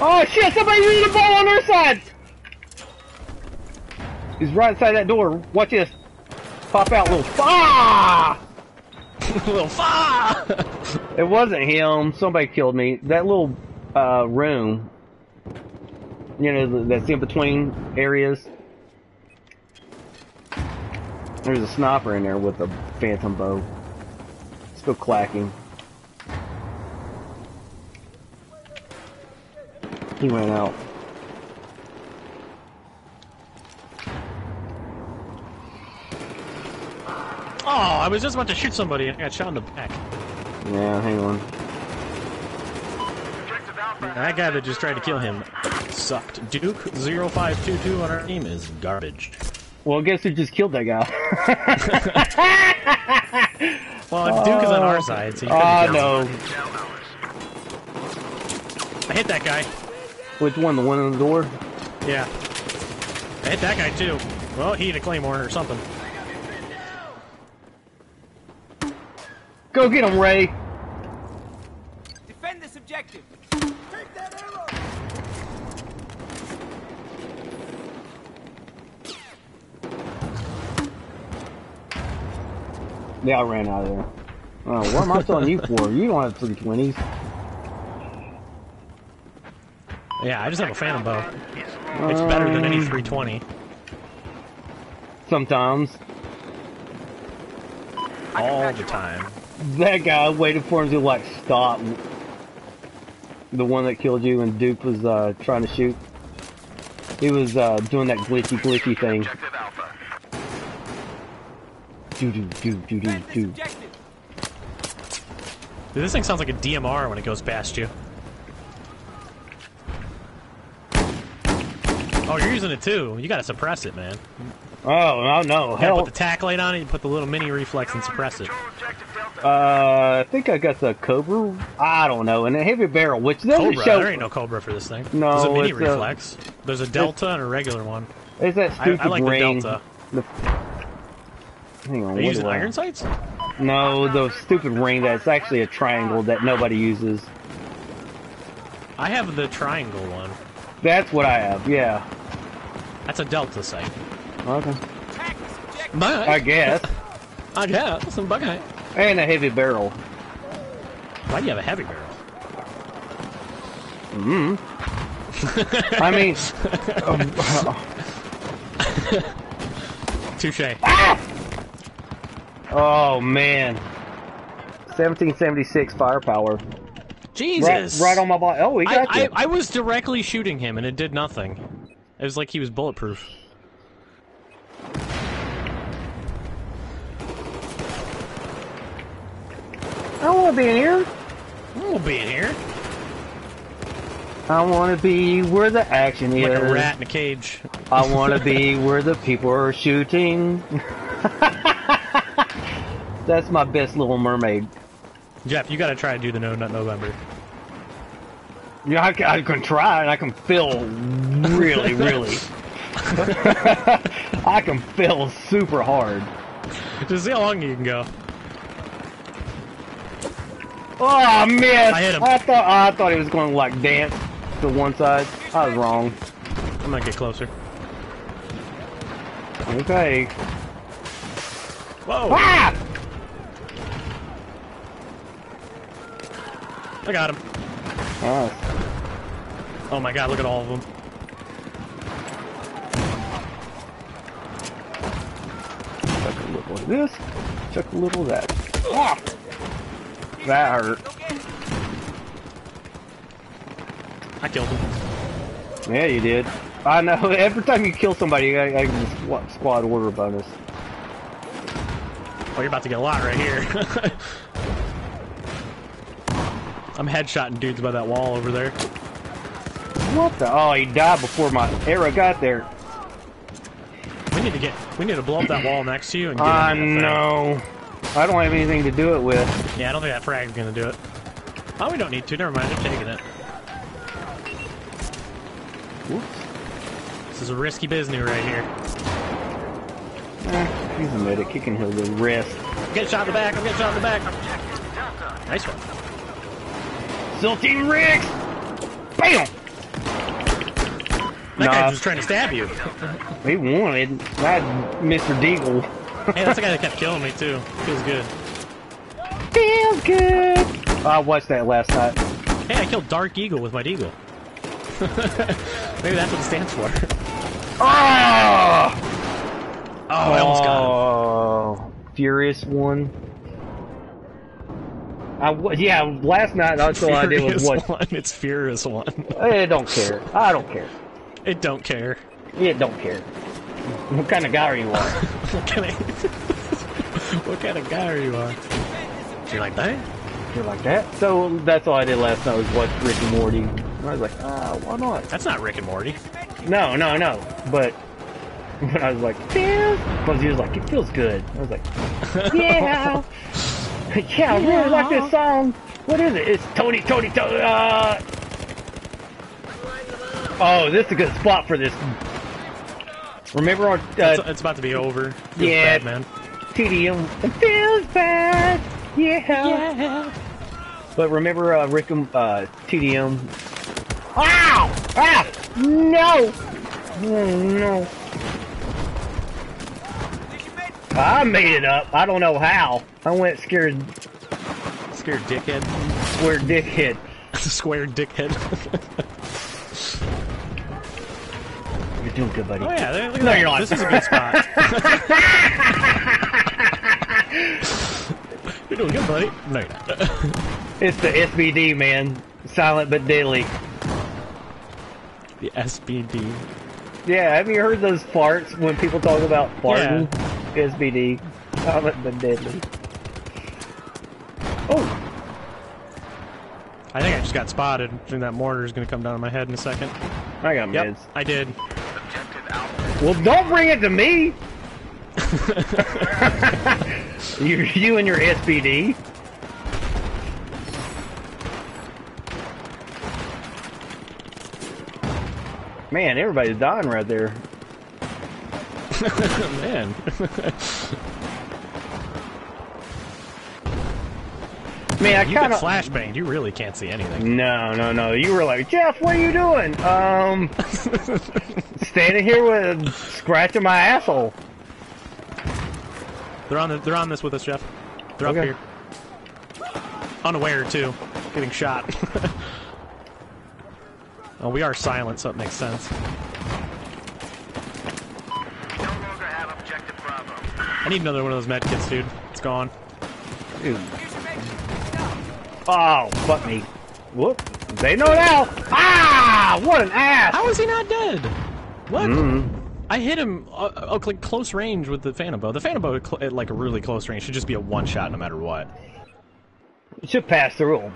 Oh shit! Somebody used a ball on their side. He's right inside that door. Watch this. Pop out, little. Ah! little fa. It wasn't him. Somebody killed me. That little uh, room. You know that's in between areas. There's a sniper in there with a phantom bow. Still clacking. He went out. Oh, I was just about to shoot somebody and I got shot in the back. Yeah, hang on. That guy that just tried to kill him sucked. Duke 0522 on our team is garbage. Well, guess who just killed that guy? Well, if Duke is on our side, so you couldn't Ah, kill him. no. I hit that guy. Which one? The one on the door? Yeah. I hit that guy too. Well, he had a claymore or something. Go get him, Ray. Defend this objective. Take that arrow. Yeah, I ran out of there. Oh, what am I telling you for? You don't have 320s. Yeah, I just have a phantom bow. It's better than any Um, 320. Sometimes. All the time. That guy waited for him to, like, stop. The one that killed you and Duke was, uh, trying to shoot. He was, uh, doing that glitchy, glitchy thing. Objective Alpha. Do, do, do, do, do, do. Dude, this thing sounds like a DMR when it goes past you. Oh, you're using it too. You gotta suppress it, man. Oh, no, no. Hell, put the tack light on it, you put the little mini reflex and suppress it. Control objective Delta. uh, I think I got the Cobra. I don't know. And a heavy barrel, which doesn't Cobra, show. there ain't no Cobra for this thing. No, There's a mini a- reflex. There's a Delta and a regular one. It's that I, stupid I like ring. the Delta. The- Hang on. Are you using I- iron sights? No, the stupid ring that's actually a triangle that nobody uses. I have the triangle one. That's what I have, yeah. That's a Delta sight. Okay. Attack. But I guess. I guess some bug eye. And a heavy barrel. Why do you have a heavy barrel? Mm. I mean, um, Touche. oh man. 1776 firepower. Jesus. Right, right on my body. Oh, he got I, you. I was directly shooting him and it did nothing. It was like he was bulletproof. I want to be in here. I want to be in here. I want to be where the action Like is. a rat in a cage. I want to be where the people are shooting. That's my best Little Mermaid. Jeff, you gotta try to do the No Nut November. Yeah, I, can- I can try and I can feel really, really. I can fail super hard. Just see how long you can go. Oh man! I hit him. I thought I thought he was going to like dance to one side. I was wrong. I'm gonna get closer. Okay. Whoa! Ah! I got him. Oh, Oh my god, look at all of them. chuck a little of this. Chuck a little of that. Ah! That hurt. Go get it. I killed him. Yeah, you did. I know. Every time you kill somebody, I, I get a squad, order bonus. Oh, you're about to get a lot right here. I'm headshotting dudes by that wall over there. What the? Oh, he died before my arrow got there. We need to get, we need to blow up that wall next to you and get I there. I don't have anything to do it with. Yeah, I don't think that frag's gonna do it. Oh, we don't need to. Never mind. I'm taking it. Whoops. This is a risky business right here. Eh, he's a medic. He can heal the rest. I'm getting shot in the back. I'm getting shot in the back. Nice one. Team Riggs! Bam! That guy Nah. was trying to stab you. He wanted. That Mr. Deagle. Hey, that's the guy that kept killing me too. Feels good. Feels good. I watched that last night. Hey, I killed Dark Eagle with my Deagle. Maybe that's what it stands for. Oh! Oh, I almost got him. Oh, Furious one. I yeah, last night that's all I did was watch. one. It's Furious one. I don't care. I don't care. It don't care. It don't care. What kind of guy are you? What kind of what kind of guy are you on? You're like that? You're like that. So that's all I did last night was watch Rick and Morty. And I was like, ah, why not? That's not Rick and Morty. No, no, no. But but I was like. Because he was like, it feels good. I was like, yeah, yeah, I really like this song. What is it? It's Tony, Tony, Tony. Uh... Oh, this is a good spot for this. Remember our uh, It's, it's about to be over. Feels yeah. bad, man. TDM? It feels bad. Yeah. But remember uh, Rick and uh, TDM? Ow! Ah! No! Oh no! There's your med I made it up. I don't know how. I went scared, Scared dickhead. square dickhead. Square dickhead. You're doing good, buddy. oh yeah, there- look at No, that. you're not. This is a good spot. you're doing good, buddy. No, you're not. It's the SBD, man. Silent but deadly. the SBD. Yeah, have you heard those farts when people talk about farting? SBD. Silent but deadly. Oh! I think I just got spotted. I think that mortar is going to come down on my head in a second. I got Yep, meds. I did. Well, don't bring it to me! you, you and your SBD. Man, everybody's dying right there. Man. Man, I you kind get of. flashbanged. You really can't see anything. No, no, no. You were like, Jeff, what are you doing? Um, standing here with scratching my asshole. They're on the, they're on this with us, Jeff. They're Okay. up here. Unaware too, getting shot. oh, we are silent, so it makes sense. No longer have objective Bravo. I need another one of those med kits, dude. It's gone. Dude. Here's your med kit. Pick it up. Oh, fuck me. Whoop. They know now. Ah! What an ass! How is he not dead? What? Mm. I hit him uh, uh, like close range with the Phantom Bow. The Phantom Bow at like a really close range should just be a one shot no matter what. It should pass the him.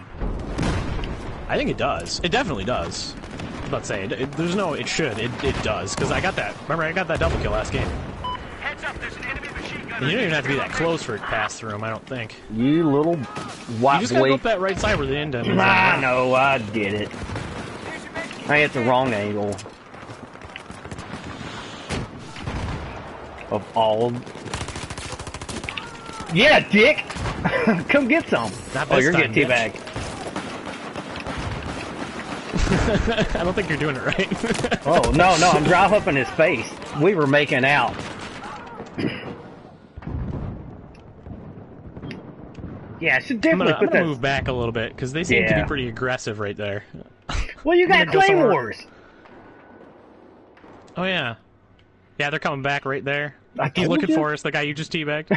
I think it does. It definitely does. I was about to say, it, it- there's no, it should. It, it does. Because I got that. Remember, I got that double kill last game. Heads up, there's an enemy machine gunner. And you don't even have to be that close for it to pass through him, I don't think. You little white You just gotta go up that right side where the end of is. I know. I did it. I hit the wrong angle. Of all... Yeah, dick! Come get some! oh, you're getting teabag. I don't think you're doing it right. oh, no, no, I'm driving up in his face. We were making out. Yeah, I should I'm gonna, I'm gonna move back a little bit because they seem to be pretty aggressive right there. Well, you got gonna go claymores. Oh yeah, yeah, they're coming back right there. I He's looking you. for us. The guy you just teabagged.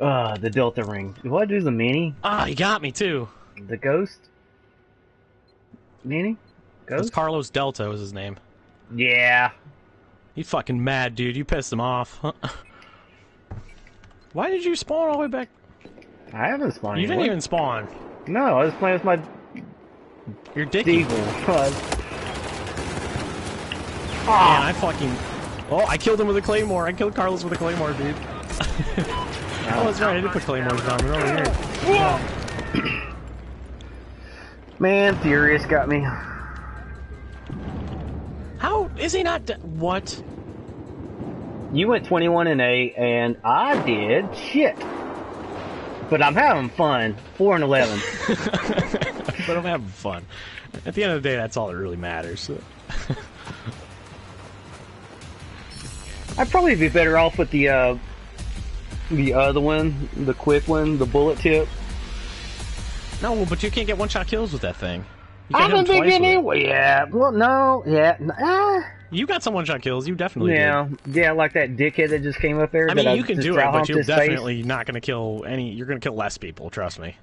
Uh, the Delta ring. Do I do the mini? Ah, he got me too. The ghost? Mini? Ghost? Carlos Delta was his name. Yeah. He fucking mad, dude. You pissed him off. Why did you spawn all the way back? I haven't spawned You didn't anywhere. even spawn. No, I was playing with my You're dicky. Deagle. God. Man, I fucking. Oh, I killed him with a claymore. I killed Carlos with a claymore, dude. oh, that's right. I did put claymores down. They're over here. Man, Furious got me. How is he not? What? You went 21 and 8, and I did shit. But I'm having fun. 4 and 11. but I'm having fun. At the end of the day, that's all that really matters. I'd probably be better off with the uh, the other one, the quick one, the bullet tip. No, but you can't get one-shot kills with that thing. I can't hit haven't been getting anywhere. Yeah, well, no, yeah, ah, You got some one-shot kills. You definitely yeah, yeah, like that dickhead that just came up there. did. I mean, you can do it, but you're his face. definitely not going to kill any. You're going to kill less people. Trust me.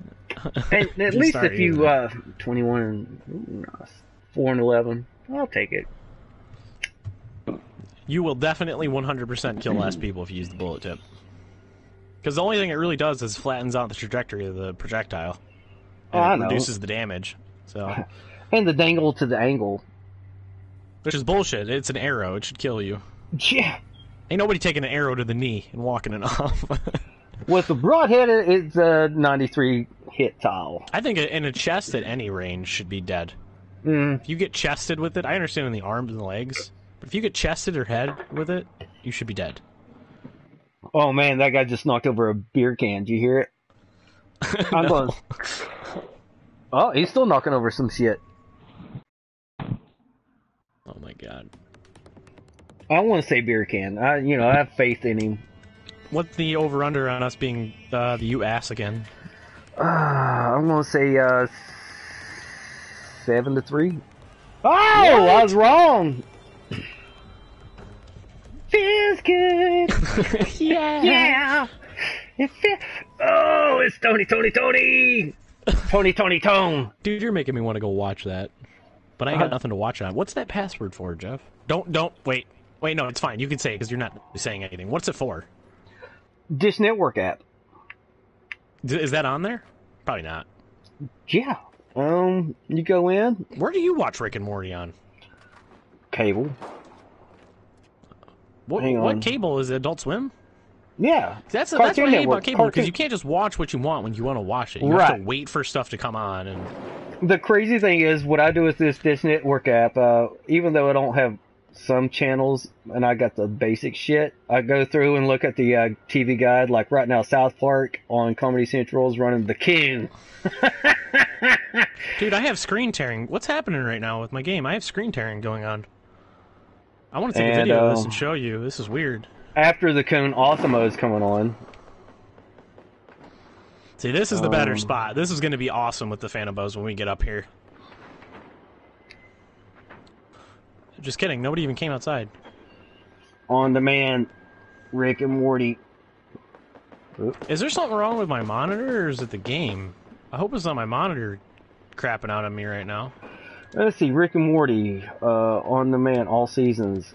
And at least if you uh, twenty-one and ooh, four and 11, I'll take it. You will definitely 100% kill less people if you use the bullet tip. Because the only thing it really does is flattens out the trajectory of the projectile. Oh, And I know. reduces the damage. So, And the dangle to the angle. which is bullshit. It's an arrow. It should kill you. Yeah. Ain't nobody taking an arrow to the knee and walking it off. With the broadhead, it's a 93 hit tile. I think in a chest at any range should be dead. Mm, If you get chested with it, I understand in the arms and the legs, but if you get chested or head with it, you should be dead. Oh man, that guy just knocked over a beer can. Do you hear it? I'm No. going. Oh, he's still knocking over some shit. Oh my god. I want to say beer can. I, you know, I have faith in him. What's the over under on us being uh, the you ass again? Uh, I'm gonna say uh, seven to three. Oh, I was wrong. Feels good. yeah. Yeah. It feel- oh, it's Tony, Tony, Tony. Tony, Tony, Tone. Dude, you're making me want to go watch that. But I ain't got Uh, nothing to watch on. What's that password for, Jeff? Don't don't wait. Wait, no, it's fine. You can say it because you're not saying anything. What's it for? Dish Network app. D- Is that on there? Probably not. Yeah. Um, you go in Where do you watch Rick and Morty on? cable. What, Hang what cable is it? Adult Swim? Yeah. That's that's Cartoon what I hate about cable because you can't just watch what you want when you want to watch it. You have to wait for stuff to come on, and The crazy thing is, what I do with this Dish Network app, uh, even though I don't have some channels and I got the basic shit, I go through and look at the uh, TV guide. Like right now, South Park on Comedy Central is running The King. dude, I have screen tearing. What's happening right now with my game? I have screen tearing going on. I want to take a And, video of this um, and show you. This is weird. After the Coon Awesome is coming on. See, this is the better Um, spot. This is going to be awesome with the Phantom Bows when we get up here. Just kidding. Nobody even came outside. On demand, Rick and Morty. Is there something wrong with my monitor, or is it the game? I hope it's not my monitor crapping out on me right now. Let's see, Rick and Morty uh, on demand all seasons.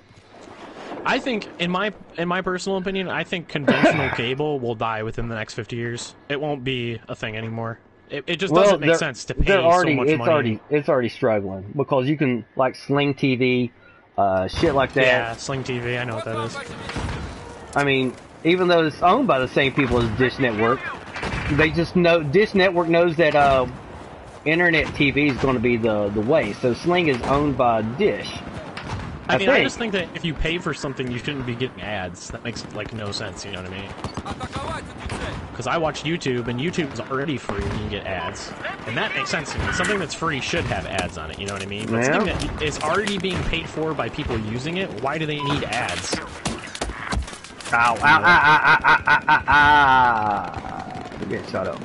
I think, in my in my personal opinion, I think conventional cable will die within the next fifty years. It won't be a thing anymore. It, it just doesn't make sense to pay already, so much it's money. already it's already struggling because you can like Sling TV, uh, shit like that. yeah, Sling TV. I know what that is. I mean, even though it's owned by the same people as Dish Network, they just know Dish Network knows that uh, internet TV is going to be the the way. So Sling is owned by Dish. I, I mean, think. I just think that if you pay for something, you shouldn't be getting ads. That makes, like, no sense, you know what I mean? Because I watch YouTube, and YouTube is already free, and you can get ads. And that makes sense to me. Something that's free should have ads on it, you know what I mean? But yeah. that is already being paid for by people using it, why do they need ads? Ow, ow, ow, ow, ow, ow, ow, ow. Get shot up.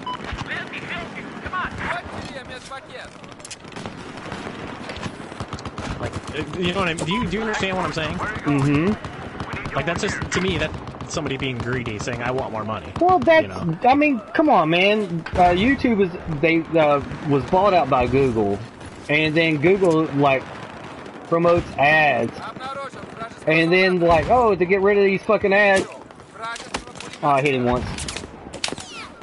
You know what I mean? Do you, do you understand what I'm saying? Mm-hmm. Like, that's just, to me, that's somebody being greedy, saying, I want more money. Well, that's, you know? I mean, come on, man. Uh, YouTube was they, uh, was bought out by Google. And then Google, like, promotes ads. And then, like, oh, to get rid of these fucking ads. Oh, I hit him once.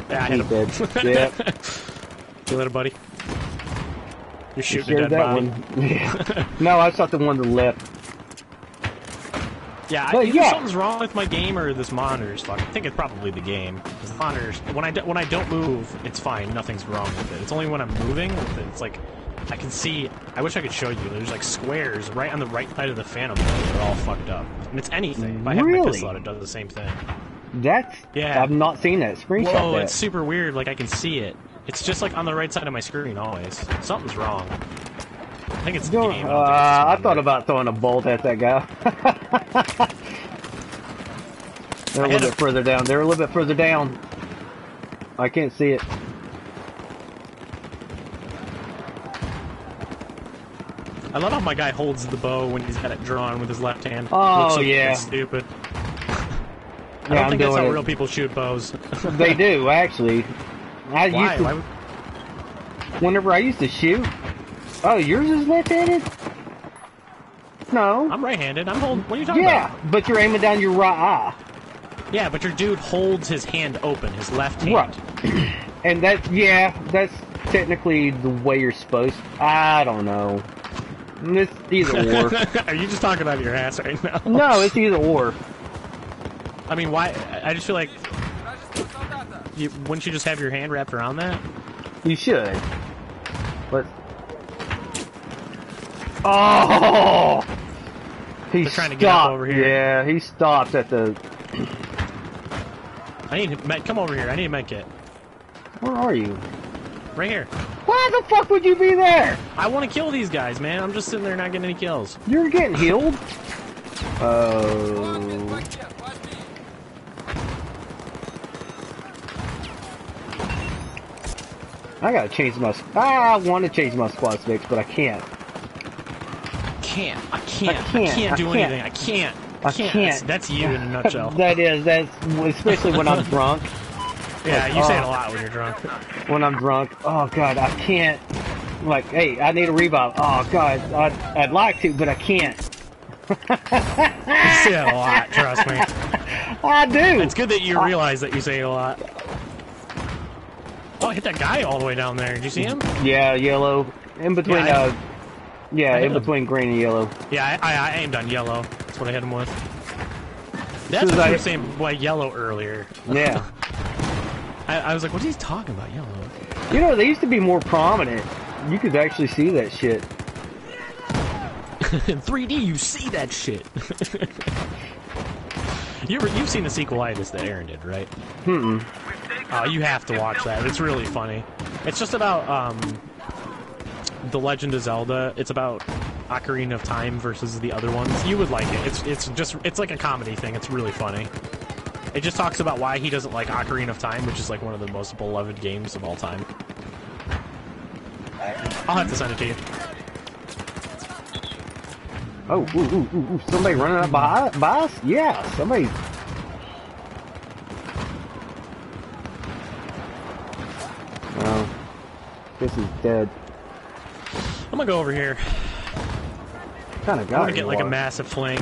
Yeah, I hit him. Yep. See you later, buddy. You're You shooting a dead that body. one. Yeah. no, I shot the one to the left. Yeah, I But either yeah. something's wrong with my game or this monitor's fucked. I think it's probably the game. 'Cause the monitor's when I do, when I don't move, it's fine. Nothing's wrong with it. It's only when I'm moving, with it, it's like I can see. I wish I could show you. There's like squares right on the right side of the Phantom that are all fucked up. And it's anything. If I have my Really? pistol out, it does the same thing. That's. Yeah. I've not seen that screenshot. Whoa, that. it's super weird. Like I can see it. It's just like on the right side of my screen always. Something's wrong. I think it's the game. uh, I, I thought about throwing a bolt at that guy. They're a little bit a- further down. They're a little bit further down. I can't see it. I love how my guy holds the bow when he's got it drawn with his left hand. Oh, yeah. stupid. I Yeah, don't I'm think that's doing how it. real people shoot bows. They do actually. I Why? used to. Why. Whenever I used to shoot. Oh, yours is left-handed. No. I'm right-handed. I'm holding. What are you talking yeah, about? Yeah, but you're aiming down your right eye. Yeah, but your dude holds his hand open, his left hand. Right. And that, yeah, that's technically the way you're supposed. I don't know. It's either or. Are you just talking out of your ass right now? No, it's either or. I mean, why? I just feel like you, wouldn't you just have your hand wrapped around that? You should. But. Oh! He's They're trying to get stopped. over here. Yeah, he stopped at the. I need Matt. Come over here. I need a med kit. Where are you? Right here. Why the fuck would you be there? I want to kill these guys, man. I'm just sitting there not getting any kills. You're getting healed. Oh. I gotta change my. I want to change my squad specs, but I can't. Can't. I can't. I can't, can't, I do can't. anything. I can't. I can't. can't. That's, that's you in a nutshell. that is. That's especially when I'm drunk. yeah, you say it oh. a lot when you're drunk. When I'm drunk. Oh god, I can't. Like, hey, I need a revive. Oh god, I'd, I'd like to, but I can't. You say it a lot. Trust me. I do. It's good that you realize that you say it a lot. Oh, I hit that guy all the way down there. Did you see him? Yeah, yellow. In between, Yeah, I- uh, yeah, in him. between green and yellow. Yeah, I, I, I aimed on yellow. That's what I hit him with. That's what I- you were saying by yellow earlier. Yeah. I, I was like, what are you talking about, yellow? you know, they used to be more prominent. You could actually see that shit. In 3D, you see that shit. you you've seen the sequel, I sequelitis that Arin did, right? Hmm. Oh, you have to watch that. It's really funny. It's just about um, the Legend of Zelda. It's about Ocarina of Time versus the other ones. You would like it. It's it's just it's like a comedy thing. It's really funny. It just talks about why he doesn't like Ocarina of Time, which is like one of the most beloved games of all time. I'll have to send it to you. Oh, ooh, ooh, ooh, somebody running up by, by us? Yeah, somebody. This is dead. I'm gonna go over here. Kind of I'm gonna get you like a massive flank.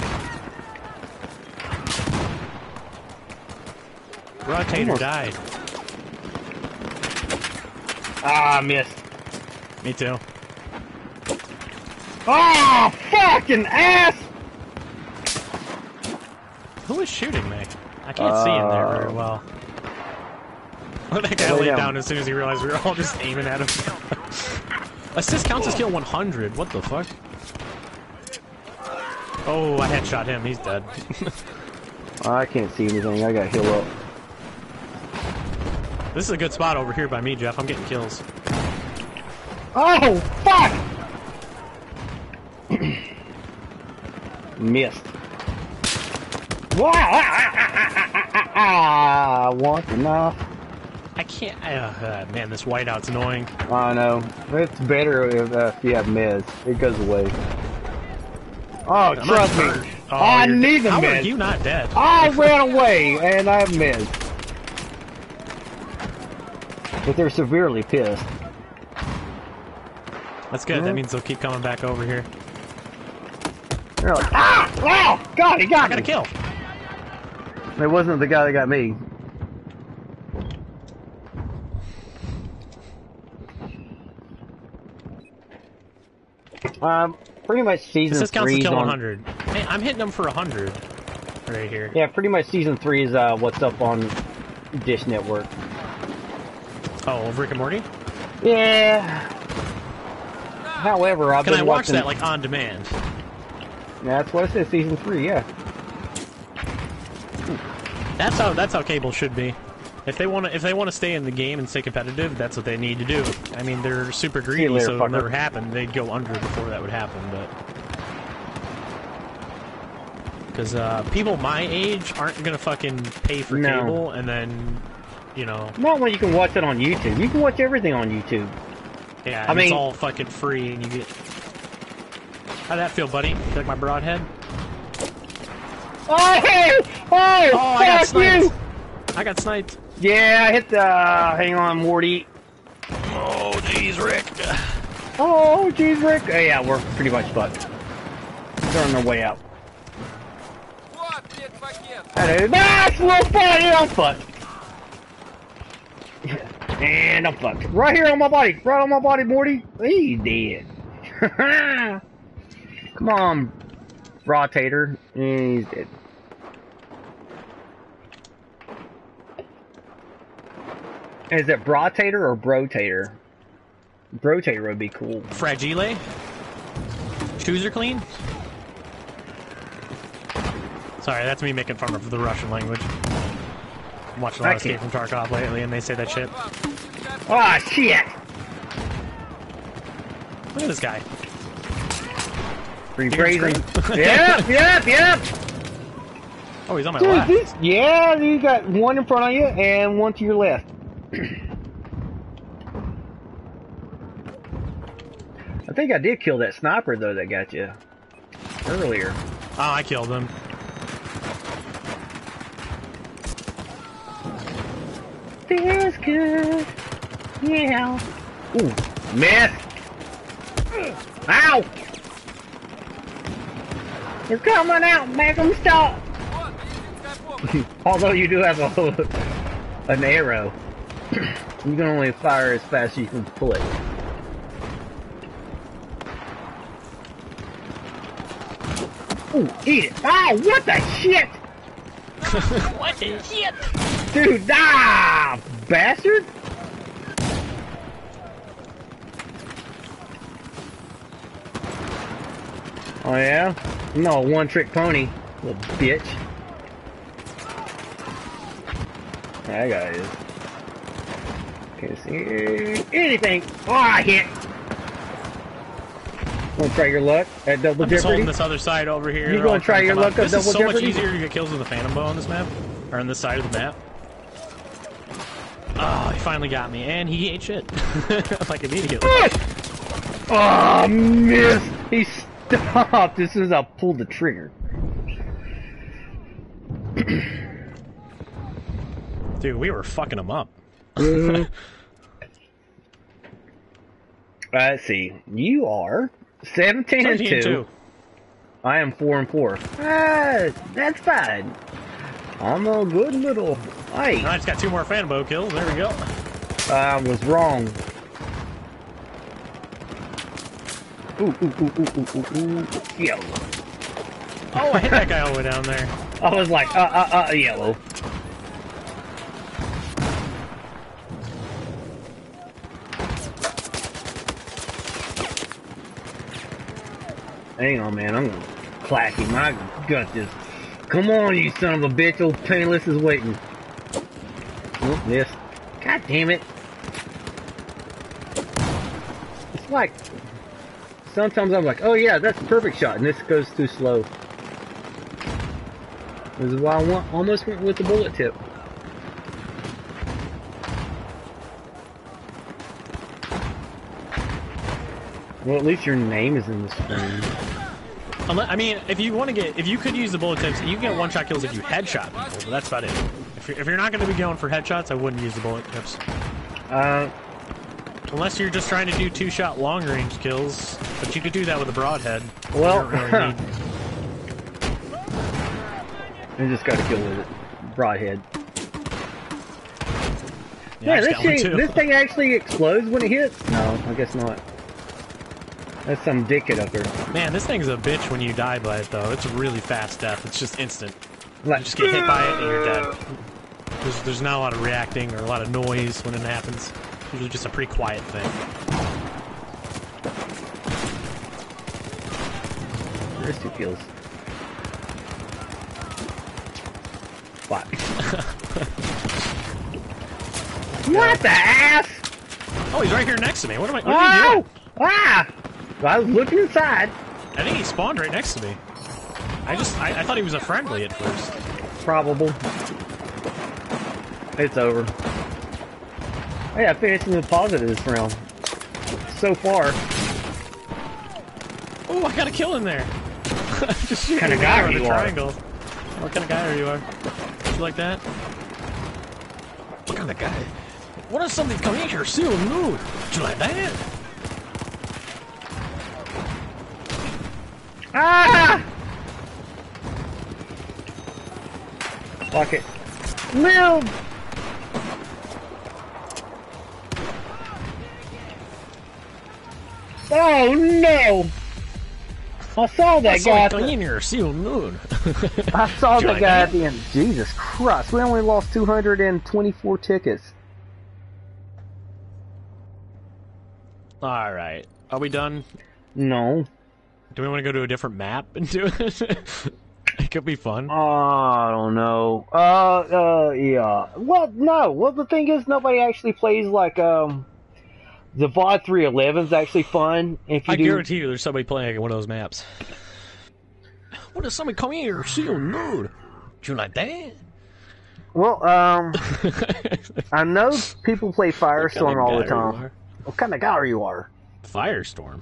Rotator Almost. died. Ah, I missed. Me too. Oh, fucking ass! Who is shooting me? I can't see in there very Uh, well. that guy laid down. down as soon as he realized we were all just aiming at him. Assist counts as kill 100. What the fuck? Oh, I headshot him. He's dead. I can't see anything. I gotta heal up. this is a good spot over here by me, Jeff. I'm getting kills. Oh, fuck! Missed. Wow! Ah, ah, ah, ah, want enough. I can't. Uh, uh, man, this whiteout's annoying. I know. It's better if, uh, if you have meds. It goes away. Oh, I'm trust me. Oh, I need the How are meds. you not dead? I ran away and I have meds. But they're severely pissed. That's good. That Mhm. means they'll keep coming back over here. They're like, ah! Oh, God, he got I got a kill. It wasn't the guy that got me. Um, pretty much season This counts to three kill on. 100. Hey, I'm hitting them for 100 right here. Yeah, pretty much season three is uh, what's up on Dish Network. Oh, Rick and Morty? Yeah. However, I've Can been I watch watching. that like on demand? That's what I said. Season three, yeah. That's how that's how cable should be. If they want to if they want to stay in the game and stay competitive, that's what they need to do. I mean, they're super greedy, later, so it'll never happen. They'd go under before that would happen, but because uh, people my age aren't gonna fucking pay for No. cable and then, you know, Not when you can watch it on YouTube. You can watch everything on YouTube. yeah, I and it's all fucking free, and you get. How'd that feel, buddy? Feel like my broadhead? Oh, hey! Oh, Oh, I got fuck you! sniped. I got sniped. Yeah, I hit the. Hang on, Morty. Oh, jeez, Rick. Oh, jeez, Rick. Oh, yeah, we're pretty much fucked. They're on their way out. That's ah, little fuck. And I'm fucked. And I'm fucked. Right here on my body. Right on my body, Morty. He dead. Come on, Raw Tater. He's dead. Is it Brotator or Brotator? Brotator would be cool. Fragile. Shoes are clean. Sorry, that's me making fun of the Russian language. I'm watching a lot of Escape from Tarkov lately, and they say that shit. Ah, shit! Look at this guy. Rephrasing. yep, yep, yep! Oh, he's on my Dude, left. these, yeah, you got one in front of you and one to your left. I think I did kill that sniper, though, that got you earlier. Oh, I killed him. Feels good. Yeah. Ooh, myth. Ow! It's coming out, make stop! Although you do have a, an arrow you can only fire as fast as you can pull it. Ooh, eat it! Ah, what the shit, what the shit? dude! Ah, bastard! Oh yeah? No, one-trick pony, little bitch. That guy is. See anything. Oh, I hit. To try your luck at double I'm just jeopardy? holding this other side over here. You gonna try your luck at This is Double so much easier to get kills with a Phantom Bow on this map, or on this side of the map. Oh, he finally got me, and he ate shit. like immediately. Oh, miss! He stopped This is I pulled the trigger. Dude, we were fucking him up. Uh, Let's see. You are 17 and 2. two. I am 4 and 4. Ah, that's fine. I'm a good little. Hey, I just got two more Phantom Bow kills. There we go. I was wrong. Ooh, ooh, ooh, ooh, ooh, ooh, ooh. Yellow. Oh, I hit that guy all the way down there. I was like, uh, uh, uh, yellow. Hang on, man. I'm gonna clacky. My gut just. Come on, you son of a bitch. Old Painless is waiting. Oh. God damn it. It's like. Sometimes I'm like, oh yeah, that's perfect shot, and this goes too slow. This is why I want, almost went with the bullet tip. Well, at least your name is in the screen. I mean, if you want to get, if you could use the bullet tips, you can get one shot kills if you headshot people, but that's about it. If you're, if you're not going to be going for headshots, I wouldn't use the bullet tips. Uh, Unless you're just trying to do two shot long range kills, but you could do that with a broadhead. You Well, really I just got to kill with it. Broadhead. yeah, Yeah, this thing, this thing actually explodes when it hits? No, I guess not. That's some dickhead up there. Man, this thing's a bitch when you die by it, though. It's a really fast death. It's just instant. You just get hit by it and you're dead. There's, there's not a lot of reacting or a lot of noise when it happens. It's usually just a pretty quiet thing. There's two kills. What? what the ass? Oh, he's right here next to me. What am I? What are you doing? Ah! I was looking inside. I think he spawned right next to me. I just, I, I thought he was a friendly at first. Probable. It's over. Hey, I finished in the positive this round. So far. Oh, I got a kill in there. just shooting Kinda guy around you the are. triangle. What kind of guy are you? Are you like that? What kind of guy? What if something come in here soon? No, you like that? Ah! Fuck it. Live! Oh no! I saw that guy. at come the- in here soon? No. I saw Do you that guy that? at the end. Jesus Christ! We only lost 224 tickets. All right, are we done? No. Do we want to go to a different map and do it? it could be fun. Oh, I don't know. Uh, uh, yeah. Well, no. Well, the thing is, nobody actually plays like um, the VOD 311 is actually fun. If you I do, guarantee you, there's somebody playing one of those maps. What if somebody come in here soon? No. Do you like that? well, um, I know people play Firestorm all the time. What kind of guy are you are? Firestorm.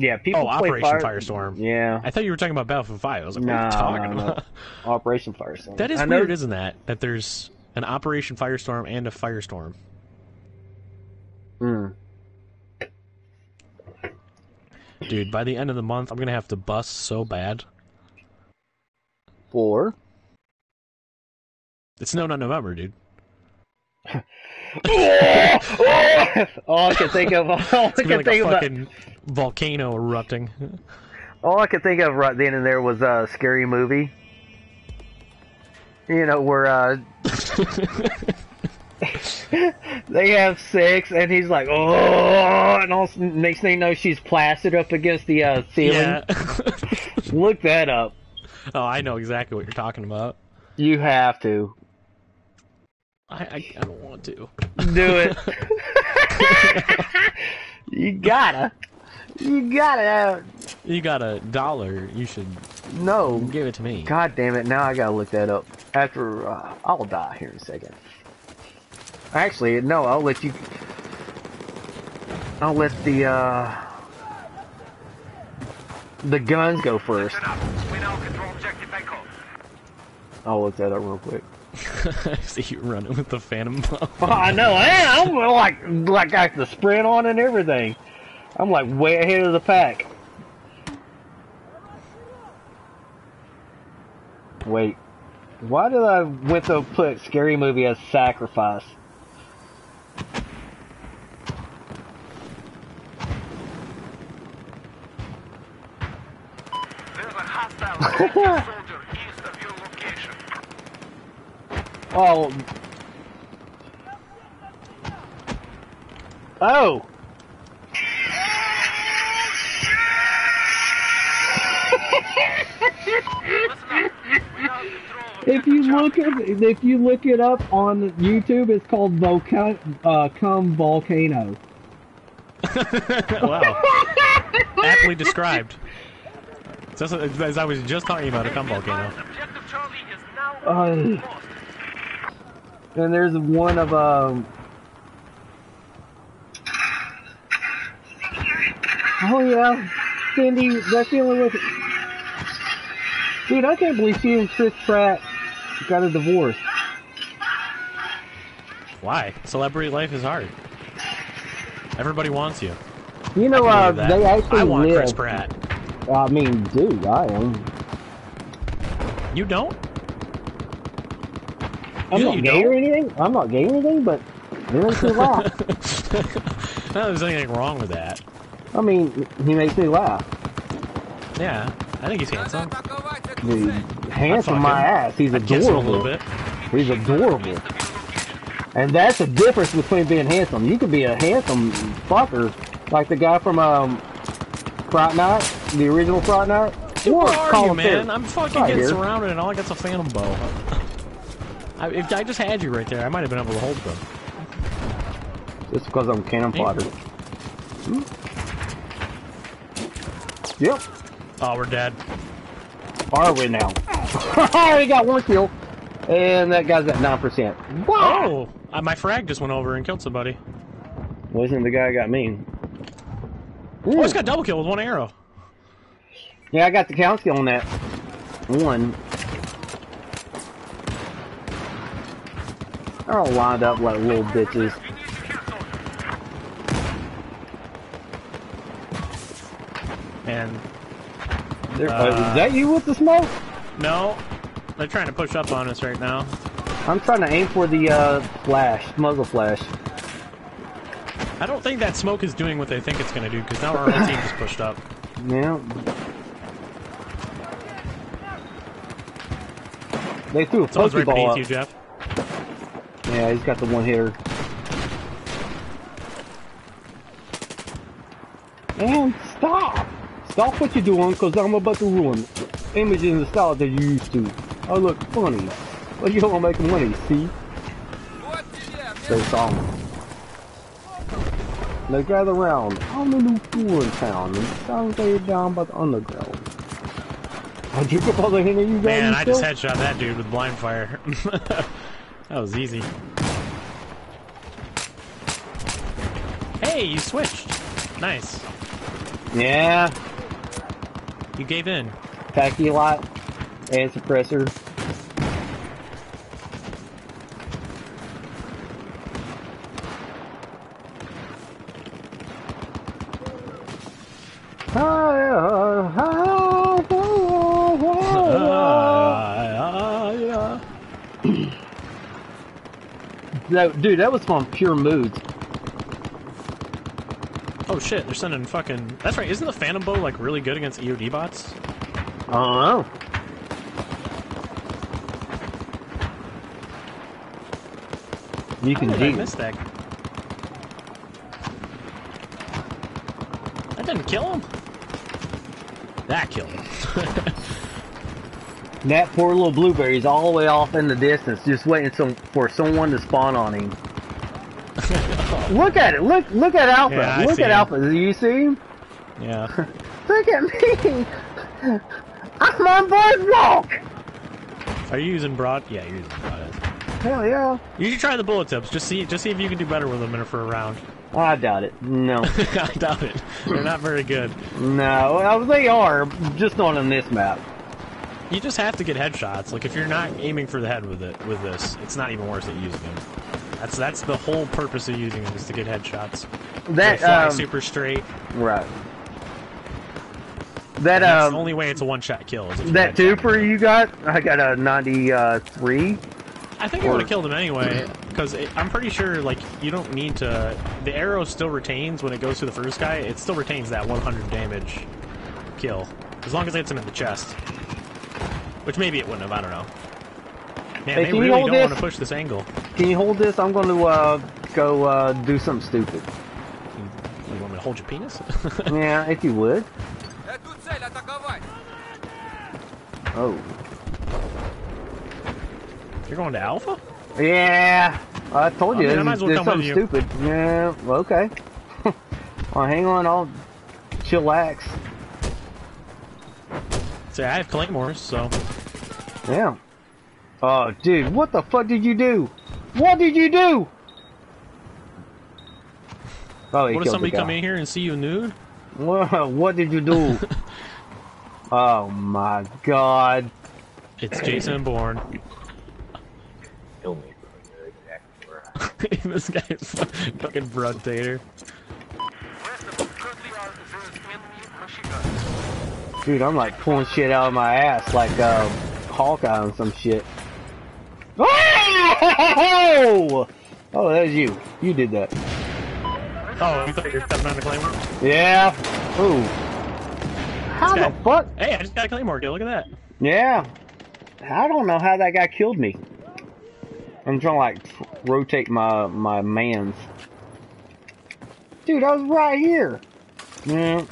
Yeah, people Oh, play Operation Fire- Firestorm. Yeah, I thought you were talking about Battlefield 5. I was like, what are you talking no, about? Operation Firestorm. That is I know- weird, isn't that? That there's an Operation Firestorm and a Firestorm. Mm. Dude, by the end of the month, I'm gonna have to bust so bad. Four. It's no, not November, dude. all I can think of, all I It's gonna be can like think a of, fucking volcano erupting. all I could think of right then and there was a uh, scary movie. You know where uh, they have sex and he's like, oh, and all next thing you know, she's plastered up against the uh, ceiling. yeah. Look that up. oh, I know exactly what you're talking about. You have to I, I, I don't want to. do it. you gotta. You got it. have. You got a dollar. You should No. give it to me. God damn it! Now I gotta look that up. After uh, I'll die here in a second. Actually, no. I'll let you. I'll let the uh, the guns go first. Listen up. We now control objective Echo. I'll look that up real quick. I see you running with the Phantom Bomb. Oh, I know. I am. I'm like like got the sprint on and everything. I'm like way ahead of the pack. Wait. Why did I went to put scary movie as sacrifice? oh. a If you look at if you look it up on YouTube, it's called Volca uh, Cum Volcano. wow. Aptly described. As as I was just talking about a cum volcano. Objective Charlie is now Uh, and there's one of um. Oh yeah, Cindy, that's the only way. Dude, I can't believe she and Chris Pratt got a divorce. Why? Celebrity life is hard. Everybody wants you. You know, uh, can believe that. they actually I want live. Chris Pratt. I mean, dude, I am. You don't? I'm You- not you gay or don't? anything. I'm not gay or anything, but it makes me laugh. Not that there's anything wrong with that. I mean, he makes me laugh. Yeah, I think he's handsome. Dude, handsome my ass. He's I'd a little adorable. bit. He's adorable. And that's the difference between being handsome. You could be a handsome fucker, like the guy from um, Fright Night, the original Fright Night. Or Where are you, man? I'm fucking Right getting here. surrounded and all I got's a phantom bow. I, if I just had you right there, I might have been able to hold them. Just because I'm cannon fodder. Hmm? Yep. Oh, we're dead. Are we now? we got one kill. And that guy's at 9%. Wow! Oh, uh, my frag just went over and killed somebody. Wasn't the guy got me. Oh, I just got double kill with one arrow. Yeah, I got the count skill on that. One. They're all lined up like little bitches. And They're- Uh, is that you with the smoke? no, they're trying to push up on us right now. I'm trying to aim for the uh, flash, muzzle flash. I don't think that smoke is doing what they think it's gonna do because now our whole team just pushed up. Yeah. They threw a Someone's right beneath up. you, Jeff. Yeah, he's got the one hitter. And stop! Stop what you're doing, because I'm about to ruin images and the style that you used to. I look funny. But you don't make money, see? They saw me. They gather round. I'm the new fool in town, and some day down by the underground. I drink up all the henny you got Man, I just headshot that dude with blind fire. that was easy. Hey, you switched. Nice. Yeah, You gave in. tacky lot and suppressor. That, dude, that was from Pure Moods. Oh shit, they're sending fucking. That's right. Isn't the Phantom Bow like really good against EOD bots? I don't know. You How can did I miss that? That didn't kill him. That killed him. That poor little blueberry's all the way off in the distance, just waiting some, for someone to spawn on him. look at it. Look, look at Alpha. Yeah, look at him. Alpha. Do you see him? yeah. Look at me. I'm on boardwalk. Are you using broad? Yeah, you're using broad. Hell yeah. You should try the bullet tips. Just see, just see if you can do better with them in a for a round. Oh, I doubt it. No, I doubt it. They're not very good. no. Well, they are, just not on this map. You just have to get headshots. Like if you're not aiming for the head with it, with this, it's not even worth it using them. That's that's the whole purpose of using them is to get headshots. That They fly um, super straight. right. That That's um, the only way it's a one-shot kill. Is that duper you got, I got a 93. I think I would have killed him anyway, because I'm pretty sure like you don't need to. The arrow still retains when it goes to the first guy. It still retains that 100 damage kill, as long as it hits him in the chest. Which maybe it wouldn't have. I don't know. Man, hey, they really don't this? want to push this angle. Can you hold this? I'm going to uh, go uh, do something stupid. You, you, want me to hold your penis? yeah, if you would. Oh. You're going to Alpha? Yeah. I told you. I, mean, I might as well something you. stupid. Yeah. Well, okay. well, hang on. I'll chillax. Say, I have claymores, so. Yeah. Oh, dude, what the fuck did you do? What did you do? Oh, what if somebody come in here and see you nude? What, what did you do? oh my god. It's Jason Bourne. Kill me, bro. You're exactly where I- this guy's fucking Brud Tater. West of us currently are there's enemy machine guns. Dude, I'm like pulling shit out of my ass like uh, Hawkeye and some shit. Oh! Oh, that was you. You did that. Oh, you thought you were stepping on the claymore? Yeah. Ooh. How the fuck? Hey, I just got a claymore kill. Look at that. Yeah. I don't know how that guy killed me. I'm trying to like rotate my my man's. Dude, I was right here. Yeah.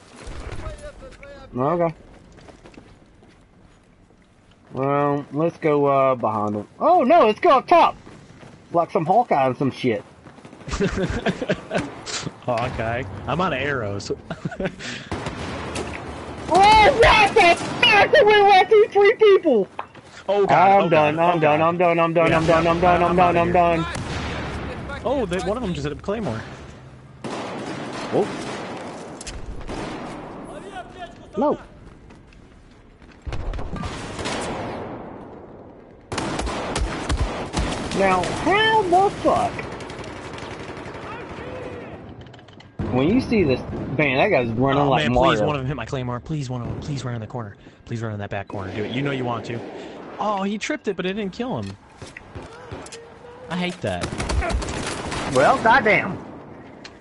Okay. Well, let's go uh, behind him. Oh no, let's go up top. Like some Hawkeye and some shit. Oh, okay. I'm out of arrows. Oh, what the fuck? We went through three people. oh god. I'm oh, done. God, I'm oh, done. God. I'm done. I'm done. Yeah, I'm done. I'm done. I'm I'm done. I'm done. Oh, they, one of them just hit a claymore. Oh. No. Now, how the fuck? When you see this, man, that guy's running Oh like man, Mario. please one of them hit my claymore. Please one of them. Please run in the corner. Please run in that back corner. Do it. You know you want to. Oh, he tripped it, but it didn't kill him. I hate that. Well, goddamn.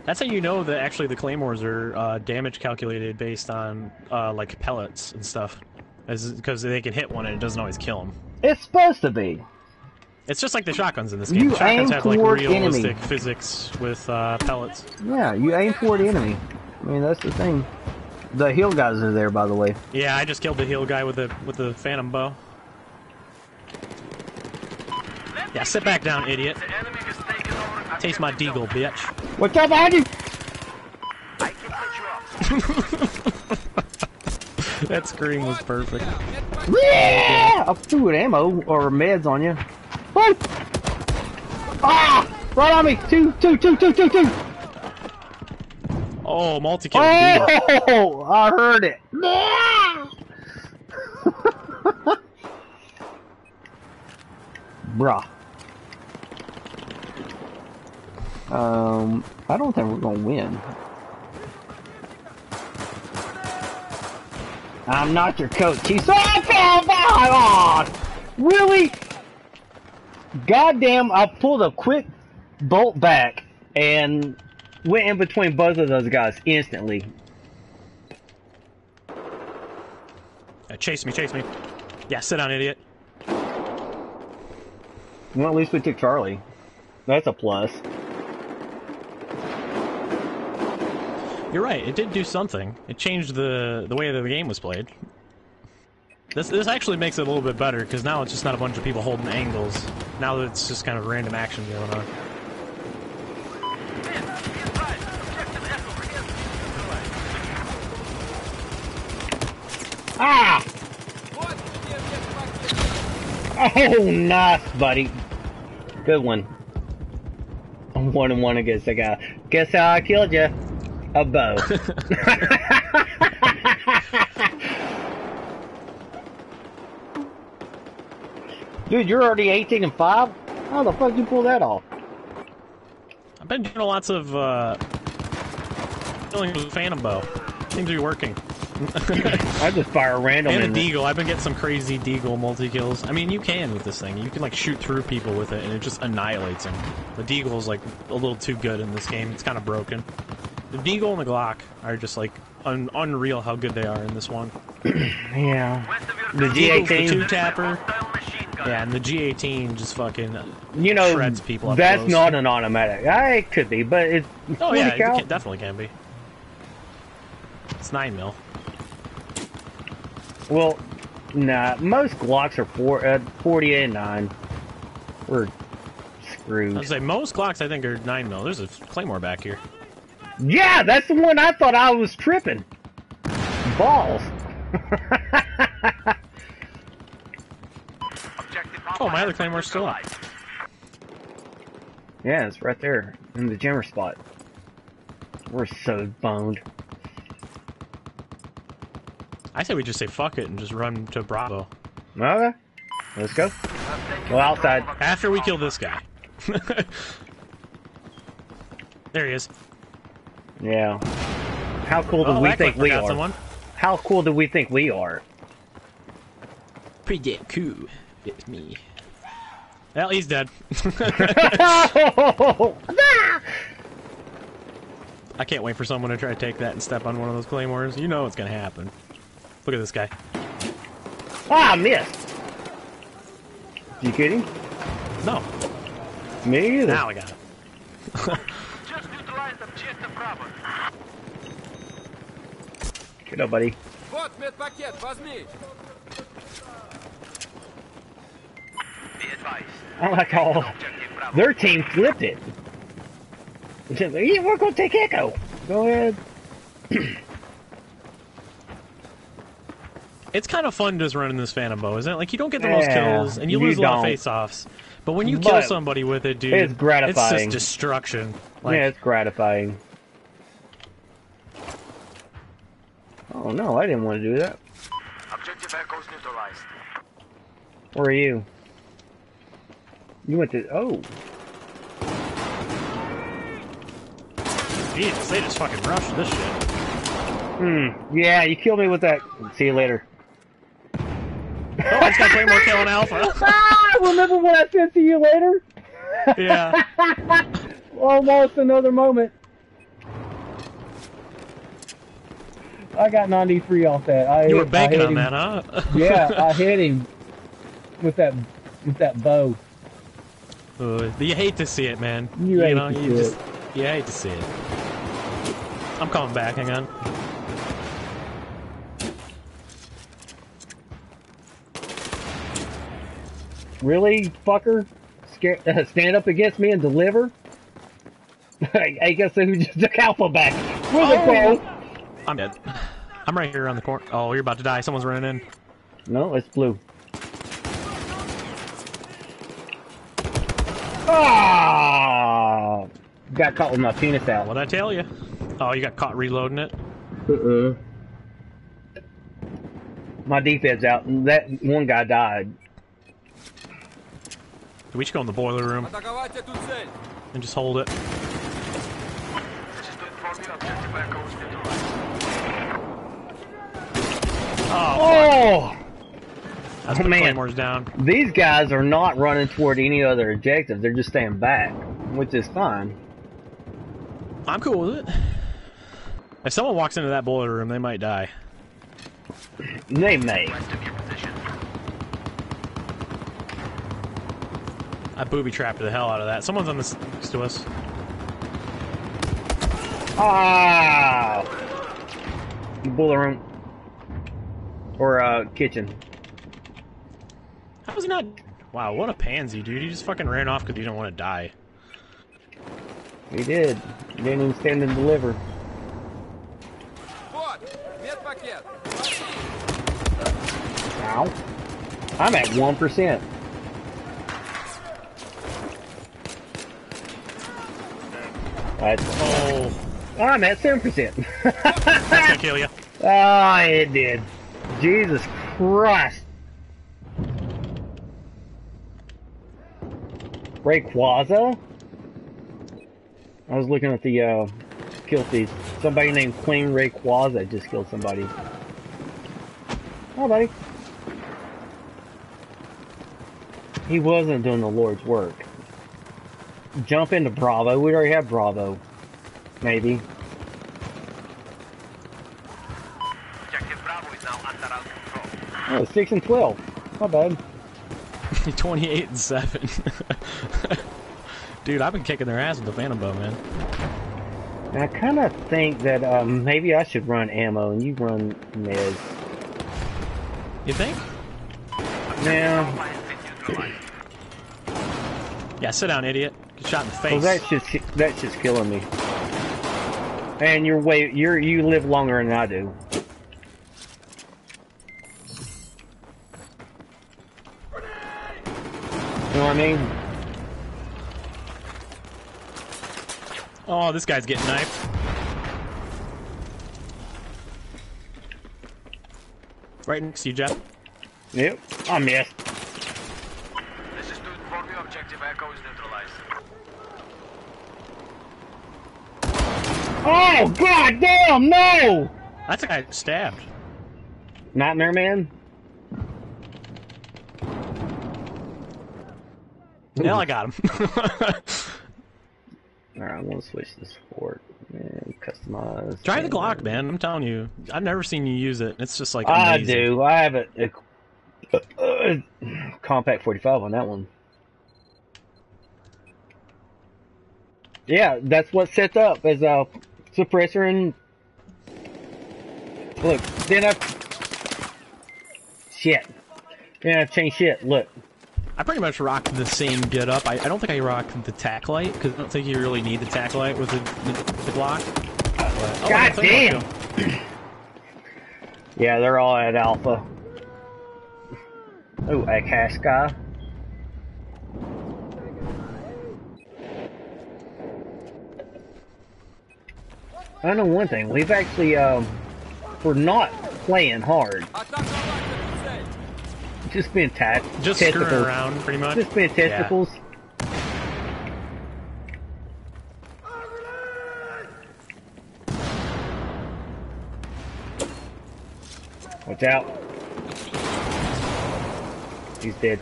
That's how you know that actually the claymores are uh, damage calculated based on uh, like pellets and stuff, because they can hit one and it doesn't always kill them. It's supposed to be. It's just like the shotguns in this game. You The shotguns aim have like toward realistic enemy. physics with uh, pellets. Yeah, you aim for the enemy. I mean, that's the thing. The hill guys are there, by the way. Yeah, I just killed the heal guy with the with the phantom bow. Yeah, sit back down, idiot. The enemy has taken over. Taste my deagle, bitch. What's up behind you? I can put you up. that scream was perfect. Yeah! I threw an ammo or meds on you. Oh! Ah! Right on me! Two, two, two, two, two, two! Oh, multi kill. Oh! I heard it. Bruh. Um, I don't think we're gonna win. I'm not your coach. He's so oh, Really? Goddamn, I pulled a quick bolt back and went in between both of those guys instantly. Yeah, chase me, chase me. Yeah, sit down, idiot. Well, at least we took Charlie. That's a plus. You're right. It did do something. It changed the the way that the game was played. This this actually makes it a little bit better because now it's just not a bunch of people holding angles. Now that it's just kind of random action going on. Men, be advised. Objective Echo is Ah! Oh, nice, buddy. Good one. I'm one and one against the guy. Guess how I killed you? A bow. Dude, you're already 18 and 5? How the fuck you pull that off? I've been doing lots of uh, killing with phantom bow. Seems to be working. I just fire random And a in deagle. I've been getting some crazy deagle multi kills. I mean, you can with this thing. You can like shoot through people with it, and it just annihilates them. The deagle is like a little too good in this game. It's kind of broken. The deagle and the Glock are just like un- unreal how good they are in this one. Yeah. west of your The Deagle's the G18. two tapper. Hostile machine gun. Yeah, and the G18 just fucking. You know, Shreds people up that's close. not an automatic. Ah, it could be, but it's Oh yeah, it can, definitely can be. It's nine mil. Well, Nah, most Glocks are four, uh, 48 and 9. We're screwed. I was say most Glocks I think are nine mil. There's a Claymore back here. Yeah, that's the one I thought I was tripping. Balls. Objective Oh, my other has Claymore's still up. yeah, it's right there in the jammer spot. We're so boned. I say we just say fuck it and just run to Bravo Okay, let's go. Have Go outside. After we kill this guy. there he is. Yeah. How cool do Oh, we think we are? someone. How cool do we think we are? Pretty damn cool. It's me. Well, he's dead. I can't wait for someone to try to take that and step on one of those claymores. You know what's gonna happen. Look at this guy. ah, I missed. You kidding? No, Me either. now I got it. Just neutralized objective Bravo. Get up, buddy. I like oh, how Objective Bravo. their team flipped it. It's just like, Yeah, we're gonna take Echo. Go ahead. It's kind of fun just running this Phantom Bow, isn't it? Like you don't get the most kills and you, you lose a lot of face-offs, but when you kill But somebody with it, dude, it's gratifying. It's just destruction. Like, yeah, it's gratifying. Oh no, I didn't want to do that. Objective Echo's neutralized. Where are you? You went to oh. Jesus, they just fucking rushed this shit. Hmm. Yeah, you killed me with that. See you later. Oh, I just got Claymore killing Alpha. ah, remember what I said to you later? yeah. Almost another moment. I got 93 off that. I, You were banking on him. that, huh? yeah, I hit him with that with that bow. Uh, you hate to see it, man. You hate know, to you see just you hate to see it. I'm coming back. Hang on. Really, fucker? Scare, uh, stand up against me and deliver? I, I guess who just took Alpha back. Where's it Oh. go? I'm dead. I'm right here on the corner. Oh, you're about to die. Someone's running in. No, it's blue. Oh! Got caught with my penis out. What'd I tell you? Oh, you got caught reloading it? Uh-uh. My defense out. That one guy died. We should go in the boiler room. And just hold it. Oh! oh! That's Oh, the man. Claymore's down. These guys are not running toward any other objectives. They're just staying back, which is fine. I'm cool with it. If someone walks into that boiler room, they might die. They may. Rest of your position. I booby trapped the hell out of that. Someone's on this next to us. Ah! Boiler room. Or, uh, kitchen. How is he not... Wow, what a pansy, dude. He just fucking ran off because he didn't want to die. He did. He didn't even stand and deliver. Ow. I'm at 1%. That's, oh. I'm at 7%. That's gonna kill you. Ah, oh, it did. Jesus Christ. Rayquaza? I was looking at the uh, kill feeds. Somebody named Queen Rayquaza just killed somebody. Oh, buddy. He wasn't doing the Lord's work. Jump into Bravo. We already have Bravo. Maybe. Objective Bravo is now under our control. Oh, 6 and 12. Not bad. 28 and 7. Dude, I've been kicking their ass with the Phantom Bow, man. I kind of think that um, maybe I should run ammo and you run meds. You think? Yeah. Alliance been neutralized. Yeah, sit down, idiot. Get shot in the Well, face. that's just that's just killing me. And you're way you're you live longer than I do. You know what I mean? Oh, this guy's getting knifed. Right next to you, Jeff. Yep. I missed. This is Newton 4 objective Echo is neutralized. Oh god damn no! That's a guy stabbed. Nightmare Man? Now I got him. Alright, I want to switch this sport. And customize. Try the Glock, man. I'm telling you. I've never seen you use it. It's just like I do. I have a, a, a compact 45 on that one. Yeah, that's what's set up as a suppressor and look. Then I shit. Then I changed shit. Look. I pretty much rock the same get up. I, I don't think I rock the tack light because I don't think you really need the tack light with the, the, the Glock. But- oh, God I think I'll damn. Yeah, they're all at alpha. Oh, a cash guy. I know one thing. We've actually, um, we're not playing hard. Just being tat- Just testicles. screwing around, pretty much. Just being Yeah. testicles. Watch out. He's dead.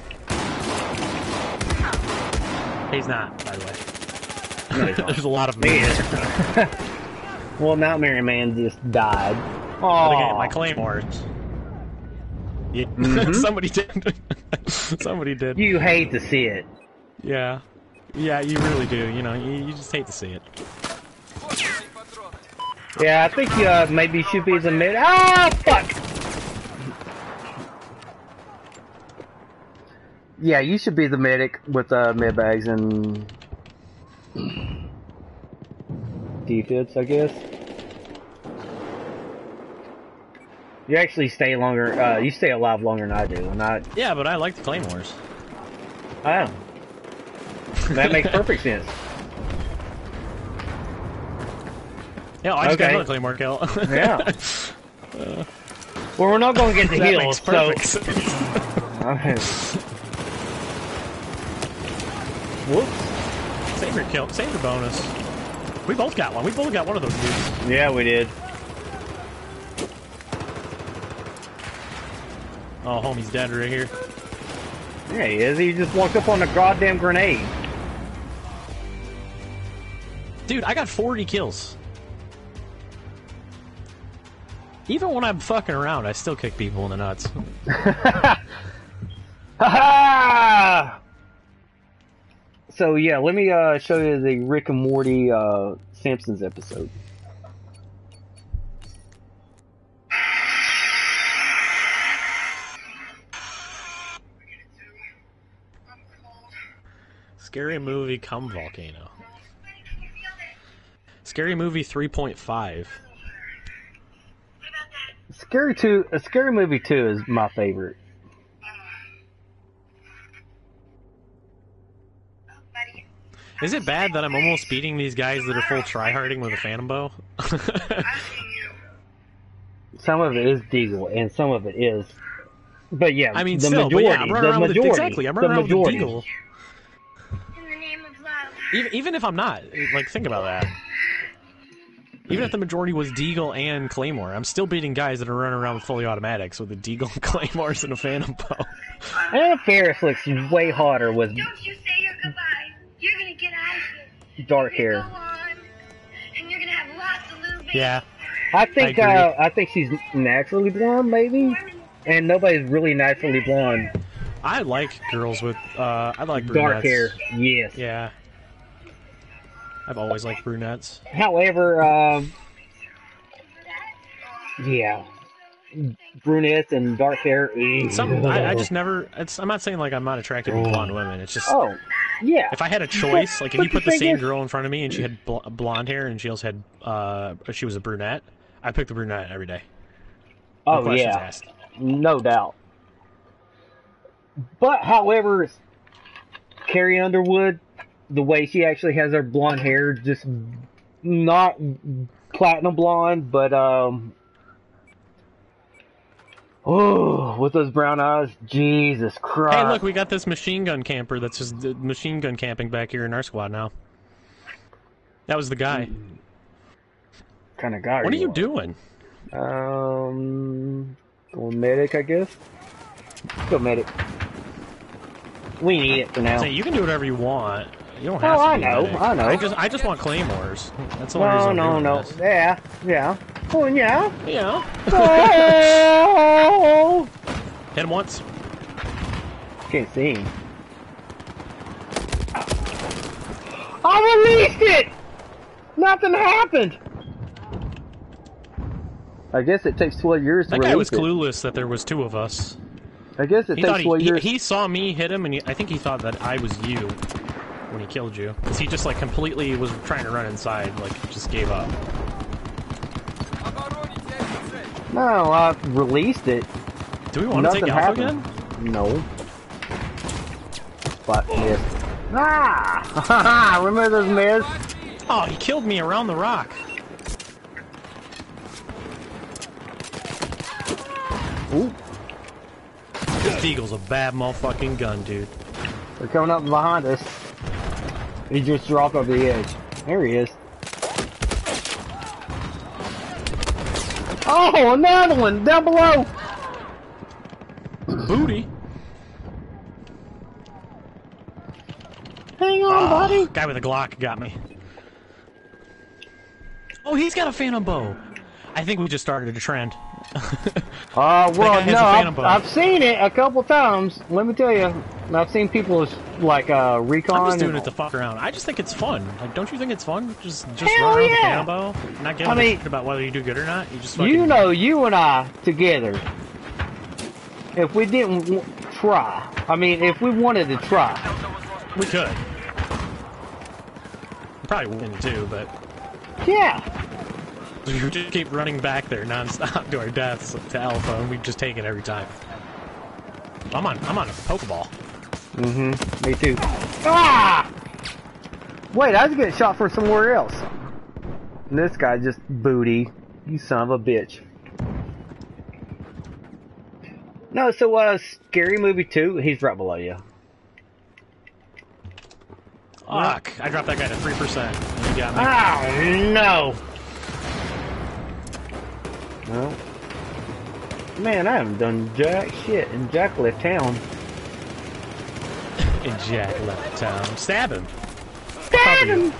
He's not, by the way. No, he's not. There's a lot of them. well, well, Nightmare Man just died. Oh, my claymores. Yeah. Mhm. Somebody did. Somebody did. you hate to see it. Yeah. Yeah, you really do. You know, you, you just hate to see it. Yeah, I think uh, maybe you should be the mid. Ah, fuck! Yeah, you should be the medic with uh, mid bags and defibs, I guess. You actually stay longer. Uh, you stay alive longer than I do, and I, Yeah, but I like the claymores. I don't. That makes perfect sense. Yeah, I just got Okay. another claymore kill. Yeah. Well, we're not going to get the heals, so. Okay. Whoops. Save your kill. Save your bonus. We both got one. We both got one of those dudes. Yeah, we did. Oh, homie's dead right here. Yeah, he is. He just walked up on a goddamn grenade. Dude, I got 40 kills. Even when I'm fucking around, I still kick people in the nuts. Ha ha! So yeah, let me uh, show you the Rick and Morty uh, Simpsons episode. Scary movie come volcano. Scary movie 3.5. Scary two, a scary movie two is my favorite. Is it bad that I'm almost beating these guys that are full tryharding with a phantom bow? Some of it is Deagle, and some of it is. But yeah, I mean, the still, majority, but yeah, I'm running the around with majority, exactly. I'm the running around with deagle. Even, even if I'm not, like, think about that. Even if the majority was Deagle and Claymore, I'm still beating guys that are running around with fully automatics with a Deagle, Claymores, and a Phantom Bow. Anna Faris looks way hotter with Don't you say your goodbye. You're gonna get out of here. dark hair. on, and you're gonna have lots of little babies. Yeah, I think I agree. uh, I think she's naturally blonde, maybe, and nobody's really naturally blonde. I like girls with, uh, I like Dark hair, yes. Yeah. I've always liked brunettes. However, um, yeah, brunettes and dark hair. Some, I, I just never. It's, I'm not saying like I'm not attracted to blonde women. It's just Oh, yeah. if I had a choice, like if you put the thing same is- girl in front of me and she had bl- blonde hair and she also had uh she was a brunette, I pick the brunette every day. No oh yeah, asked. no doubt. But however, Carrie Underwood, the way she actually has her blonde hair, just not platinum blonde, but um. Oh, with those brown eyes, Jesus Christ! Hey, look, we got this machine gun camper that's just uh, machine gun camping back here in our squad now. That was the guy. kind of guy. What are you doing? Um, going medic, I guess. Go medic. We need it for now. Say you can do whatever you want. You don't have Oh, to. I be know, medic. I know. I just, I just want claymores. That's the only No, reason I'm no, doing no. Yeah, yeah. Oh, yeah. Yeah. oh! Hit him once. Can't see him. I released it! Nothing happened! I guess it takes 12 years to That guy release was it. clueless that there was two of us. I guess it He takes thought he, 12 he, years. he saw me hit him, and he, I think he thought that I was you when he killed you. Because he just like completely was trying to run inside, like just gave up. No, I released it. Do we want to take Alpha happened. again? No. But missed. Ah! Remember those mirrors? Oh, he killed me around the rock. Ooh, This Deagle's a bad motherfucking gun, dude. they're coming up behind us. He just dropped over the edge. There he is. Oh, another one down below. Booty. Hang on, Oh, buddy. guy with a Glock got me. Oh, he's got a phantom bow. I think we just started a trend. Uh, well, no, I've. I've seen it a couple times. Let me tell you, I've seen people like uh, recon. I'm just doing it to fuck around. I just think it's fun. Like, don't you think it's fun? Just just Hell run around with a yeah. phantom not giving I a mean- shit about whether you do good or not. You just fucking, You know, you and I together, if we didn't w- try, I mean, if we wanted to try, we could. Probably win too, but yeah, we just keep running back there nonstop to our deaths to Alpha, and we just take it every time. I'm on I'm on a Pokeball. mm-hmm, me too. Ah! Wait, I was getting shot from somewhere else. And this guy just booty. You son of a bitch. No, so, uh, Scary Movie 2, he's right below you. Fuck! I dropped that guy to three percent. You got me. Oh, no! Well, man, I haven't done jack shit, and Jack left town. And Jack left town. Stab him. Stab you. him!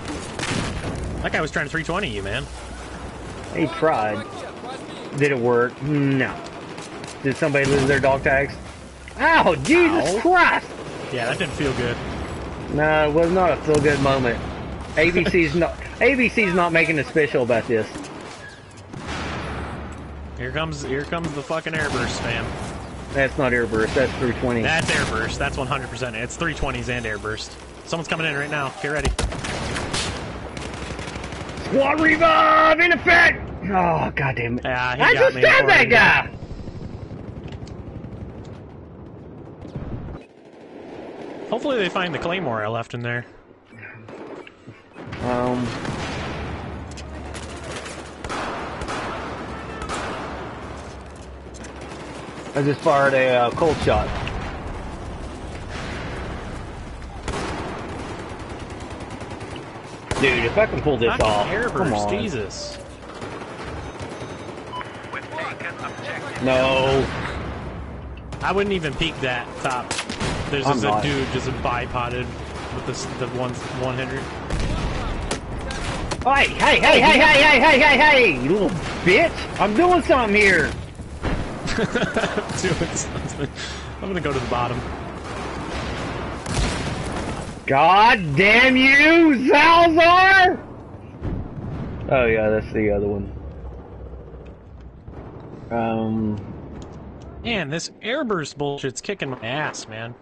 That guy was trying to 320 you, man. He tried. Did it work? No. Did somebody lose their dog tags? Ow, Jesus Ow. Christ! Yeah, that didn't feel good. No, it was not a feel good moment. ABC's not ABC's not making a special about this. Here comes here comes the fucking airburst, fam. That's not airburst, that's 320. That's airburst. That's 100%. It's 320s and airburst. Someone's coming in right now. Get ready. Squad revive in effect! Oh god damn it. Yeah, he I got just stabbed that guy! Hopefully they find the claymore I left in there. Um I just fired a uh, cold shot. Dude, if I can pull this off, come on. Jesus. We've taken objective. No. I wouldn't even peek that top. There's I'm just not. a dude just bipoded with this the one one hitter. Hey, hey, hey, hey, hey, hey, hey, hey, hey, you little bitch! I'm doing something here. Doing something. I'm gonna go to the bottom. God damn you, Salazar! Oh yeah, that's the other one. Um, Man, this airburst bullshit's kicking my ass, man.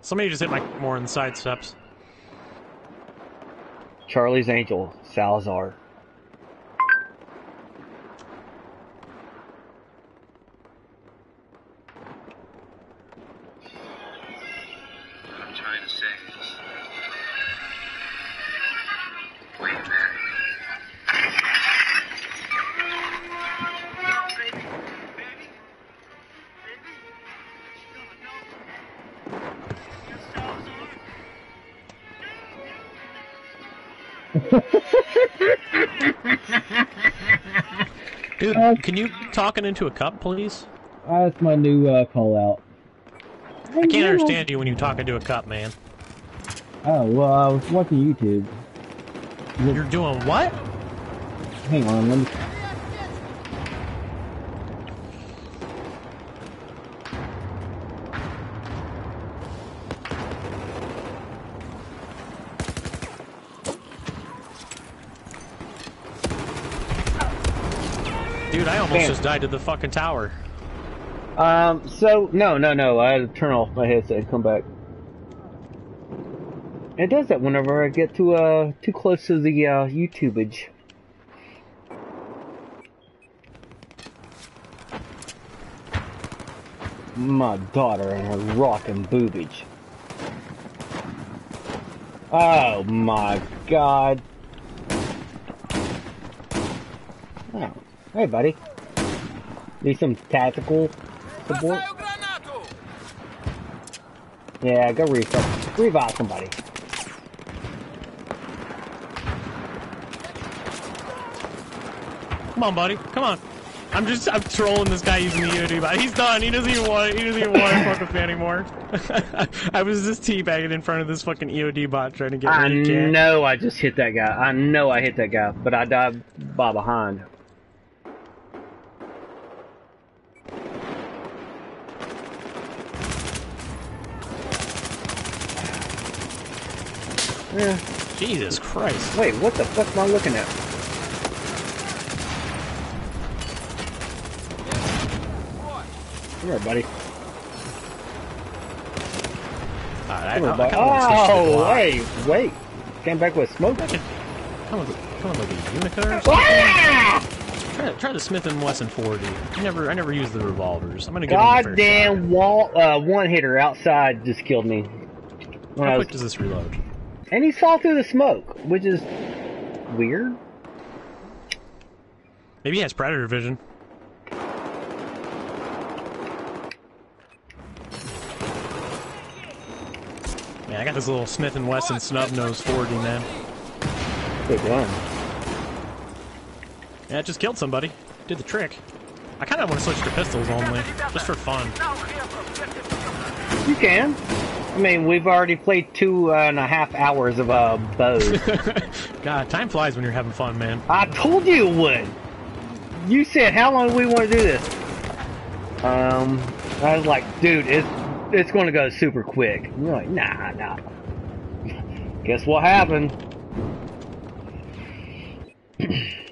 Somebody just hit my more in the side steps. Charlie's Angel, Salazar. Dude, Uh, can you talking into a cup, please? that's my new uh, call out. I can't understand you when you talk into a cup, man. Oh, well, I was watching YouTube. You're doing what? Hang on, let me. Dude, I almost Bam. just died to the fucking tower. Um, so, no, no, no, I had to turn off my headset and come back. It does that whenever I get too, uh, too close to the, uh, YouTubeage. My daughter and her rockin' boobage. Oh my god. Oh, Hey, buddy. Need some tactical support? Yeah, go refill. Revive somebody. Come on, buddy. Come on. I'm just I'm trolling this guy using the unity bot. He's done. He doesn't even want he doesn't even want to fuck with me anymore. I was just teabagging in front of this fucking EOD bot trying to get. I know I just hit that guy. I know I hit that guy, but I died by behind. Yeah. Jesus Christ. Wait, what the fuck am I looking at? Come here, buddy. I, Come here, I, I buddy. kinda wanna switch to the Oh, wait, wait. Came back with smoke. Come on, come on, like a Unica or something. Ah! Try, try the Smith and Wesson 40. I never, I never used the revolvers. I'm gonna give them a fair. Goddamn wall, uh, one hitter outside just killed me. How was, quick does this reload? And he saw through the smoke, which is weird. Maybe he has predator vision. Man, I got this little Smith and Wesson snub nose 40, man. Good one. Yeah, it just killed somebody. Did the trick. I kind of want to switch to pistols only, just for fun. You can. I mean, we've already played two and a half hours of uh, bows. God, time flies when you're having fun, man. I told you it would. You said how long do we want to do this? Um, I was like, dude, it's it's going to go super quick. And you're like, nah, nah. Guess what happened?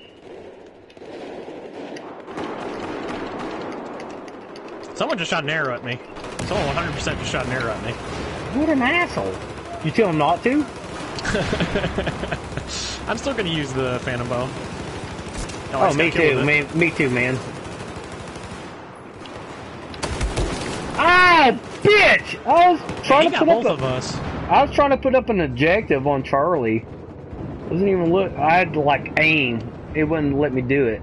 Someone just shot an arrow at me. Someone 100% just shot an arrow at me. What an asshole! You tell him not to? I'm still gonna use the Phantom Bow. Oh, me too, it. man. Me too, man. Ah, bitch! I was trying to got put both up of us. I was trying to put up an objective on Charlie. Doesn't even look. I had to like aim. It wouldn't let me do it.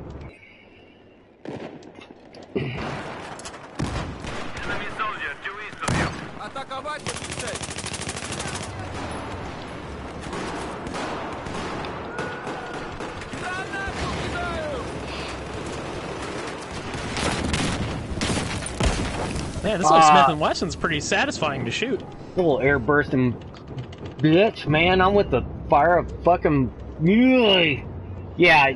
Man, this little Ah. Smith and Wesson's pretty satisfying to shoot. Little air bursting bitch, man. I'm with the fire of fucking muley. Yeah,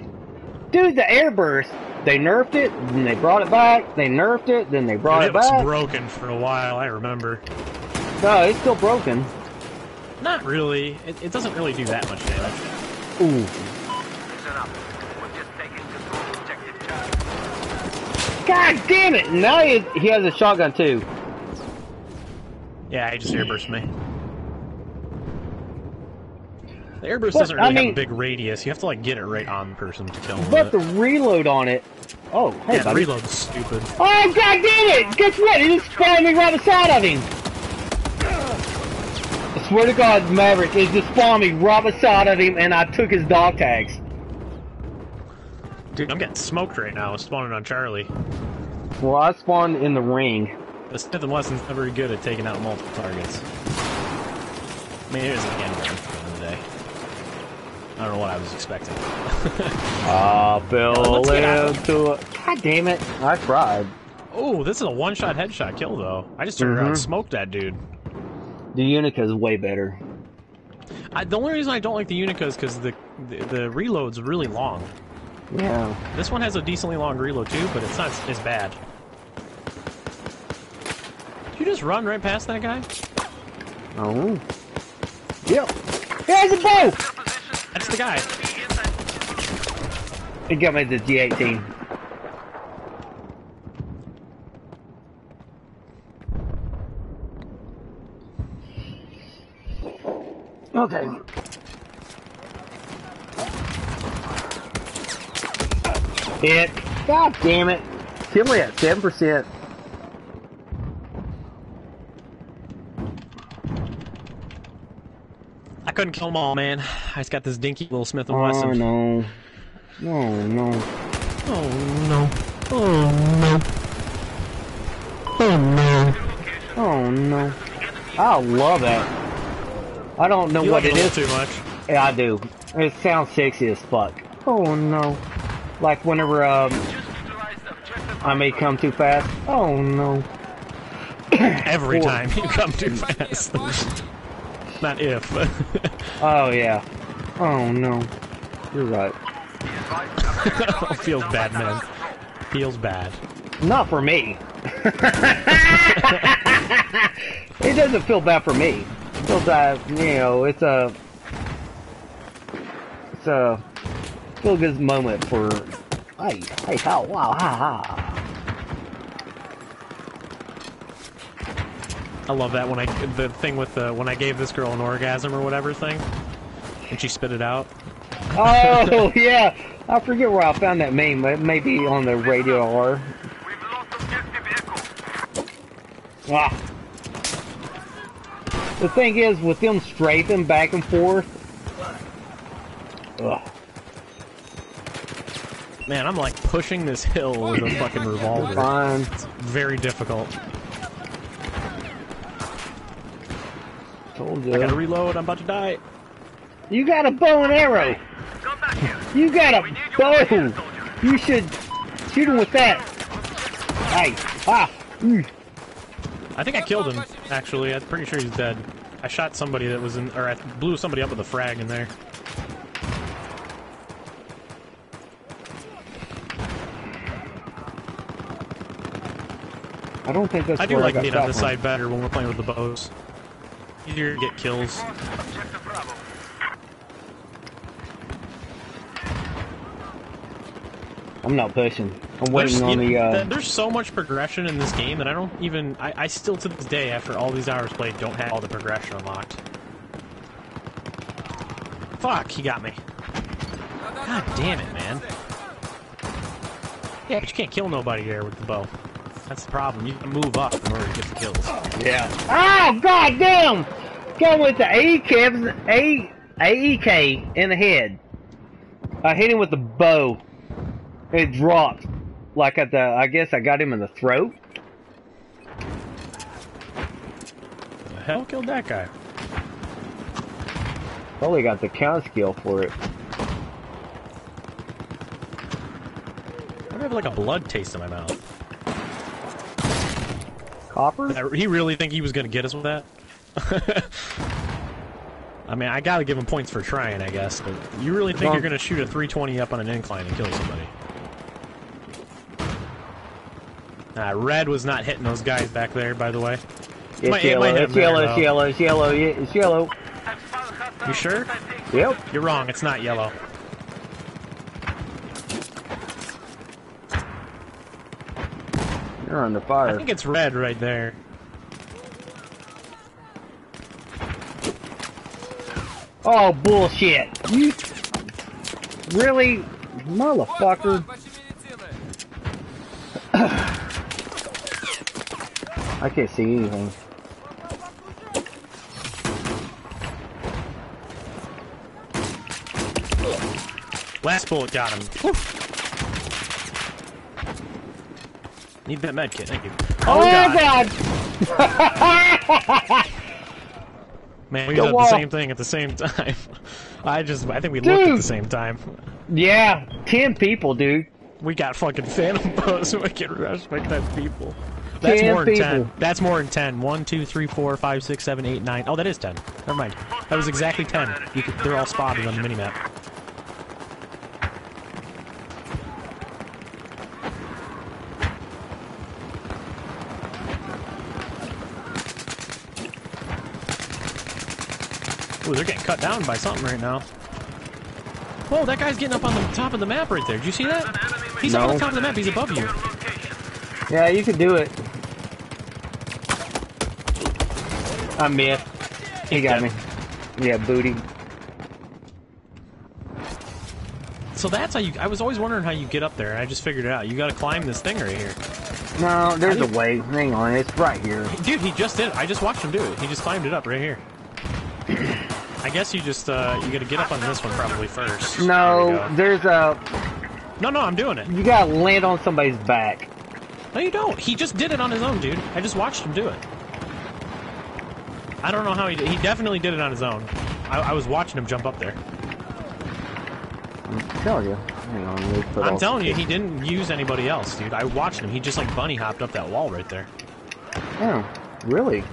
dude, the airburst. They nerfed it, then they brought it back. They nerfed it, then they brought Dude, it it was back. broken for a while, I remember. no, it's still broken. Not really. It, it doesn't really do that much damage. Ooh. God damn it! Now he, he has a shotgun too. Yeah, he just airburst me. The airburst But, doesn't really I mean- have a big radius. You have to like get it right on the person to kill him. But the reload on it. Oh, hey, yeah, the buddy. reload's stupid. Oh, god damn it! Guess what? It just spawned me right beside of him. I swear to God, Maverick, it just spawned me right beside of him, and I took his dog tags. Dude, I'm getting smoked right now. Spawning on Charlie. Well, I spawned in the ring. The Smith Wesson's not very good at taking out multiple targets. I mean, it is a handgun at the end of the day. I don't know what I was expecting. Ah, Bill, Let's get out. God damn it! I tried. oh, this is a one-shot headshot kill, though. I just turned around and Mhm. smoked that dude. The Unica is way better. I, the only reason I don't like the Unica is because the, the the reload's really long. Yeah. This one has a decently long reload too, but it's not as- as bad. Did you just run right past that guy? Oh. Yep. There's a bow! That's the guy. He got me the G18. Okay. Hit. God damn it. Kill me at 7%. I couldn't kill them all, man. I just got this dinky little Smith and Wesson. Oh no. No, no. Oh no. Oh no. Oh no. Oh no. I love that. I don't know You what like it it is. too much. Yeah, I do. It sounds sexy as fuck. Oh no. Like whenever um I may come too fast. Oh no. Every Or- time you come too fast. Not if. Oh yeah. Oh no. You're right. Feels bad, man. Feels bad. Not for me. it doesn't feel bad for me. It feels that you know, it's a it's a feel good moment for hey, hey, how wow, ha ha. I love that when I the thing with the when I gave this girl an orgasm or whatever thing, and she spit it out. Oh yeah, I forget where I found that meme. It may be on the radio or We've lost ah. The thing is, with them strafing back and forth, ugh. Man, I'm like pushing this hill with a fucking revolver. fine. Very difficult. Told you. I gotta reload. I'm about to die. You got a bow and arrow. Come back here. You got a We need your bow. position. You should shoot him with that. Hey, ah. Mm. I think I killed him. Actually, I'm pretty sure he's dead. I shot somebody that was in, or I blew somebody up with a frag in there. I don't think that's I do like I being on this from. side better when we're playing with the bows. Easier to get kills. I'm not pushing. I'm There's, waiting on the. Uh, there's so much progression in this game that I don't even. I, I still to this day, after all these hours played, don't have all the progression unlocked. Fuck, he got me. God damn it, man. Yeah, but you can't kill nobody there with the bow. That's the problem. You can move up in order to get the kills. yeah. Oh god damn! Going with the AEK, A AEK in the head. I hit him with the bow. It dropped. Like at the. I guess I got him in the throat. The hell killed that guy? Probably got the count skill for it. I have like a blood taste in my mouth. Copper? I- He really think he was gonna get us with that? I mean, I gotta give him points for trying, I guess. But you really think you're gonna shoot a 320 up on an incline and kill somebody? Uh, Red was not hitting those guys back there, by the way. It's it yellow, hit it's him there, yellow, it's yellow, it's yellow, it's yellow. You sure? Yep. You're wrong. It's not yellow. You're under fire. I think it's red right there. Oh, bullshit. You... Really? Motherfucker. I can't see anything. Last bullet got him. Woo. Need that med kit, thank you. Oh, my god! Man, we The did the same thing at the same time. I just, I think we looked at the same time. Yeah, ten people, dude. We got fucking phantom bows so we can rush like that people. That's Ten more than people. ten. That's more than ten. One, two, three, four, five, six, seven, eight, nine. Oh, that is ten. Never mind. That was exactly ten. Could, they're all spotted on the minimap. Ooh, they're getting cut down by something right now. Whoa, that guy's getting up on the top of the map right there. Did you see that? He's up on the top of the map. He's above you. Yeah, you can do it. I'm missed. He got me. Yeah, booty. So that's how you. I was always wondering how you get up there. I just figured it out. You got to climb this thing right here, No, there's a way. Hang on, it's right here. dude. He just did. it. I just watched him do it. He just climbed it up right here. I guess you just uh, you got to get up on this one probably first. No, go. there's a. no, no. I'm doing it. You gotta land on somebody's back. No, you don't. He just did it on his own, dude. I just watched him do it. I don't know how he did. He definitely did it on his own. I, I was watching him jump up there. I'm telling you. Hang on, I'm telling you, he didn't use anybody else, dude. I watched him. He just like bunny hopped up that wall right there. Oh, really?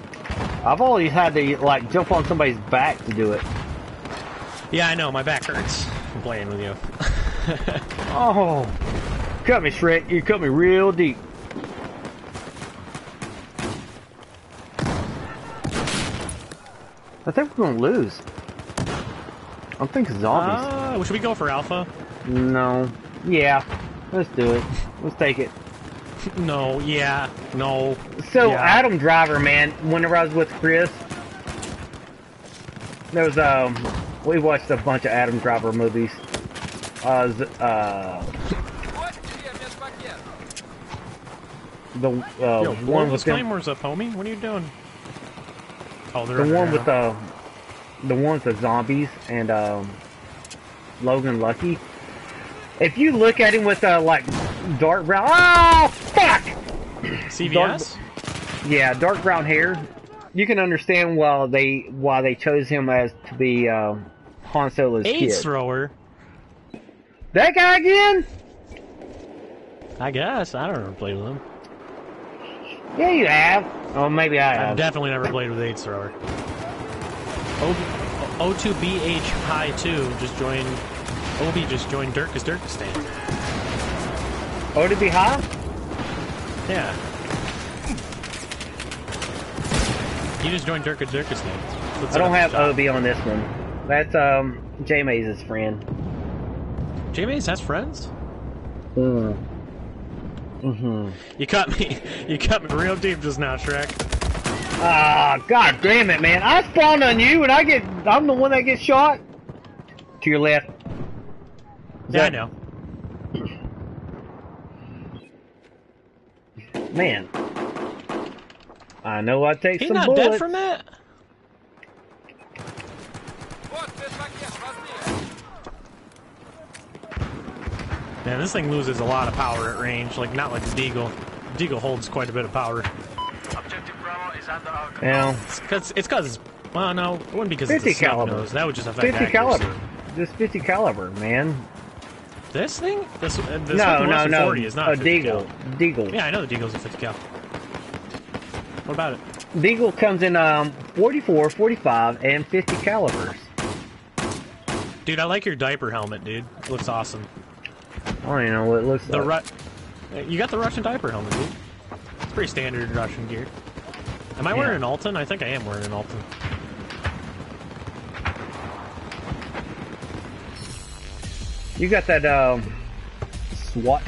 I've always had to like jump on somebody's back to do it. Yeah, I know. My back hurts from playing with you. Oh, cut me, Shrek. You cut me real deep. I think we're gonna lose. I'm thinking zombies. Uh, should we go for alpha? no. Yeah. Let's do it. Let's take it. No, yeah, no. So yeah. Adam Driver, man, whenever I was with Chris, there was um, we watched a bunch of Adam Driver movies. Uh, uh the uh, Yo, one with disclaimers up, homie. What are you doing? Oh, they're the one with um, the the one with the zombies and um, Logan Lucky. If you look at him with uh, like dark brown, oh! Fuck, CVS. yeah, dark brown hair, you can understand why they why they chose him as to be uh, Han Solo's AIDS kid. thrower. That guy again? I guess. I don't ever play with him. Yeah, you have. Oh, maybe I have. I've definitely never played with AIDS thrower. O- O2BH High 2 just joined. Obi just joined Dirkus Dirkistan. Oh, to be high? Yeah. You just joined Dirk Dirkus Dirkistan. Let's I don't have Obi on this one. That's um J Maze's friend. shop. J-Maze has friends? Mm. Mm-hmm. You cut me. You cut me real deep just now, Shrek. Ah, god damn it, man! I spawned on you, and I get I'm the one that gets shot. To your left. Is Yeah, I know. man, I know I take he some not dead from that. Man, this thing loses a lot of power at range. Like not like the Deagle. Deagle holds quite a bit of power. Objective Bravo is under our control. Yeah. It's because it's because well no, it wouldn't be because 50 it's a caliber. Nose. That would just affect 50 accuracy. caliber. This 50 caliber, man. This thing, this, uh, this no, no, no. 40 is not a 50 Deagle. Deagle. Yeah, I know the Deagle's a 50 cal. What about it? Deagle comes in um 44, 45, and 50 calibers. Dude, I like your diaper helmet, dude. It looks awesome. I don't even know what it looks The like. Ru- You got the Russian diaper helmet, dude. It's pretty standard Russian gear. Am I wearing an Altyn? I think I am wearing an Altyn. You got that um SWAT.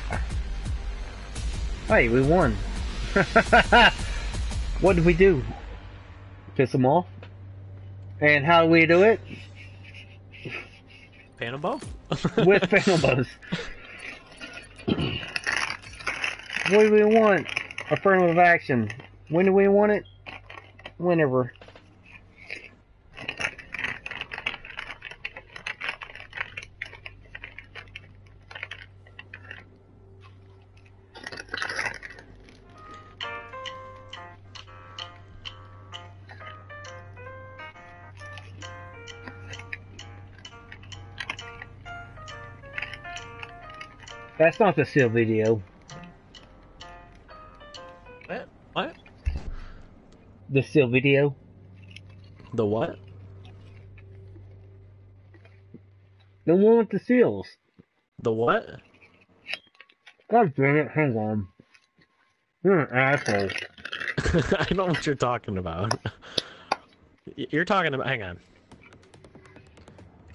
Hey, we won. what did we do? Piss them off? And how do we do it? Phantom bow? With phantom bows. what do we want? Affirmative action. When do we want it? Whenever. That's not the seal video. what? What? The seal video. The what? The one with the seals. The what? God damn it, hang on. You're an asshole. I know what you're talking about. You're talking about. Hang on.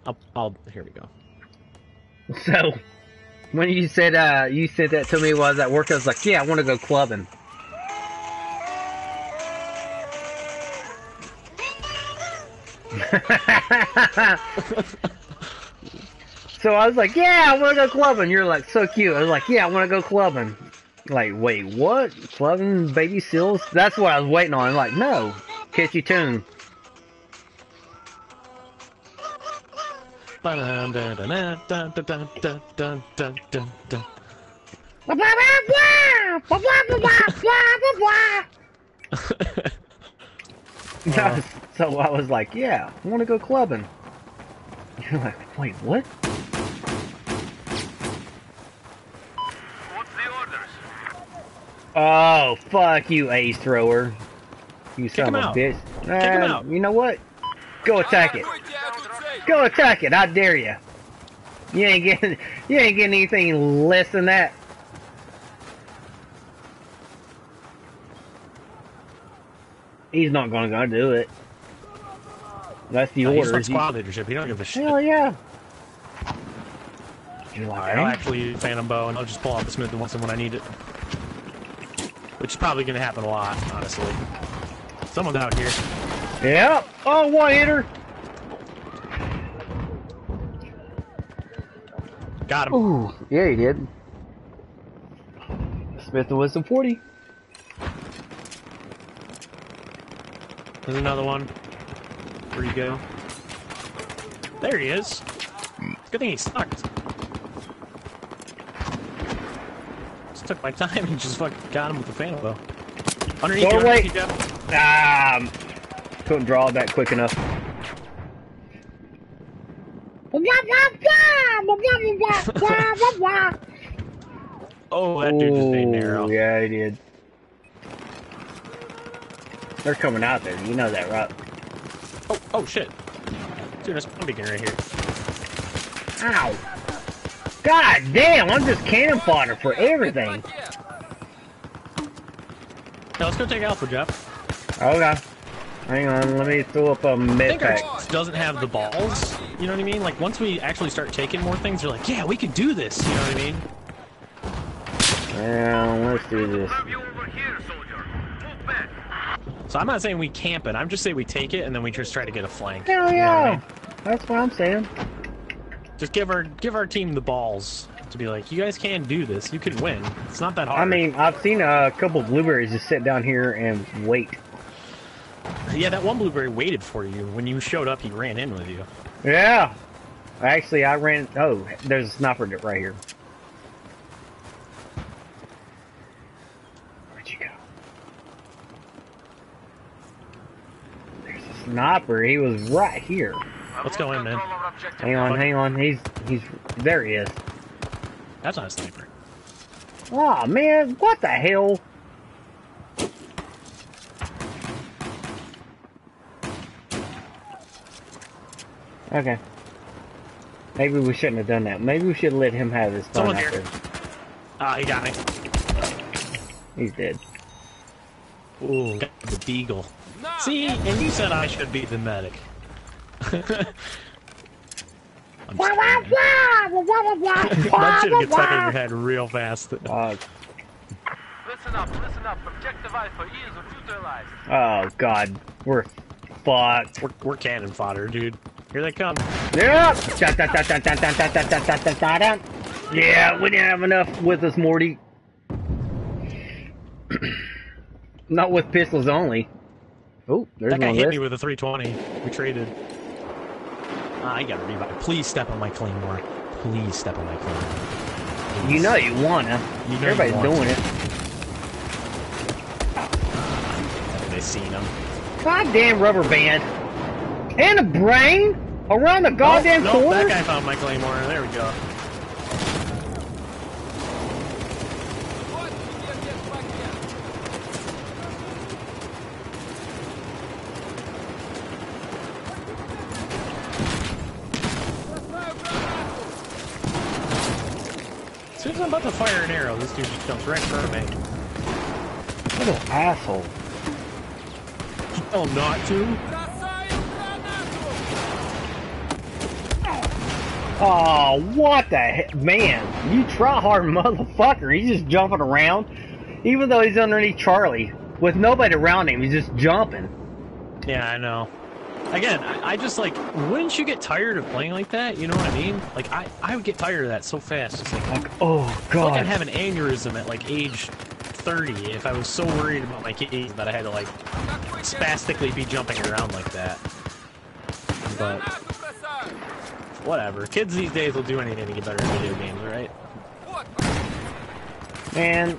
I'll. I'll here we go. So, when you said uh, you said that to me while I was at work, I was like, yeah, I want to go clubbing. so I was like, yeah, I want to go clubbing. You're like, so cute. I was like, yeah, I want to go clubbing. Like, wait, what? Clubbing baby seals? That's what I was waiting on. I'm like, no, catchy tune. so I was like, yeah, I want to go clubbing. You're like, wait, what? What's the orders? Oh, fuck you, ace thrower. You son him of a bitch. Uh. You know what? Go attack it. Go attack it. I dare you. You ain't getting, you ain't getting anything less than that. He's not gonna go do it. That's the No, he's order. on squad leadership. He don't give a shit. Hell yeah. You're like, Alright, I'll actually use Phantom Bow and I'll just pull out the Smith and Wesson when I need it. Which is probably going to happen a lot, honestly. Someone's out here. Yep. Oh, one hitter. Got him. Ooh, yeah, he did. Smith and Wesson 40. There's another one. Where you go? There he is. Good thing he sucked. Just took my time and just fucking got him with the Phantom Bow. Underneath you, Doorway. underneath you, Jeff. Um, couldn't draw that quick enough. Oh, that dude just made an arrow. Ooh, Yeah, he did. They're coming out there. You know that, right? Oh, oh shit. Dude, there's one beacon right here. Ow! God damn! I'm just cannon fodder for everything. Now let's go take Alpha, Jeff. Okay. Hang on. Let me throw up a med pack. doesn't have the balls. You know what I mean? Like once we actually start taking more things, they're like, yeah, we can do this. You know what I mean? Yeah, let's do this. Have you over here, soldier? Move back. So I'm not saying we camp it. I'm just saying we take it and then we just try to get a flank. Hell You know what I yeah! mean? That's what I'm saying. Just give our give our team the balls to be like, you guys can do this. You can win. It's not that hard. I mean, I've seen a couple blueberries just sit down here and wait. Yeah, that one blueberry waited for you when you showed up. He ran in with you. Yeah. Actually, I ran. Oh, there's a sniper right here. Where'd you go? There's a sniper. He was right here. Let's go in, man. Hang on, hang on. He's he's there. He is. That's not a sniper. Oh man, what the hell? Okay. Maybe we shouldn't have done that. Maybe we should let him have his fun Someone's out here. there. Ah, he got me. He's dead. Ooh, got the beagle. See, and you said I should be the medic. I'm just kidding. that shit gets stuck in your head real fast. Uh, Listen Listen up, listen up. Objective Alpha is neutralized. Oh god, we're fucked. We're, we're cannon fodder, dude. Here they come. Yeah! Yeah, we didn't have enough with us, Morty. Not with pistols only. Oh, there's that guy hit list. me with a 320. We traded. I gotta revive. Please step on my claymore. Please step on my claymore. Please. You know you wanna. You know Everybody's you want doing to. it. Have they seen him? Goddamn rubber band. And a brain? Around the oh, goddamn oh, no, corner. that guy found my claymore. There we go. As soon as I'm about to fire an arrow, this dude just jumps right in front of me. What an asshole. Oh, not to? Oh, what the heck? Man, you try hard motherfucker. He's just jumping around. Even though he's underneath Charlie. With nobody around him, he's just jumping. Yeah, I know. Again, I, I just like, wouldn't you get tired of playing like that? You know what I mean? Like, I, I would get tired of that so fast. It's like, Like, oh, God. like I'd have an aneurysm at like age 30 if I was so worried about my kids that I had to like spastically be jumping around like that. But whatever. Kids these days will do anything to get better at video games, right? Man.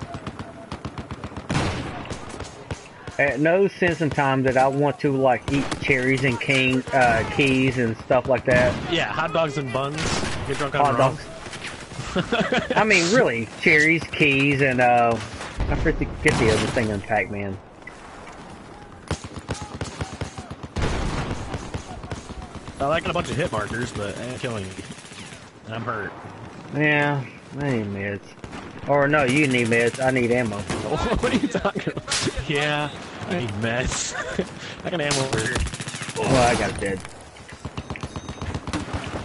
At no sense in time that I want to, like, eat cherries and king, uh, keys and stuff like that. Yeah, hot dogs and buns. Get drunk on Hot dogs. I mean, really, cherries, keys, and, uh, I forget get the other thing on Pac-Man. Well, I got a bunch of hit markers, but I ain't killing you. And I'm hurt. Yeah, I need meds. Or no, you need meds. I need ammo. what are you talking about? Yeah, I need meds. I got ammo over here. Oh, I got dead.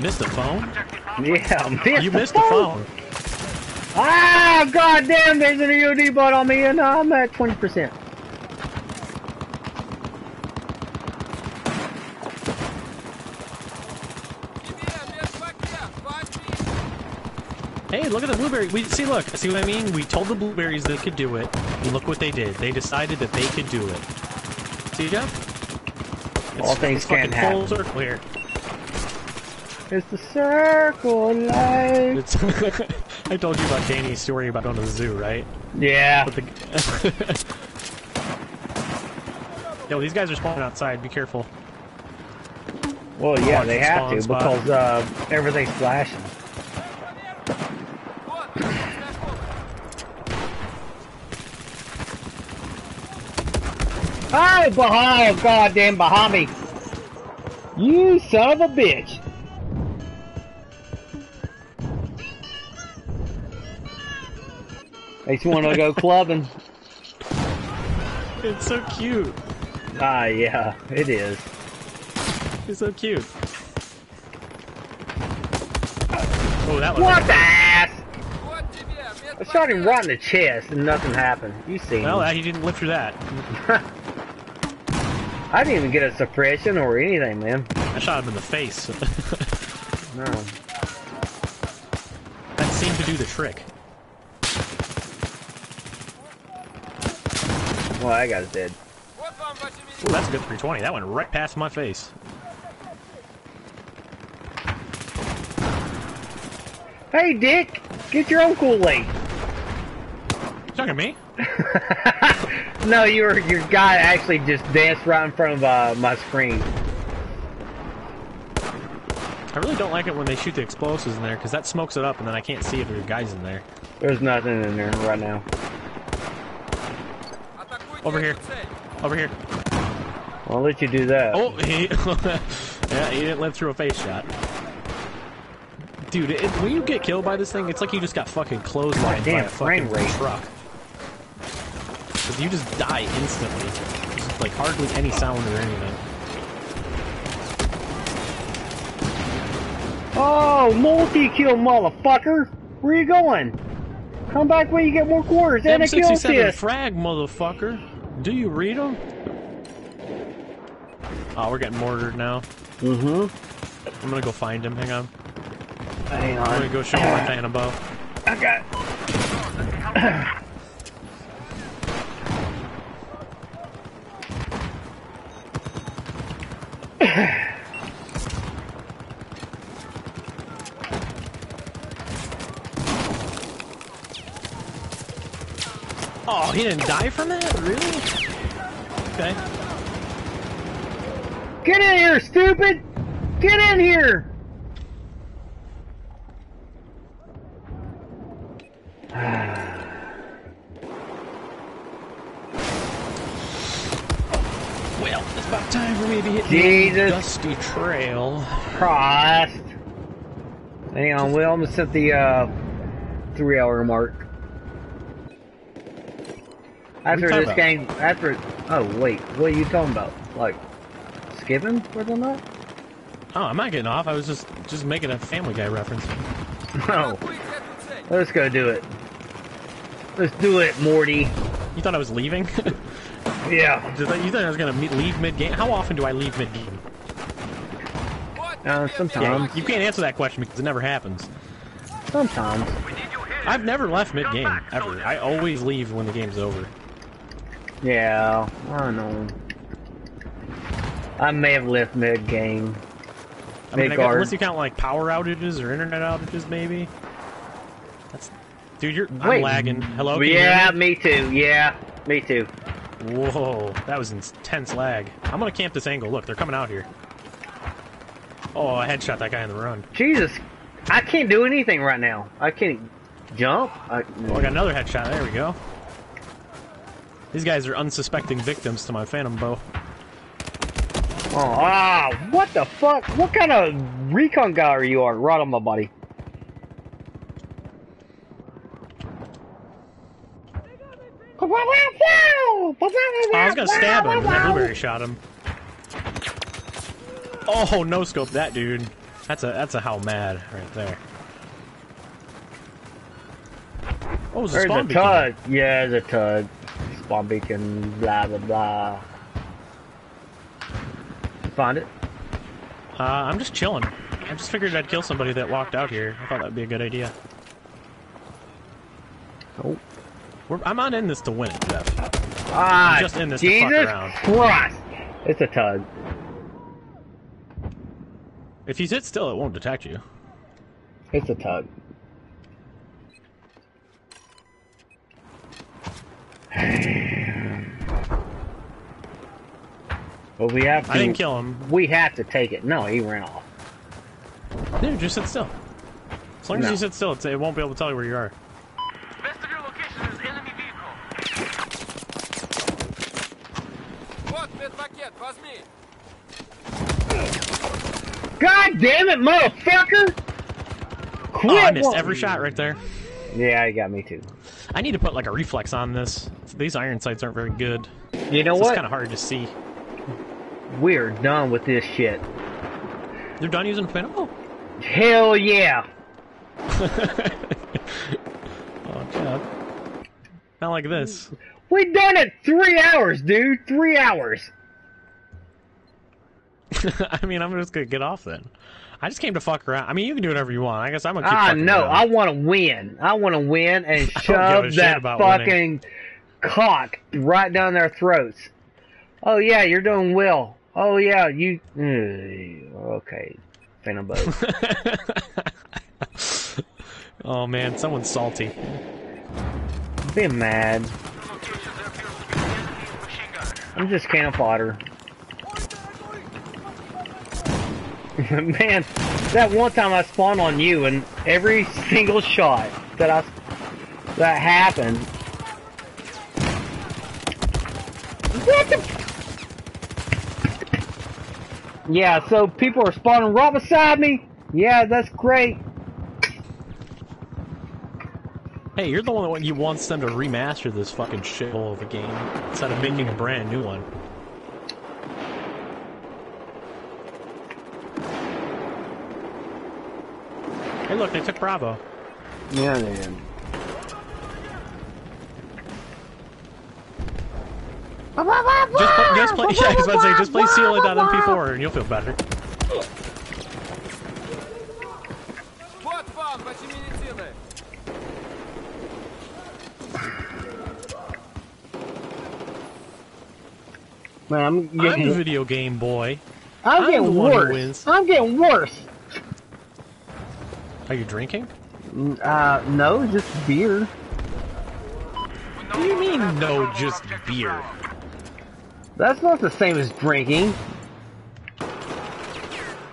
Missed the phone? Yeah, missed You the missed phone. the phone. Ah, goddamn, there's an EOD bot on me, and I'm at 20%. Hey, look at the blueberry. We see. Look, see what I mean? We told the blueberries they could do it. And look what they did. They decided that they could do it. See, Jeff? It's, All things can full happen. circle here. It's the circle of life. I told you about Danny's story about going to the zoo, right? Yeah. The... Yo, these guys are spawning outside. Be careful. Well, yeah, Oh, they have to because uh, everything's flashing. Oh, behind, goddamn behind me! You son of a bitch! They just want to go clubbing. It's so cute. Ah, yeah, it is. It's so cute. Oh, that was What the ass? I shot him right in the chest and nothing happened. You see Well, me. uh, he didn't live through that. I didn't even get a suppression or anything, man. I shot him in the face. No. that seemed to do the trick. Well, I got it dead. Ooh, that's a good 320. That went right past my face. Hey, Dick! Get your own Kool-Aid! You talking to me? no, your your guy actually just danced right in front of uh, my screen. I really don't like it when they shoot the explosives in there, because that smokes it up, and then I can't see if there's guys in there. There's nothing in there right now. Over here. Over here. I'll let you do that. Oh, he... yeah, he didn't live through a face shot. Dude, it, when you get killed by this thing, it's like you just got fucking clotheslined by a fucking frame rate. truck. 'Cause you just die instantly. There's, like hardly any sound or anything. Oh, multi-kill, motherfucker! Where you going? Come back where you get more quarters and a kill M67 assist. frag, motherfucker. Do you read them? Oh, we're getting mortared now. Mm-hmm. I'm gonna go find him. Hang on. Hang on. I'm gonna go show him my Phantom bow. I got. Oh, he didn't die from that? Really? Okay. Get in here, stupid! Get in here! Well, it's about time for me to hit Jesus the dusty trail. Christ. Hang on, we almost hit the uh, three hour mark. After this game, after oh wait, what are you talking about? Like skipping or not? Oh, I'm not getting off. I was just just making a Family Guy reference. No, let's go do it. Let's do it, Morty. You thought I was leaving? Yeah. Did you thought I was gonna leave mid game? How often do I leave mid game? Uh, sometimes. Yeah, you can't answer that question because it never happens. Sometimes. I've never left mid game ever. I always leave when the game's over. Yeah, I know. I may have left mid game. I mean, I guess, unless you count like power outages or internet outages, maybe. That's, dude, you're Wait. I'm lagging. Hello. yeah, me? me too. Yeah, me too. Whoa, that was intense lag. I'm gonna camp this angle. Look, they're coming out here. Oh, I headshot that guy in the run. Jesus, I can't do anything right now. I can't jump. I, Oh, I got another headshot. There we go. These guys are unsuspecting victims to my phantom bow. oh, ah, what the fuck? What kind of recon guy are you? Are right on my body. I was gonna stab him, and blueberry shot him. Oh, no scope that dude. That's a that's a how mad right there. Oh, was a There's spawn beacon. tug. Yeah, there's a tug. Spawn beacon. Blah blah blah. Find it. Uh, I'm just chilling. I just figured I'd kill somebody that walked out here. I thought that'd be a good idea. Oh. We're, I'm not in this to win it, Jeff. Ah, just in this to fuck Jesus around. Christ! It's a tug. If you sit still, it won't detect you. It's a tug. But we have to. I didn't kill him. We have to take it. No, he ran off. Dude, just sit still. As long as you sit still, it won't be able to tell you where you are. Best of your location is enemy vehicle Вот медпакет, возьми. God damn it, motherfucker! Quit Oh, I missed wa- every shot right there. Yeah, he got me too. I need to put like a reflex on this. These iron sights aren't very good. You know So it's what? kind of hard to see. We're done with this shit. They're done using phantom. Oh, Hell yeah! oh God. Not like this. We done it three hours, dude. Three hours. I mean, I'm just gonna get off then. I just came to fuck around. I mean, you can do whatever you want. I guess I'm gonna keep Ah, no, around. I want to win. I want to win and don't give a shove that fucking cock right down their throats. Oh yeah, you're doing well. Oh yeah, you. Okay, Phantom Boat. oh man, someone's salty. Being mad. Locations appears to be enemy machine gunner. I'm just cannon fodder. Man, that one time I spawned on you, and every single shot that I that happened. What the? Yeah, so people are spawning right beside me. Yeah, that's great. Hey, you're the one that you wants them to remaster this fucking shithole of a game instead of making a brand new one. Hey, look, they took Bravo. Yeah, they did. Just, pl just play, yeah, I was about to say, just play Sealant on MP4 and you'll feel better. Man, I'm getting I'm video game boy. I'm, I'm getting worse. I'm getting worse. Are you drinking? Uh, no, just beer. What do you mean, no, just beer? That's not the same as drinking.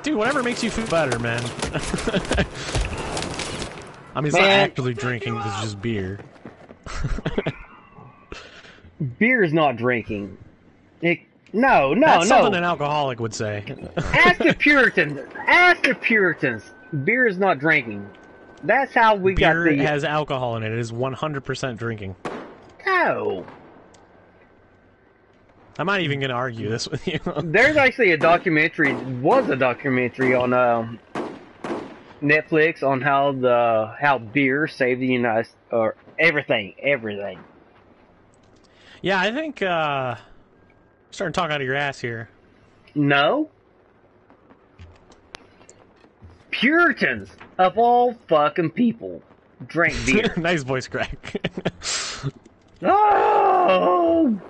Dude, whatever makes you feel better, man. I mean, it's not actually drinking, it's just beer. Beer is not drinking. It, no, no, That's no. something an alcoholic would say. Ask the Puritans. Ask the Puritans. Beer is not drinking. That's how we beer got the. has alcohol in it. It is 100% drinking. No. I'm not even going to argue this with you. There's actually a documentary. Was a documentary on um, Netflix on how the how beer saved the United or everything, everything. yeah, I think, uh, starting to talk out of your ass here. No. Puritans of all fucking people drink beer. nice voice crack. oh,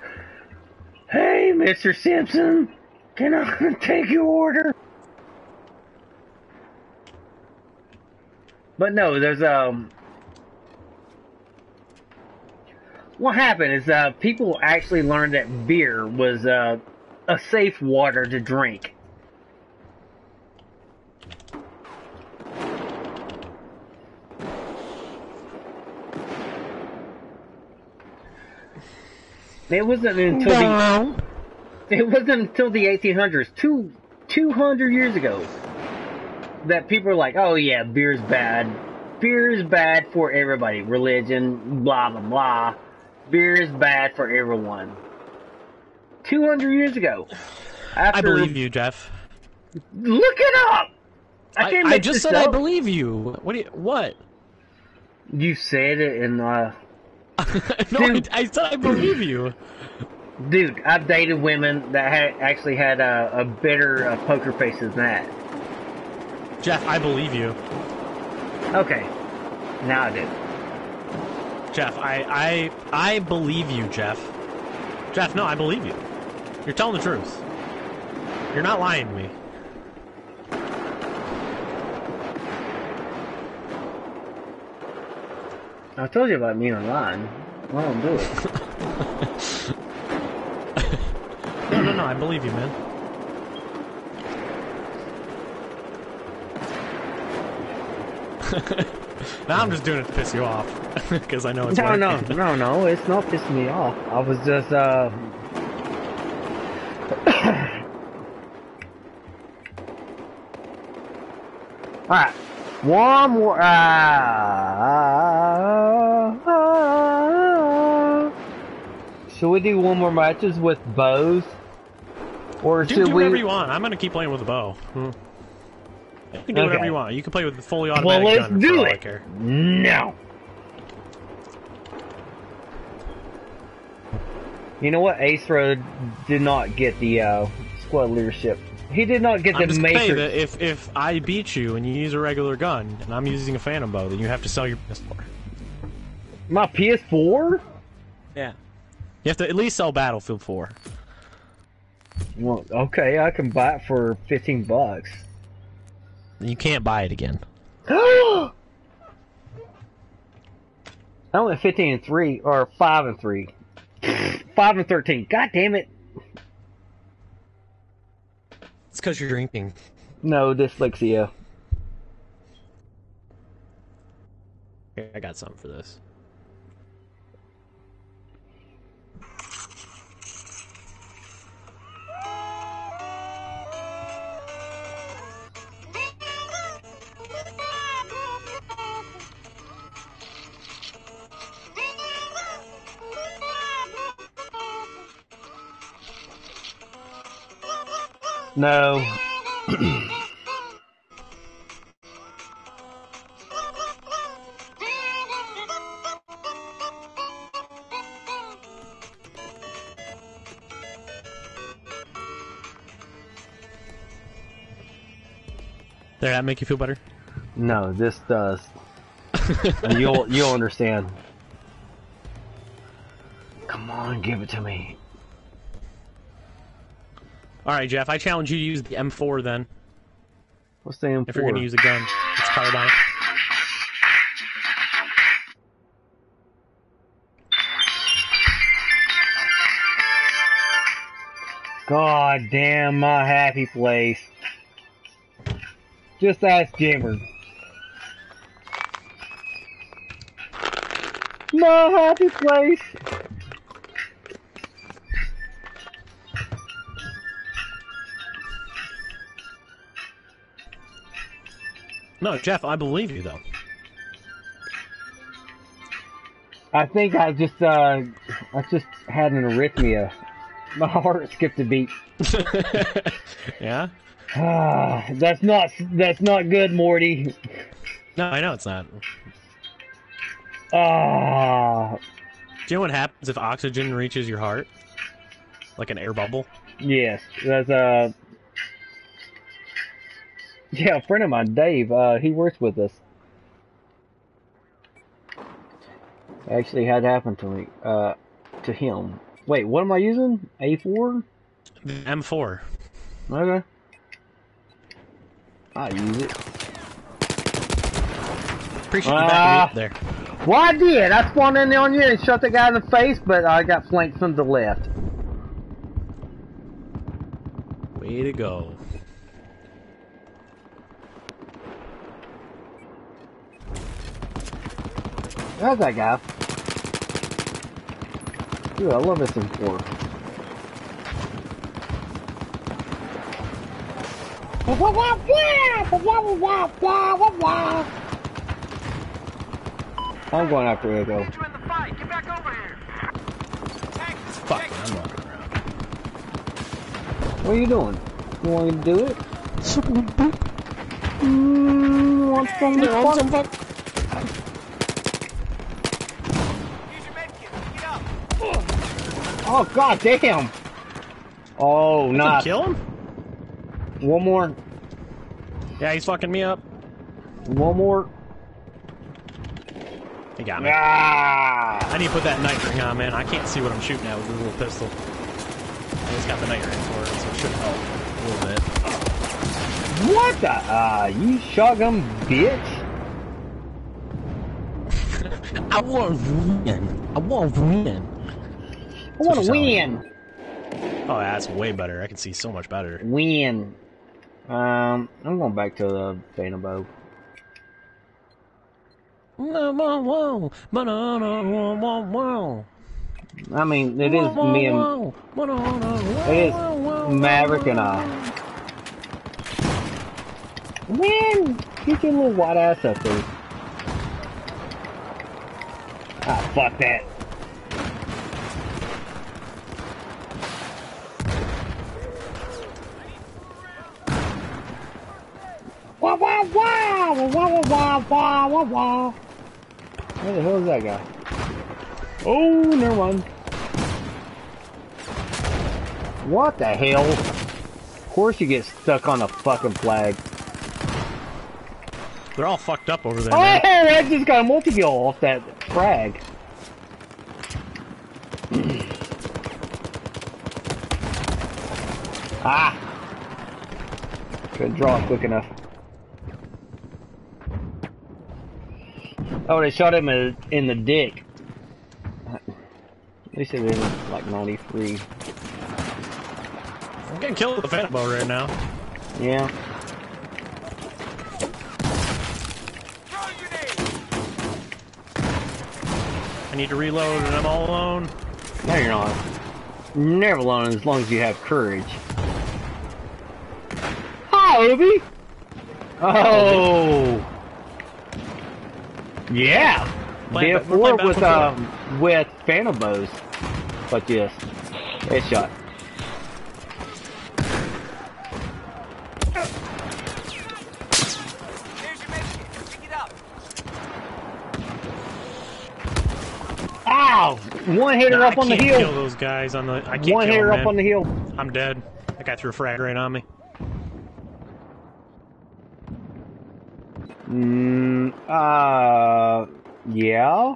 hey, Mister Simpson, can I take your order? But no, there's um. What happened is uh, people actually learned that beer was uh, a safe water to drink. It wasn't until the it wasn't until the 1800s, two 200 years ago, that people were like, "Oh yeah, beer's bad. Beer's bad for everybody. Religion, blah blah blah. Beer is bad for everyone." 200 years ago. I believe you, Jeff. Look it up. I I, can't I just said I believe you. What do you, what? You said it in uh no, I, I said I believe you. Dude, I've dated women that had actually had a, a better uh, poker face than that. Jeff, I believe you. Okay, now I do. Jeff, I, I, I believe you, Jeff. Jeff, no, I believe you. You're telling the truth. You're not lying to me. I told you about me online. I don't do it. No, no, no, I believe you, man. now I'm just doing it to piss you off because I know it's No, no, no, no. It's not pissing me off. I was just uh. All right, one more. Uh, uh, should we do one more matches with bows, or Dude, should do we? whatever you want. I'm gonna keep playing with the bow. Hmm. You can do whatever you want. You can play with the fully well, automatic let's gun do it. No. You know what? Ace Road did not get the uh, squad leadership. He did not get I'm the just gonna say that if if I beat you and you use a regular gun and I'm using a phantom bow, then you have to sell your PS4. My PS4? Yeah. You have to at least sell Battlefield 4. Well, okay, I can buy it for fifteen bucks. You can't buy it again. I went fifteen and three, or five and three, five and thirteen. God damn it! It's because you're drinking. No dyslexia. Here, I got something for this. No. Did that make you feel better? No, this does. you'll you'll understand. Come on, give it to me. Alright, Jeff, I challenge you to use the M4 then, What's the M4? if you're gonna use a gun. It's carbine. God damn my happy place. Just ask Jimmer. My happy place. No, Jeff, I believe you though. I think I just uh I just had an arrhythmia. My heart skipped a beat. yeah? Ah, that's not that's not good, Morty. No, I know it's not. Ah, Do you know what happens if oxygen reaches your heart? Like an air bubble? yes, that's uh yeah, a friend of mine, Dave. Uh, he works with us. Actually, had happened to me. Uh, to him. Wait, what am I using? A4? M4. Okay. I use it. Appreciate you Ah. backing up there. Well, I did. I spawned in on you and shot the guy in the face, but I got flanked from the left. Way to go. How's that guy? Dude, I love this M4. I'm going after Echo. Put you in the fight. Get back over here. Tank, Fuck. I'm walking around. What are you doing? You want me to do it? Mm, want some Here's your medkit. Pick it up. Oh god damn! Oh, Did nice. kill him? One more. Yeah, he's fucking me up. One more. He got me. Ah! I need to put that night ring on, man. I can't see what I'm shooting at with this little pistol. I just got the night ring for it, so it should help a little bit. What the? Ah, you shotgun bitch! I want to win. I want to win. I want to win. Oh, that's way better. I can see so much better. Win. Um, I'm going back to the Phantom Bow. I mean, it is me and it is Maverick and I. Man, get your little white ass up there. Ah, fuck that. Wah, wah, wah! Wah, wah, wah, wah, wah, wah, Where the hell is that guy? Oh, never mind. What the hell? Of course you get stuck on the fucking flag. They're all fucked up over there. Oh. I just got a multi-kill off that frag. ah! Couldn't draw it quick enough. Oh, they shot him in the dick. They said it was like 93. I'm getting killed with a phantom bow right now. Yeah. Throw your nade. I need to reload and I'm all alone. No, you're not. Never alone as long as you have courage. Hi, Obi! Oh! Yeah! Playing, BF4 with, um, with Phantom Bows. But yes, headshot. Here's your medkit. Pick it up. Ow! One hitter Nah, up I on the can't kill hill. those guys on the. I can't One hitter them, up on the hill. I'm dead. That guy threw a frag right on me. Mm, uh, yeah.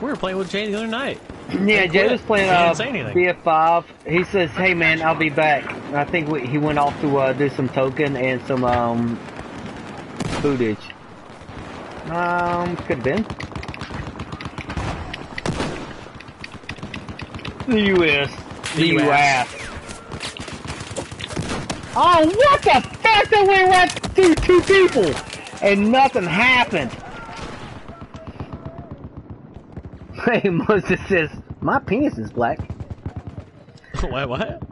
We were playing with Jay the other night. Yeah, Jay was playing uh, say anything. BF5. He says, "Hey man, I'll be back." I think we, he went off to uh, do some token and some um footage. Um, could have been the U.S. The, The U.S. Oh, what the fuck? That went right through two people, and nothing happened. Hey, Moses says, my penis is black. what? What?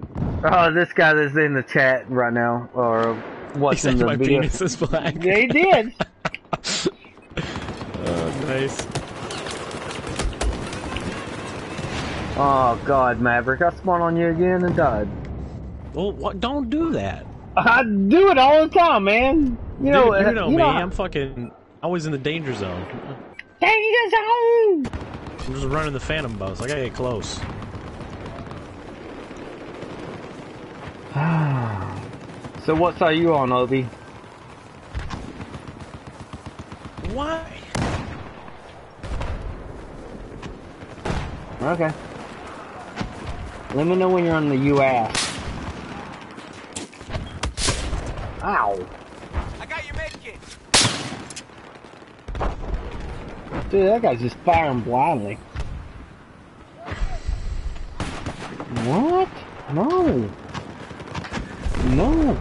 Oh, this guy that's in the chat right now, or He watching said the my video. penis is black. Yeah, he did. Oh, nice. oh, God, Maverick, I spawned on you again and died. Well, what? Don't do that. I do it all the time, man. You know, Dude, you know you me. know, I'm fucking always in the danger zone. Danger zone! I'm just running the phantom bus. I gotta get close. so what side are you on, Obi? Why? Okay. Let me know when you're on the U.S. Ow. I got your med kit. Dude, that guy's just firing blindly. What? No. No.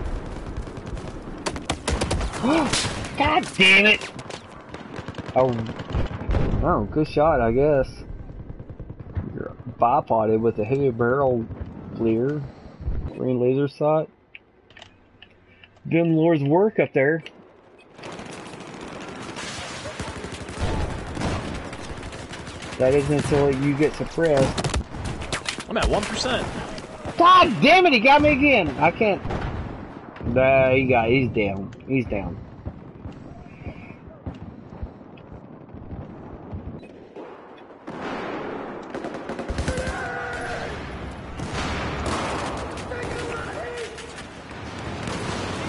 God damn it! Oh. Oh, good shot, I guess. You're bipoded with a heavy barrel clear. Green laser sight. Doing Lord's work up there. That isn't until you get suppressed. I'm at one percent. God damn it, he got me again. I can't. Nah, he got. He's down. He's down.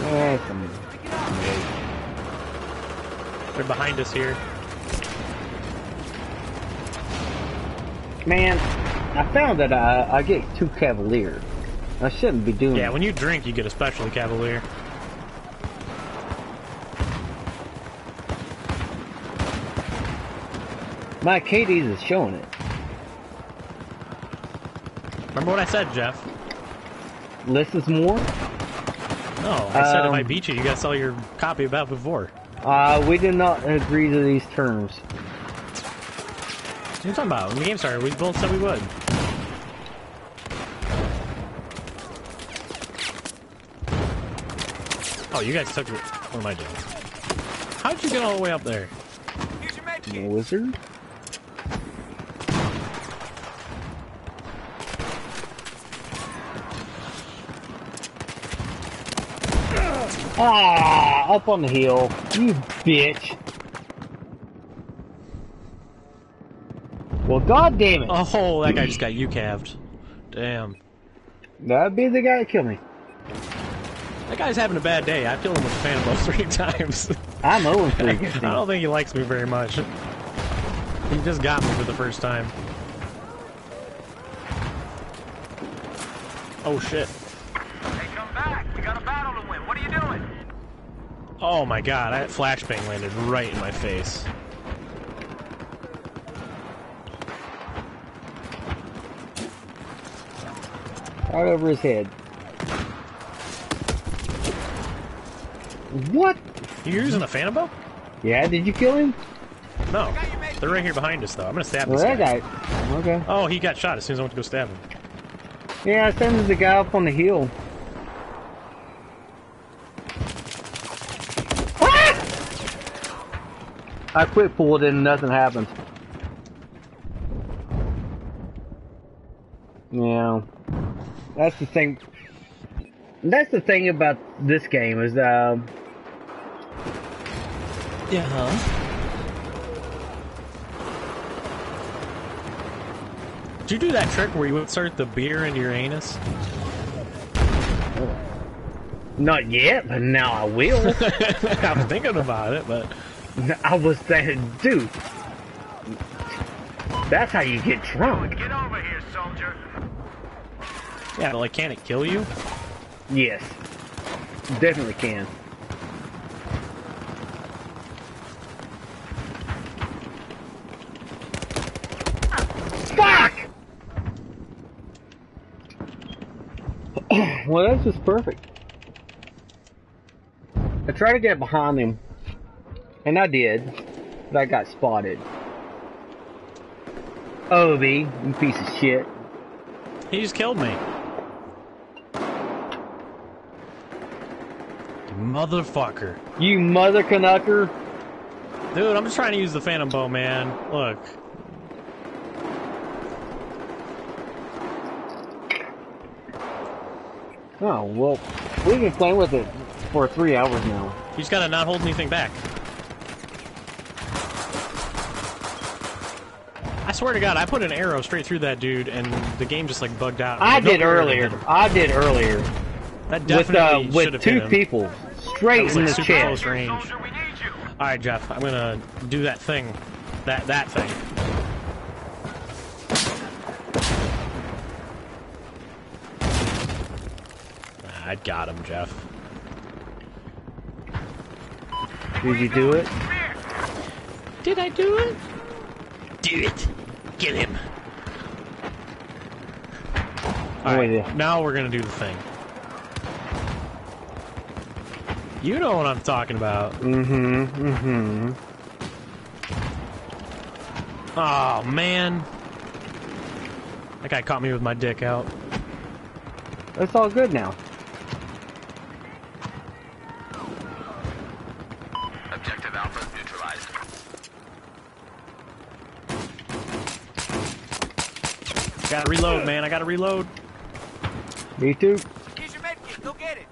Eh, some- Us here. Man, I found that I, I get too cavalier. I shouldn't be doing Yeah, that. when you drink, you get especially cavalier. My KDs is showing it. Remember what I said, Jeff? Less is more. No, I said if I Um, beat you, you gotta sell your copy Battlefield 4. Uh, we did not agree to these terms. What are you talking about? When the game started, we both said we would. Oh, you guys took it. What am I doing? How'd you get all the way up there? Here's your med kit. Wizard? Ah, up on the hill. You bitch. Well, god damn it. Oh, that guy just got you calved. Damn. That'd be the guy that killed me. That guy's having a bad day. I've killed him with a fan bow three times. I'm 0 3. I don't think he likes me very much. He just got me for the first time. Oh shit. Hey, come back. We got a battle to win. What are you doing? Oh my god, that flashbang landed right in my face. Right over his head. What? You're using a phantom bow? Yeah, did you kill him? No. They're right here behind us though. I'm gonna stab Well, this guy. guy. Okay. Oh, he got shot as soon as I went to go stab him. Yeah, same as the guy up on the hill. I quit pulled and nothing happened. Yeah. That's the thing. That's the thing about this game is um Yeah, huh? Did you do that trick where you insert the beer into your anus? Not yet, but now I will. I'm thinking about it, but I was saying, dude. That's how you get drunk. Get over here, soldier. yeah, but like, can it kill you? Yes. Definitely can. Fuck! well, that's just perfect. I try to get behind him, and I did, but I got spotted. Obi, you piece of shit. He just killed me. Motherfucker. You mother canucker. Dude, I'm just trying to use the Phantom Bow, man. Look. Oh, well, we've been playing with it for three hours now. You just gotta not hold anything back. Swear to God, I put an arrow straight through that dude, and the game just like bugged out. I No did earlier. I did earlier. That definitely With, definitely uh, should with two hit him. people. That Straight was in like the super chest. close range. Soldier, we need you. All right, Jeff, I'm gonna do that thing, that that thing. I got him, Jeff. Did you do it? Did I do it? Do it. Get him. All right, yeah. now we're gonna do the thing. You know what I'm talking about. Mm-hmm, mm-hmm. Oh man, that guy caught me with my dick out. It's all good now. Objective Alpha neutralized. Gotta reload, man. I gotta reload. Me too. Here's your medkit. Go get it.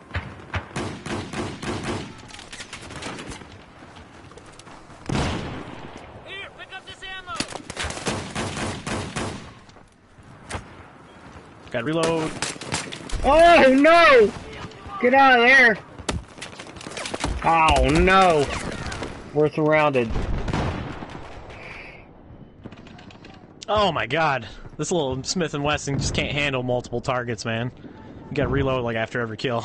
Here, pick up this ammo. Gotta reload. Oh no! Get out of there! Oh no! We're surrounded. Oh my god. This little Smith and Wesson just can't handle multiple targets, man. You gotta reload like after every kill.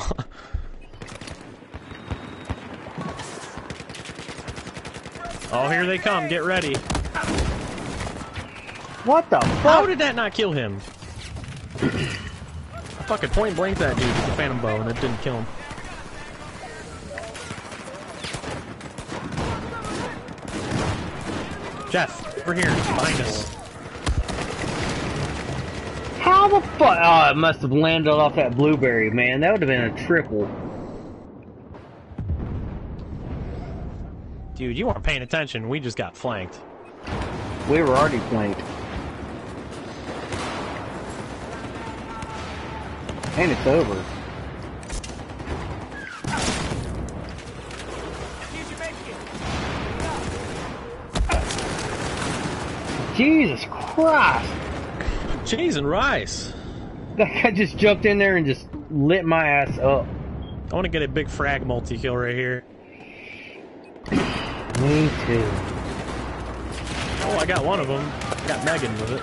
oh, here they come. Get ready. What the How fuck? did that not kill him? I fucking point blank that dude with the phantom bow and it didn't kill him. Jeff, we're here, behind us. How the fuck? Oh, it must have landed off that blueberry, man. That would have been a triple. Dude, you weren't paying attention. We just got flanked. We were already flanked. And it's over. Here's your medkit. Jesus Christ! Cheese and rice. That guy just jumped in there and just lit my ass up. I want to get a big frag multi-kill right here. Me too. Oh, I got one of them. I Got Megan with it.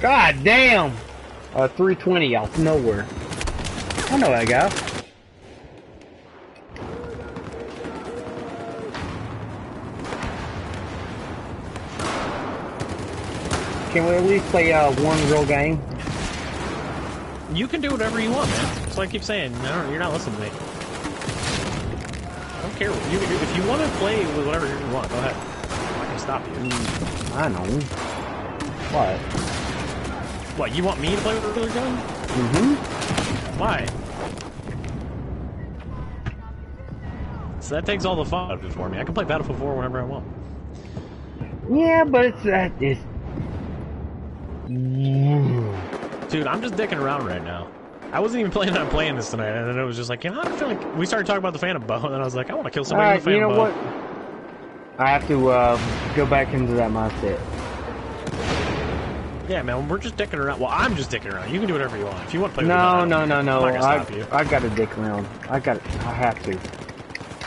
God damn! Uh, 320 out of nowhere. I know that guy. Can we at least play uh, one real game? You can do whatever you want, man. That's what I keep saying. No, you're not listening to me. I don't care. You, if you want to play with whatever you want, go ahead. I'm not gonna stop you. I know. What? What? You want me to play with a regular gun? Mm-hmm. Why? So that takes all the fun out of it for me. I can play Battlefield 4 whenever I want. Yeah, but it's that it's. Dude, I'm just dicking around right now. I wasn't even planning on playing this tonight, and then it was just like, you know, I feel like we started talking about the Phantom Bow, and then I was like, I want to kill somebody Alright, with a you know Bow. what? I have to uh, go back into that mindset. Yeah, man, we're just dicking around. Well, I'm just dicking around. You can do whatever you want. If you want to play No, no, no, no. not I. I got to dick around. I got. I have to.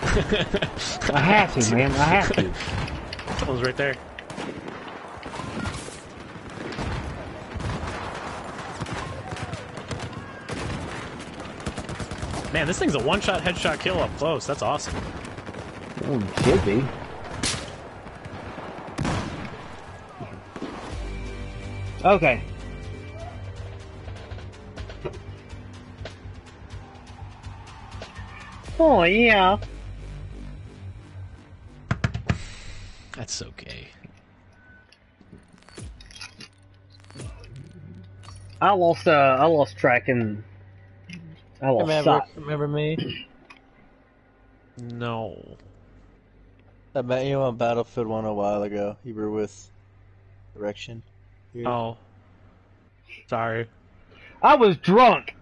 I have to, man. I have to. Someone's right there. Man, this thing's a one-shot headshot kill up close. That's awesome. Oh, should be. Okay. Oh yeah. That's okay. I lost. Uh, I lost track and. I lost Remember, sight. remember me? No. I met you on Battlefield 1 a while ago. You were with Direction. Here. Oh. Sorry. I was drunk.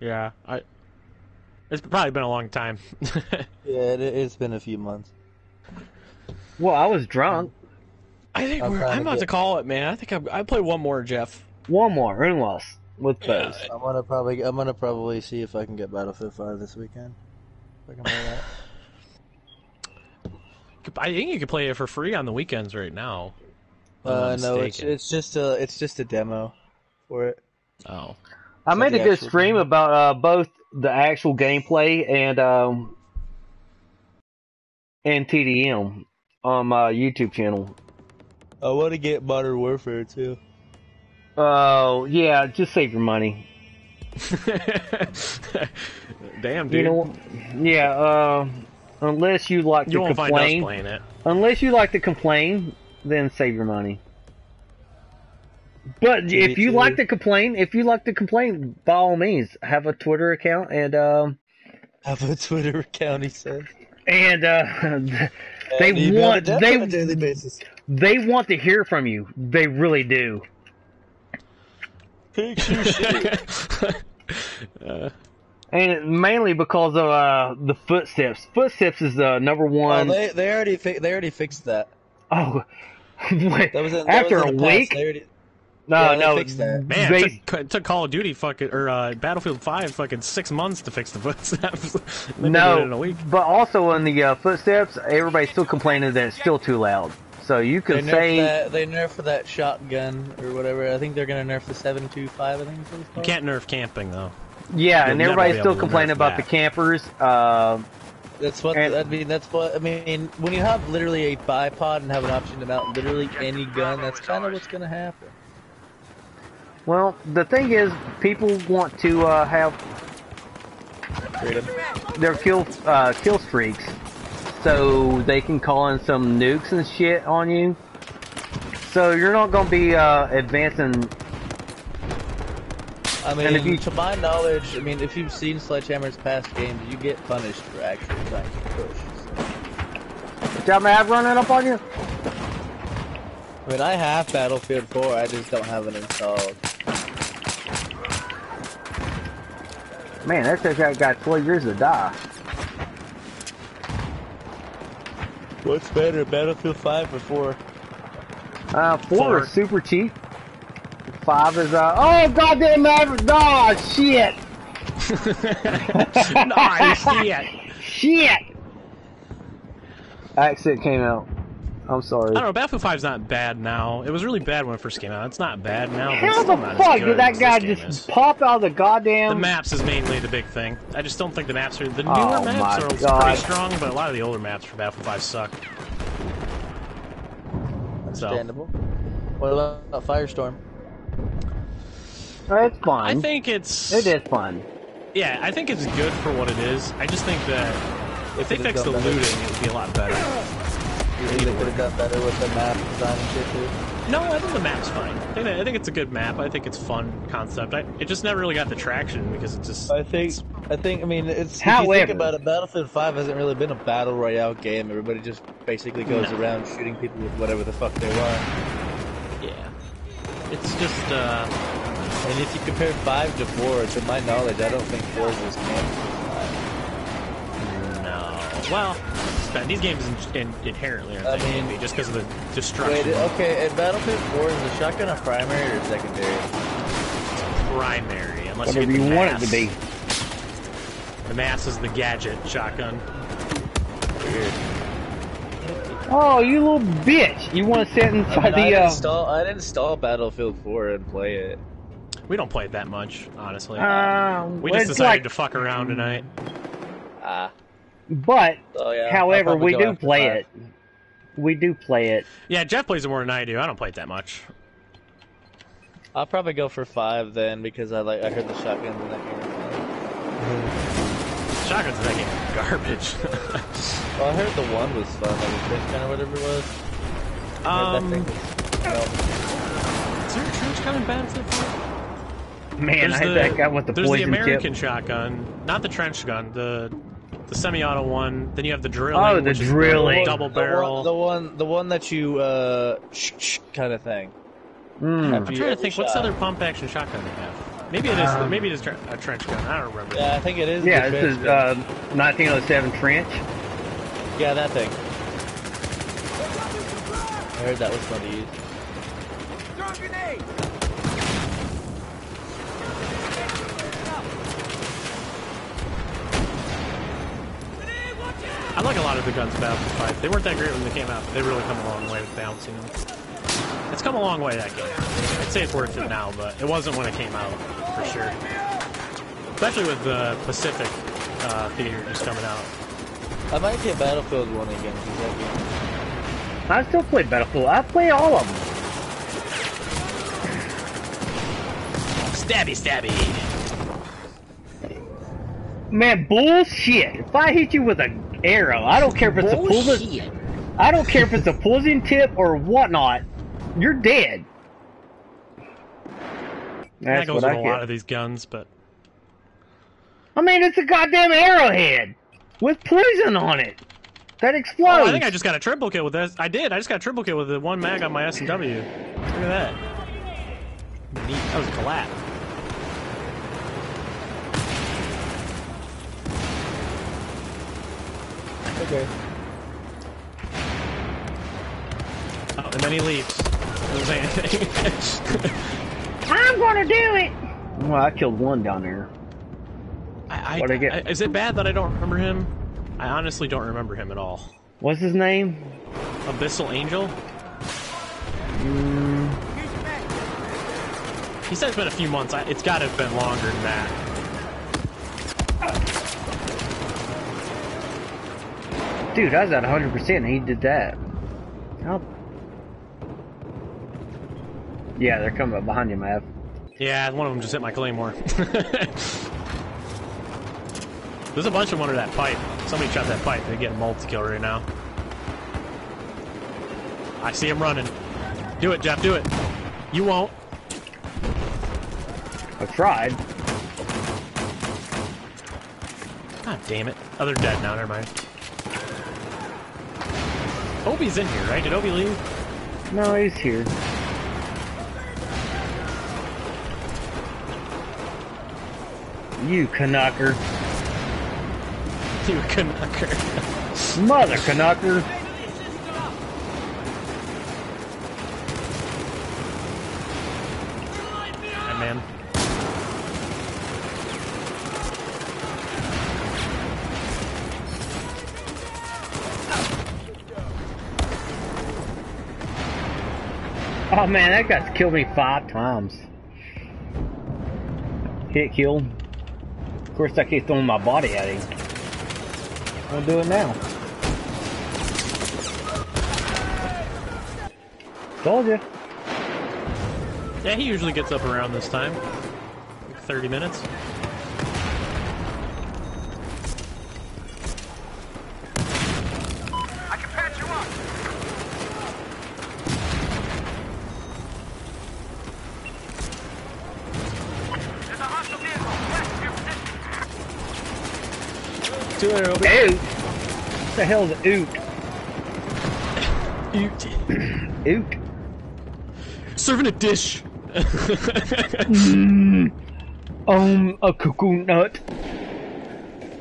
Yeah, I. It's probably been a long time. Yeah, it, it's been a few months. Well, I was drunk. I think I'm we're. I'm about to get- call it, man. I think I, I play one more, Jeff. One more. Who else? With those. I'm gonna probably I'm gonna probably see if I can get Battlefield 5 this weekend. If I can play that. I think you can play it for free on the weekends right now. Uh, no, it's it's just a it's just a demo for it. Oh. I So made a good stream game. about uh, both the actual gameplay and um and TDM on my YouTube channel. I want to get Modern Warfare too. Uh, Oh yeah, just save your money. Damn, dude. You know, yeah. Uh, unless you like You to won't find us complain, playing it. unless you like to complain, then save your money. But if you too. like to complain, if you like to complain, by all means, have a Twitter account and um Have a Twitter account, he says. and uh, they And want they on daily basis. they want to hear from you. They really do. Picture shit. Uh, And mainly because of uh, the footsteps. Footsteps is the number Oh, one. they they already fi- they already fixed that. oh, wait, That was in, that after was a in the past. week? They already, No, yeah, no, fixed that. man, they- it took, it took Call of Duty fucking or uh, Battlefield Five fucking six months to fix the footsteps. They in a no. week. But also on the uh, footsteps, everybody's still complaining that it's still too loud. So you they could nerfed say, that. They nerfed that shotgun or whatever. I think they're gonna nerf the seven two five. I think it's what it's You can't nerf camping though. yeah, you'll and never everybody's still able complaining about that. the campers. Uh, That's what And- I mean. That's what I mean. When you have literally a bipod and have an option to mount literally any gun, that's kind of what's gonna happen. well, the thing is, people want to uh, have their kill uh, kill streaks, so they can call in some nukes and shit on you. So you're not gonna be uh, advancing. I mean, if you- to my knowledge, I mean, if you've seen Sledgehammer's past games, you get punished for actually trying to push. So. Got Mav running up on you? I mean, I have Battlefield 4, I just don't have it installed. Man, that I got 12 years to die. What's better, Battlefield 5 or 4? Uh, four, Four. is super cheap. Five is uh oh goddamn Maverick! Oh shit! nice, yeah. Shit! Accent came out. I'm sorry. I don't know. Battlefield 5's not bad now. It was really bad when it first came out. It's not bad now. But it's How still the not as fuck good did that guy just is. pop out of the goddamn? The maps is mainly the big thing. I just don't think the maps are the oh newer Oh maps are God. pretty strong, but a lot of the older maps for Battlefield 5 suck. So Understandable. What about Firestorm? It's fun. I think it's it is fun. yeah, I think it's good for what it is. I just think that if they could've fix the looting, it would be a lot better. You think they could have done better with the map design and shit too? No, I think the map's fine. I think, I think it's a good map. I think it's fun concept. I, it just never really got the traction because it just I think, I think, I mean, it's if you However- think about it, Battlefield 5 hasn't really been a battle royale game. Everybody just basically goes No. around shooting people with whatever the fuck they want. yeah. It's just uh, And if you compare 5 to 4, to my knowledge, I don't think 4 was canon. No. Well, spend. These games in, in, inherently are I they mean- be just because of the destruction. Wait, destruction. okay, in Battlefield 4, is the shotgun a primary or secondary? primary, unless Whatever you, get you the want it to be. The mass is the gadget shotgun. Weird. Oh, you little bitch! You want to sit I, mean, inside I'd the uh, install, I'd install Battlefield 4 and play it. We don't play it that much, honestly. um, we just decided like, to fuck around tonight. Ah. But Oh, yeah. However, we do play five. it. We do play it. Yeah, Jeff plays it more than I do. I don't play it that much. I'll probably go for 5 then because I like I heard the shotguns in that game. Shotguns in that game garbage. Well, I heard the one was fun, like the trench gun or whatever it was. Um, that was, well, is there a trench gun in Battlefield 4? Man, I There's hit that guy with the There's the American tip. shotgun, not the trench gun, the the semi-auto one. Then you have the drilling. Oh, the which is drilling. double the barrel. one, the one, the one that you uh, shh, shh, kind of thing. Mm. I'm trying to every think. What's the other pump action shotgun they have? Maybe it is. Um, maybe it is a trench gun. I don't remember. Yeah, I think it is. Yeah, this is uh, 1907 trench. yeah, that thing. I heard that was fun to use. I like a lot of the guns in Battlefield 5. They weren't that great when they came out, but they really come a long way with balancing them. It's come a long way that game. I'd say it's worth it now, but it wasn't when it came out for sure. Especially with the Pacific uh, theater just coming out. I might get Battlefield 1 again. 'cause that I still play Battlefield. I play all of them. Stabby, stabby. Man, bullshit. If I hit you with an arrow, I don't care if it's a poison. I don't care if it's a poison tip or whatnot. You're dead. That goes what with I a lot of these guns, but I mean, it's a goddamn arrowhead with poison on it that oh, explodes. I think I just got a triple kill with this. I did. I just got a triple kill with the one mag on my S and W. Look at that. Neat. That was a collab. Okay. Oh, and then he leaves. Doesn't say anything. I'm gonna do it. Well, I killed one down there. I, I, What'd I get? I- is it bad that I don't remember him? I honestly don't remember him at all. What's his name? Abyssal Angel? Mm, Here's your med. He said it's been a few months. I, it's got to have been longer than that. Dude, I was at 100% and he did that. How? Yeah, they're coming up behind you, Mav. Yeah, one of them just hit my claymore. There's a bunch of them under that pipe. Somebody shot that pipe. They get a multi-kill right now. I see him running. Do it, Jeff. Do it. You won't. I tried. God damn it. Oh, they're dead now. Never mind. Obi's in here, right? Did Obi leave? No, he's here. You Canucker. You Canucker. Mother Canucker. Hey, man. Oh man, that guy's killed me five times. Hit kill. Of course, I keep throwing my body at him. I'll do it now. Told you. Yeah, he usually gets up around this time. Like 30 minutes. I can patch you up. There's a hostile vehicle west of your position. Two there, Obi. Oot. What the hell's oot? Oot. Serving a dish! Um, a coconut.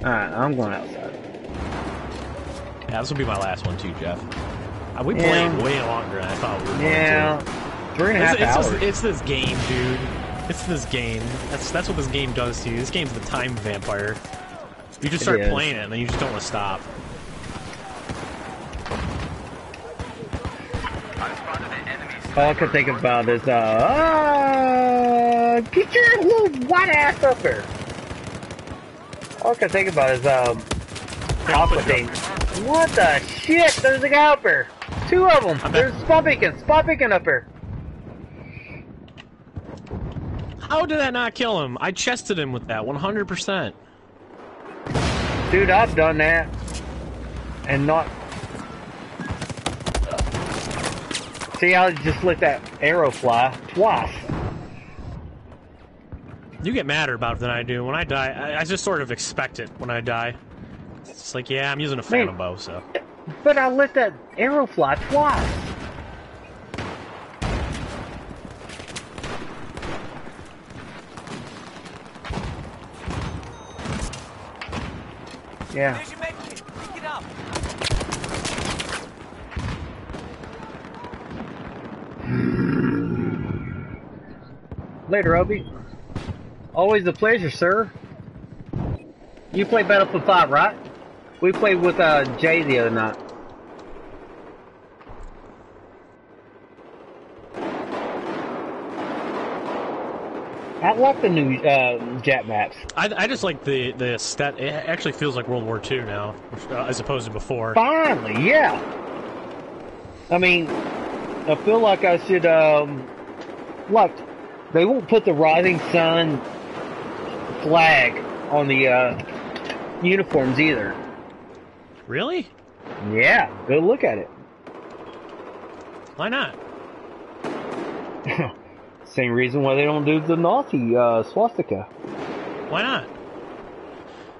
Alright, I'm going outside. Yeah, this will be my last one too, Jeff. Uh, we Yeah. played way longer than I thought we were going Yeah, to. three and a half It's, it's, hours. just, it's this game, dude. It's this game. That's that's what this game does to you. This game's the time vampire. You just start is. playing it, and then you just don't want to stop. All I could think about is, uh, uh get your little white ass up here. All I could think about is, um, Palpatine. What the shit? There's a guy up here. Two of them. There's spot beacon. Spot beacon up here. How did that not kill him? I chested him with that 100%. Dude, I've done that. And not... See, I just let that arrow fly twice. You get madder about it than I do. When I die, I, I just sort of expect it when I die. It's like, yeah, I'm using a phantom bow, so. But I let that arrow fly twice. Yeah. Later, Obi. Always a pleasure, sir. You play Battlefield 5, right? We played with uh, Jay the other night. I like the new uh, jet maps. I, I just like the the stat. It actually feels like World War II now, uh, as opposed to before. Finally, yeah. I mean, I feel like I should, um, look, they won't put the Rising Sun flag on the uh, uniforms either. Really? Yeah, go look at it. Why not? Same reason why they don't do the Nazi uh, swastika. Why not?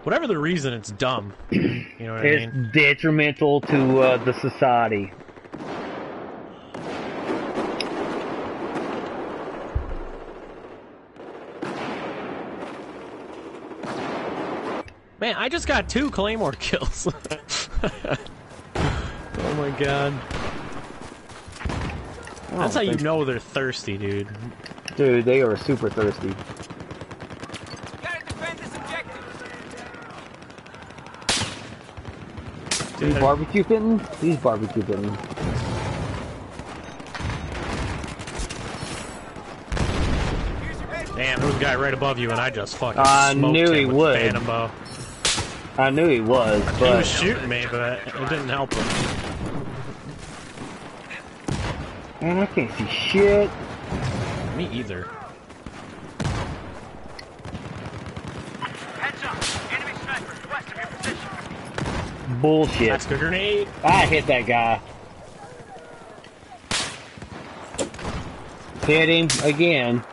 Whatever the reason, it's dumb. You know what I It's mean? detrimental to uh, the society. Man, I just got two claymore kills. oh my god. Oh, That's how you know they're thirsty, dude. Dude, they are super thirsty. Gotta defend this objective. These barbecue fitting? These barbecue fitting. Here's your med. Damn, there was a guy right above you, and I just fucking I smoked knew him he with would. Phantom bow. I knew he was, He was shooting me, but it didn't help him. Man, I can't see shit. Me either. Heads up. Enemy sniper west of your position. Bullshit. That's a grenade. I hit that guy. Hit him again.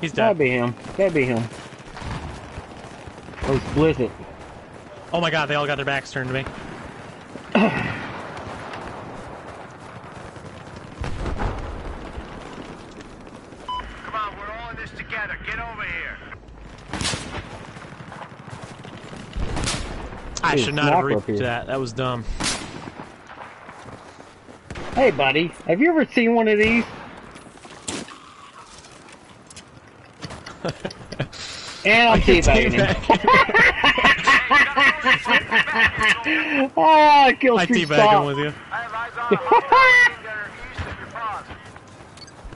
He's dead. That'd dead. be him. That'd be him. Oh, Blizzard. Oh my god, they all got their backs turned to me. Come on, we're all in this together. Get over here. I should not have sniper up reached that. That was dumb. Hey, buddy. Have you ever seen one of these? and I'm teabagging Ah, him. oh, I him stop. with you. I have eyes on a hostile finger east of your paws.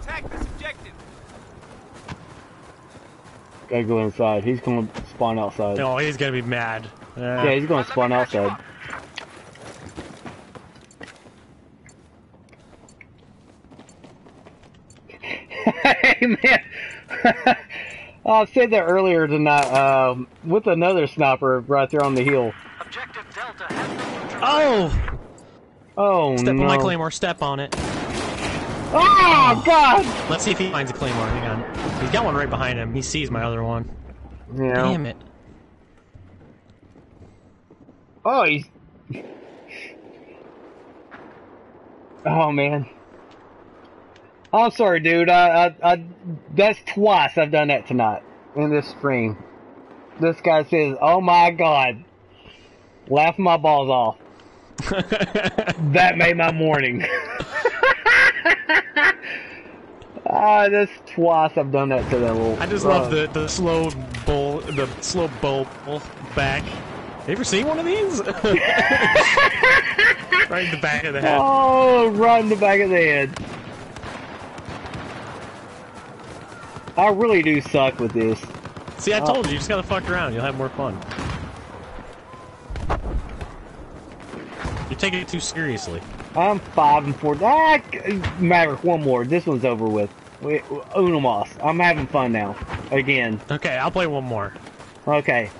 Attack this objective. Gotta go inside. He's gonna spawn outside. Oh, he's gonna be mad. Yeah, he's gonna spawn outside. hey man, I said that earlier tonight um, with another sniper right there on the hill. Objective Delta has been neutralized. Oh! Oh Step no! on my claymore. Step on it. Oh god! Let's see if he finds a claymore. Hang on. He's got one right behind him. He sees my other one. Yeah. Damn it. Oh, he's. Oh man. I'm sorry, dude. I, I, I, that's twice I've done that tonight in this stream. This guy says, "Oh my god," laugh my balls off. That made my morning. Ah, that's twice I've done that to that little. I just uh, love the the slow bull, the slow bull back. Have You ever seen one of these? right in the back of the head. Oh, right in the back of the head. I really do suck with this. See, I told you, you just gotta fuck around. You'll have more fun. You're taking it too seriously. I'm five and four. Ah, Maverick, one more. This one's over with. We, uno mas. I'm having fun now. Again. Okay, I'll play one more. Okay.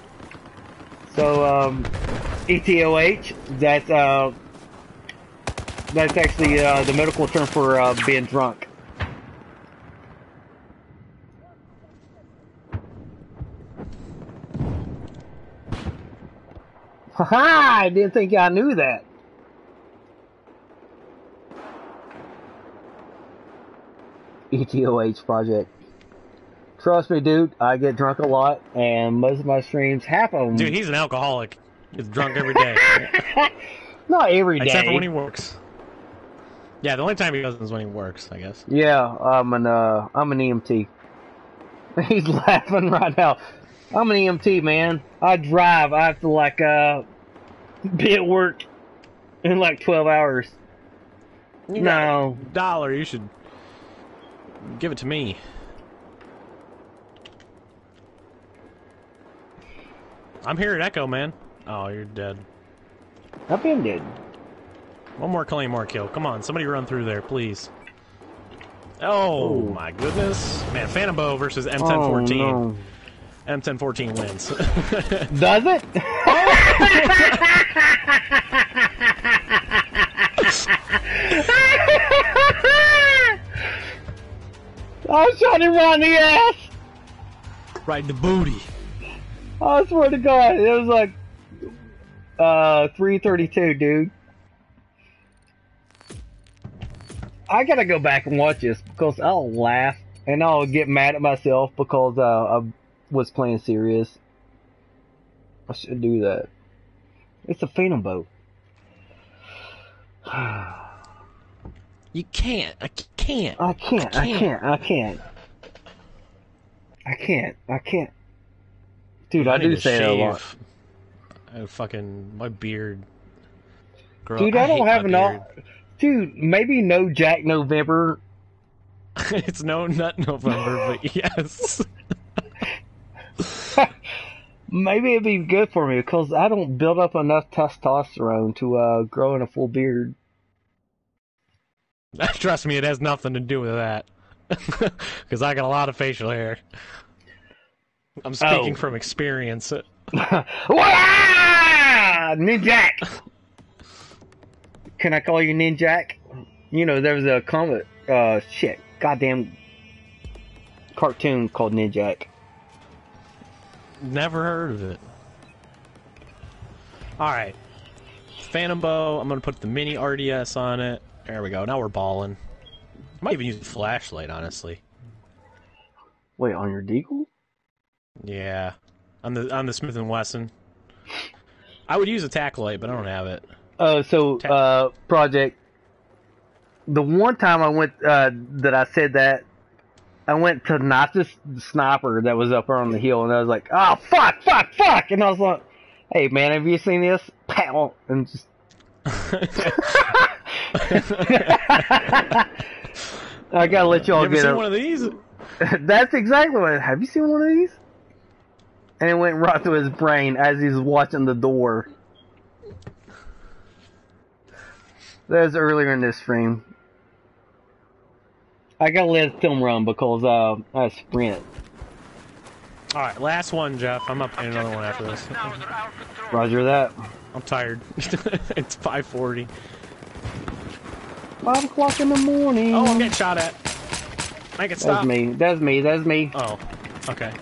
So, um, ETOH, that's, uh, that's actually, uh, the medical term for, uh, being drunk. Haha! I didn't think I knew that. ETOH project. Trust me, dude, I get drunk a lot, and most of my streams, half of them, Dude, he's an alcoholic. He's drunk every day. not every day. Except for when he works. Yeah, the only time he doesn't is when he works, I guess. Yeah, I'm an uh, I'm an EMT. He's laughing right now. I'm an EMT, man. I drive. I have to like uh, be at work in like 12 hours. No, Dollar, you should give it to me. I'm here at Echo, man. Oh, you're dead. I've been dead. One more Claymore kill. Come on, somebody run through there, please. Oh, Ooh. my goodness. Man, Phantom Bow versus M1014. Oh, M1014 wins. Does it? I shot him right in the ass. right in the booty. I swear to God, it was like uh 332, dude. I gotta go back and watch this because I'll laugh and I'll get mad at myself because uh, I was playing serious. I should do that. It's a Phantom bow. You can't. I can't. I can't. I can't. can't. I can't. I can't. I can't. Dude, I, need do say that a lot. shave. I fucking my beard. Grow- Dude, I, hate don't have enough. beard. Dude, maybe no Jack November. it's no nut November, but yes. Maybe it'd be good for me because I don't build up enough testosterone to uh, grow in a full beard. Trust me, it has nothing to do with that. Because I got a lot of facial hair. I'm speaking Oh. from experience. Wah! Ninjak! Can I call you Ninjak? You know, there was a comic, uh, shit, goddamn cartoon called Ninjak. Never heard of it. Alright. Phantom Bow, I'm gonna put the mini RDS on it. There we go, now we're balling. I might even use a flashlight, honestly. Wait, on your deagle? Yeah. On the on the Smith and Wesson. I would use a tac light, but I don't have it. Uh, so, uh, project. The one time I went, uh, that I said that, I went to knock this sniper that was up on the hill, and I was like, oh, fuck, fuck, fuck! And I was like, hey, man, have you seen this? Pow! And just. I gotta let y'all you get seen a- one of these? That's exactly what. Have you seen one of these? And it went right through his brain as he's watching the door. That was earlier in this stream. I gotta let the film run because uh, I sprint. Alright, last one, Jeff. I'm not playing another one after this. Now under our control. Roger that. I'm tired. it's 540. Five o'clock in the morning. Oh, I'm getting shot at. Make it stop. That's me. That's me. That's me. Oh, okay.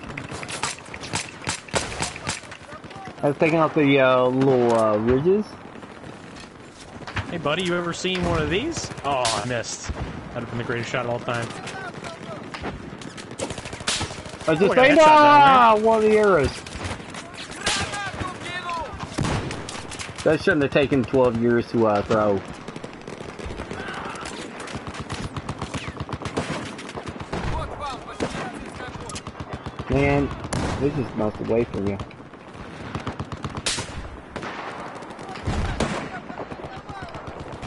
I was taking out the uh, little uh, ridges. Hey, buddy, you ever seen one of these? Oh, I missed. That'd have been the greatest shot of all time. I just saying, ah, one of the arrows. That shouldn't have taken 12 years to uh, throw. Man, this is most away from you.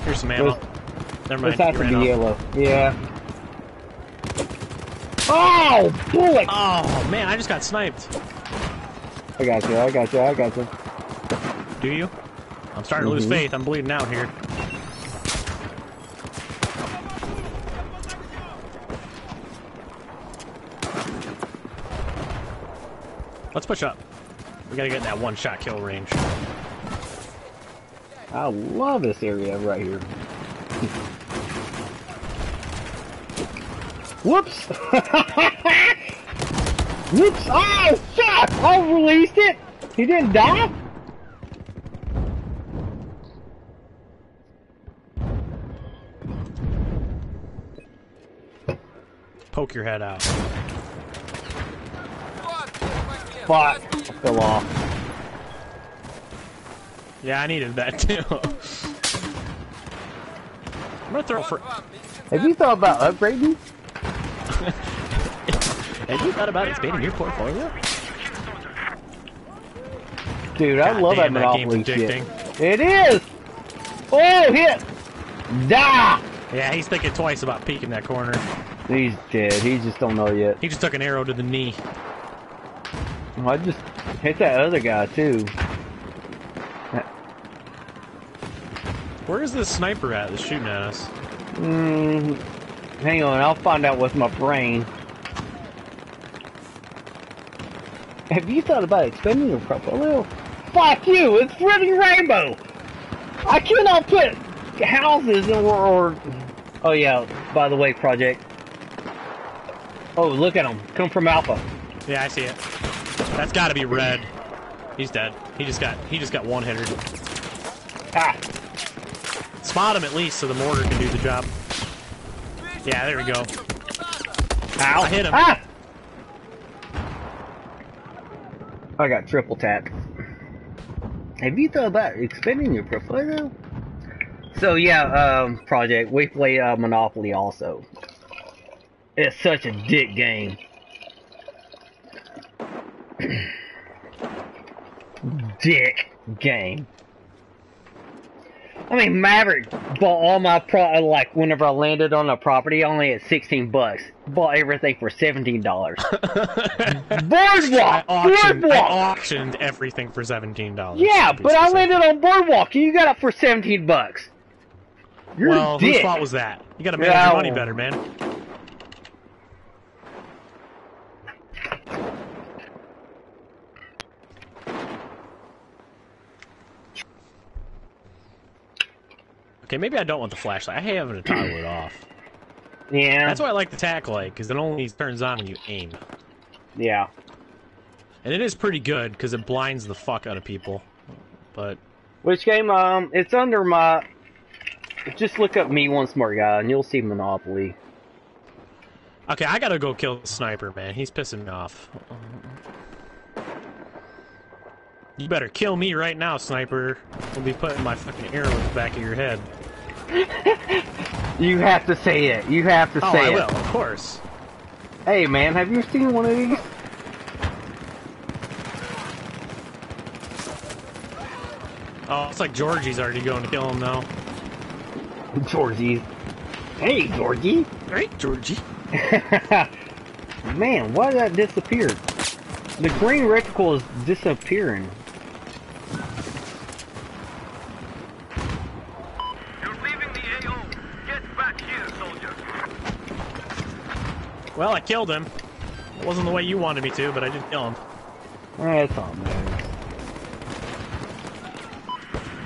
Here's some ammo. There's Never mind. This has you to ran be off. yellow. Yeah. Oh, bullet! Oh man, I just got sniped. I got you, I got you, I got you. Do you? I'm starting to lose Mhm. faith. I'm bleeding out here. Let's push up. We gotta get in that one shot kill range. I love this area right here. Whoops! Whoops! Oh, shit! I released it! He didn't die? Poke your head out. Fuck! I fell off. Yeah, I needed that too. gonna throw for. Have you thought about upgrading? Have you thought about expanding your portfolio? Dude, God I love damn, that Monopoly that shit. It is! Oh, hit! Die! Yeah, he's thinking twice about peeking that corner. He's dead. He just don't know yet. He just took an arrow to the knee. Well, I just hit that other guy, too. Where is this sniper at that's shooting at us? Mm, hang on, I'll find out with my brain. Have you thought about expanding your portfolio? Fuck you! It's Reading Rainbow! I cannot put houses or, or... Oh yeah, by the way, Project. Oh, look at him. Come from Alpha. Yeah, I see it. That's got to be red. He's dead. He just got he just got one hitter. Ah! Spot him at least so the mortar can do the job. Yeah, there we go. Ow! I hit him. Ah! I got triple tap. Have you thought about expanding your portfolio? So yeah, um, project. We play uh, Monopoly also. It's such a dick game. dick game. I mean, Maverick bought all my pro uh, like whenever I landed on a property, only at sixteen bucks. Bought everything for seventeen dollars. Boardwalk, auctioned, I auctioned everything for seventeen dollars. Yeah, but I landed on Boardwalk, and you got it for seventeen bucks. You're Well, whose fault was that? You gotta manage Yeah, your money better, man. Okay, maybe I don't want the flashlight. I hate having to toggle it off. Yeah, That's why I like the tac light, because it only turns on when you aim. yeah. And it is pretty good, because it blinds the fuck out of people. But, Which game? Um, it's under my. Just look up Me1smartguy, and you'll see Monopoly. okay, I gotta go kill the sniper, man. He's pissing me off. You better kill me right now, sniper. I'll be putting my fucking arrow in the back of your head. You have to say it. You have to Oh, say I it. will, of course. Hey, man, have you seen one of these? Oh, it's like Georgie's already going to kill him though. Georgie. Hey, Georgie. Hey, Georgie. Man, why did that disappear? The green reticle is disappearing. You're leaving the AO. Get back here, soldier. Well, I killed him. It wasn't the way you wanted me to, but I did kill him. Eh, That's all, man.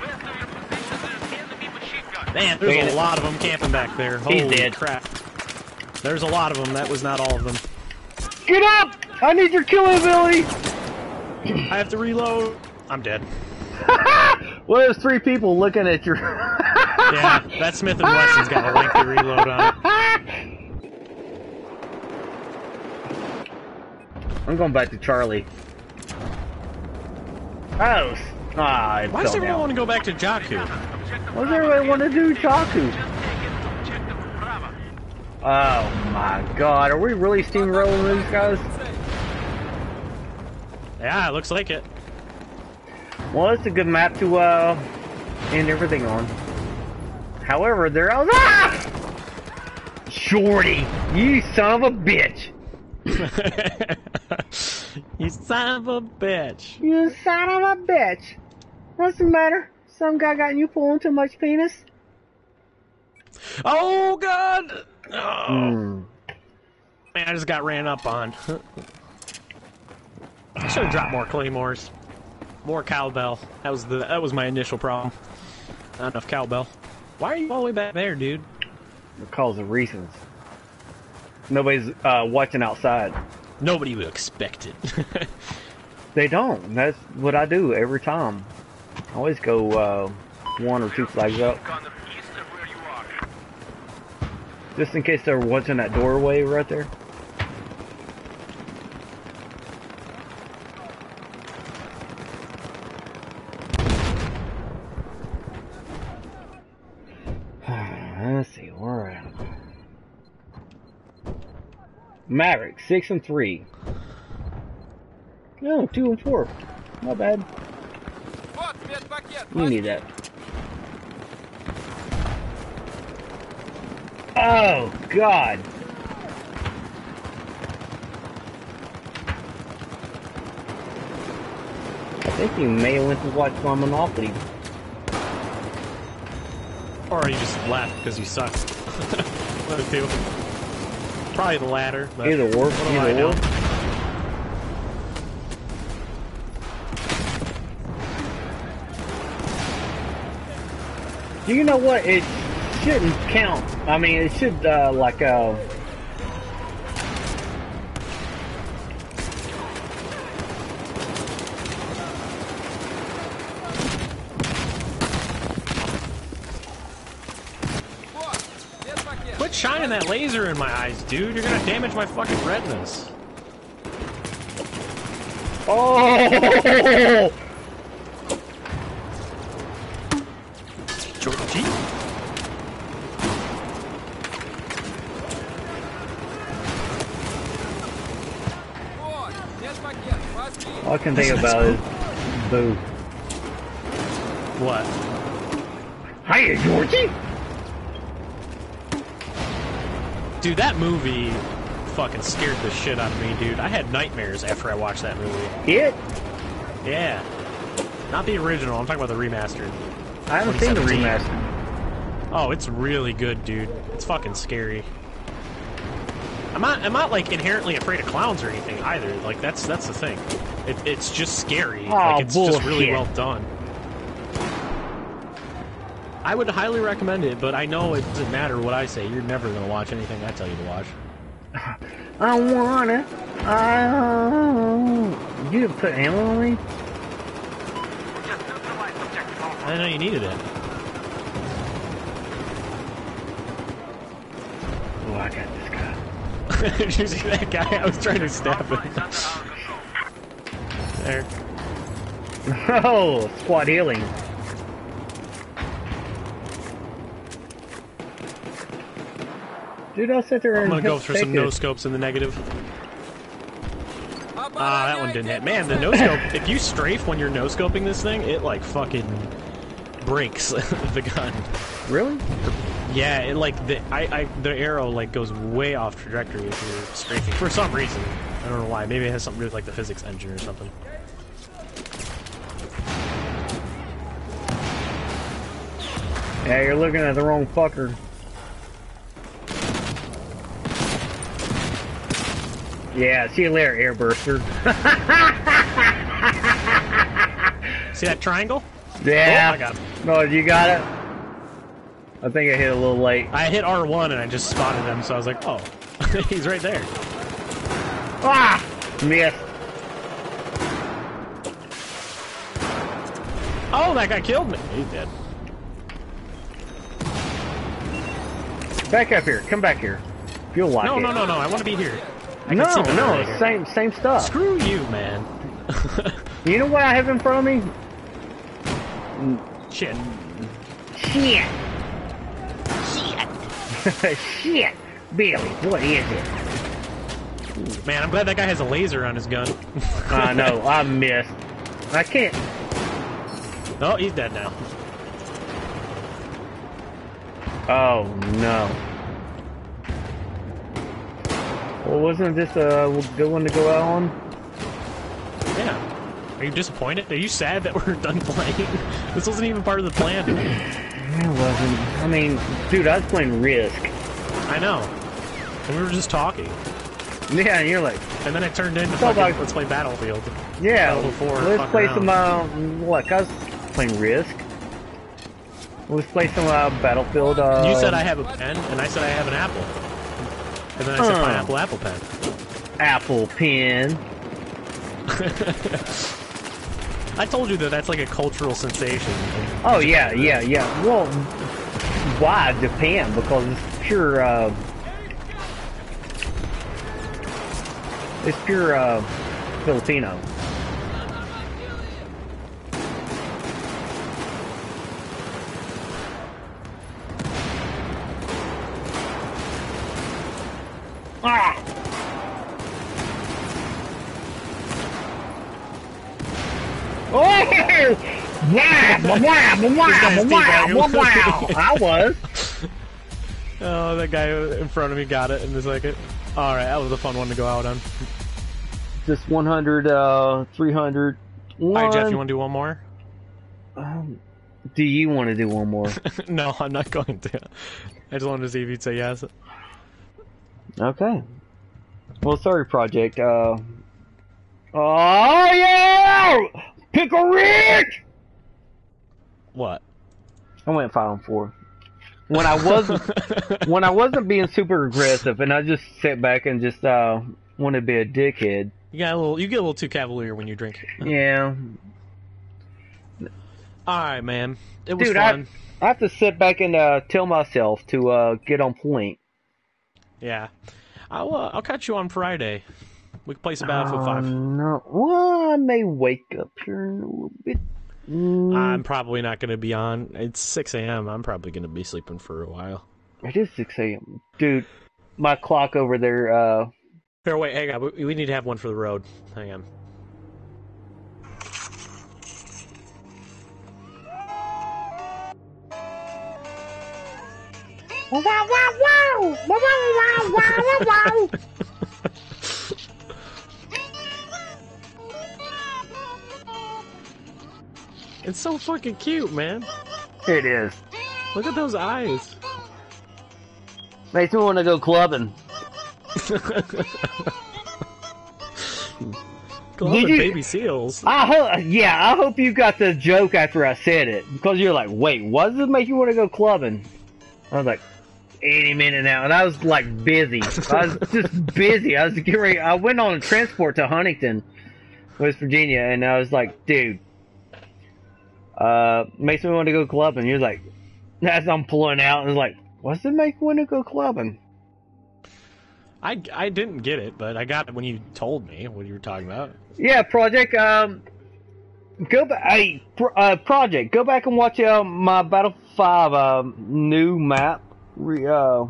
West of your position, there's enemy machine gun. Man, there's Bandit. a lot of them camping back there. He's Holy dead. crap. There's a lot of them. That was not all of them. Get up! I need your killing ability! I have to reload. I'm dead. well, there's three people looking at your. Yeah, that Smith and Wesson's got a lengthy reload on it. I'm going back to Charlie. Oh, Ah, Why does everyone want to go back to Jakku? What does everybody want to do, Bravo. Oh my god, are we really steamrolling these guys? Yeah, it looks like it. Well, it's a good map to uh end everything on. However, they're all ah! Shorty, you son of a bitch! you son of a bitch. You son of a bitch! What's the matter? Some guy got you pulling too much penis? Oh god! Oh, Hmm. man, I just got ran up on. I should have dropped more claymores. More cowbell. That was the that was my initial problem. Not enough cowbell. Why are you all the way back there, dude? Because of reasons. Nobody's uh, watching outside. Nobody would expect it. They don't. That's what I do every time. I always go uh, one or two flags up, Kind of east of where you are. just in case they're watching that doorway right there. Let's see, where am I? Maverick, six and three. No, two and four. Not bad. You need that. Oh, God. I think he may have went to watch my Monopoly. Or he just laughed because he sucks. Let it feel. Probably the latter. But Either or, what do I either know? Do you know what? It shouldn't count. I mean, it should, uh, like, uh... that laser in my eyes, dude. You're gonna damage my fucking retinas. Oh! Georgie? All I can think about is boo. What? Hiya, Georgie! Dude, that movie fucking scared the shit out of me, dude. I had nightmares after I watched that movie. It? Yeah. Not the original, I'm talking about the remastered. I haven't seen the 2017. remaster. Oh, it's really good, dude. It's fucking scary. I'm not I'm not like inherently afraid of clowns or anything either. Like that's that's the thing. It, it's just scary. Aw, like it's just really well done. I would highly recommend it, but I know it doesn't matter what I say. You're never gonna watch anything I tell you to watch. I wanna. I. You didn't put ammo on me? Just neutralize objective Alpha. I didn't know you needed it. Oh, I got this guy. Did you see that guy? I was trying to stab him. under our control. There. Oh, squad healing. Dude, I'll sit there I'm and gonna go for take some no scopes in the negative. Ah, that one didn't hit. Man, the no scope. if you strafe when you're no scoping this thing, it like fucking breaks the gun. Really? Yeah, it like the I, I the arrow like goes way off trajectory if you're strafing for some reason. I don't know why. Maybe it has something to do with like the physics engine or something. Yeah, you're looking at the wrong fucker. Yeah, see you later, airburster. See that triangle? yeah. Oh, I got him. No, you got it? I think I hit a little late. I hit R1 and I just spotted him, so I was like, oh, he's right there. Ah! Missed. Oh, that guy killed me. He's dead. Back up here. Come back here. Feel like No, it. no, no, no. I want to be here. I No, can see better no, same same stuff. Screw you, man. You know what I have in front of me? Shit. Shit. Shit. Shit. Billy, what is it? Man, I'm glad that guy has a laser on his gun. I know, I missed. I can't. oh, he's dead now. Oh no. Well, wasn't this a good one to go out on? Yeah. Are you disappointed? Are you sad that we're done playing? this wasn't even part of the plan. It wasn't. I mean, dude, I was playing Risk. I know. And we were just talking. Yeah, and you're like, And then it turned into fucking, like- let's play Battlefield. yeah, Battlefield let's play around. some, uh, look, I was playing Risk. Let's play some, uh, Battlefield, uh... you said I have a pen, and I said I have an apple. And then I said pineapple apple pen. Apple Pen. I told you that that's like a cultural sensation. Oh, yeah, yeah, yeah. Well, why Japan? Because it's pure, uh... It's pure, uh, Filipino. Ah! Oh! Wow! Wow! Wow! Wow! Wow! I was. Oh, that guy in front of me got it in the second. Alright, that was a fun one to go out on. Just 100, uh, 300. Alright, Jeff, you want to do one more? Um, do you want to do one more? no, I'm not going to. I just wanted to see if you'd say yes. Okay. Well, sorry, project. Uh. Oh yeah! Pickle Rick! What? I went five and four. When I wasn't when I wasn't being super aggressive, and I just sat back and just uh wanted to be a dickhead. You got a little. You get a little too cavalier when you drink. Yeah, All right, man. It was Dude, I- I have to sit back and uh, tell myself to uh, get on point. Yeah. I'll uh, I'll catch you on Friday. We can play some Battlefield Uh, Five. No, well, I may wake up here in a little bit. Mm, I'm probably not going to be on. It's 6 a.m. I'm probably going to be sleeping for a while. it is six a.m. Dude, my clock over there. Uh, Here, wait, hang on. We, we need to have one for the road. Hang on. Wow, wow, wow! Wow, wow, wow, wow, wow, wow! It's so fucking cute, man. it is. Look at those eyes. Makes me want to go clubbing. Glove Did and you- baby seals. I hope, yeah, I hope you got the joke after I said it because you're like, wait, what does it make you want to go clubbing? I was like, any minute now, and I was like busy. I was just busy. I was getting ready. I went on a transport to Huntington, West Virginia, and I was like, dude, uh, makes me want to go clubbing. You're like, as I'm pulling out, and I was like, what's it make you want to go clubbing? I, I didn't get it, but I got it when you told me what you were talking about. Yeah, project. Um, go back. Hey, uh, project. Go back and watch uh, my Battle Five um, new map. Re, uh,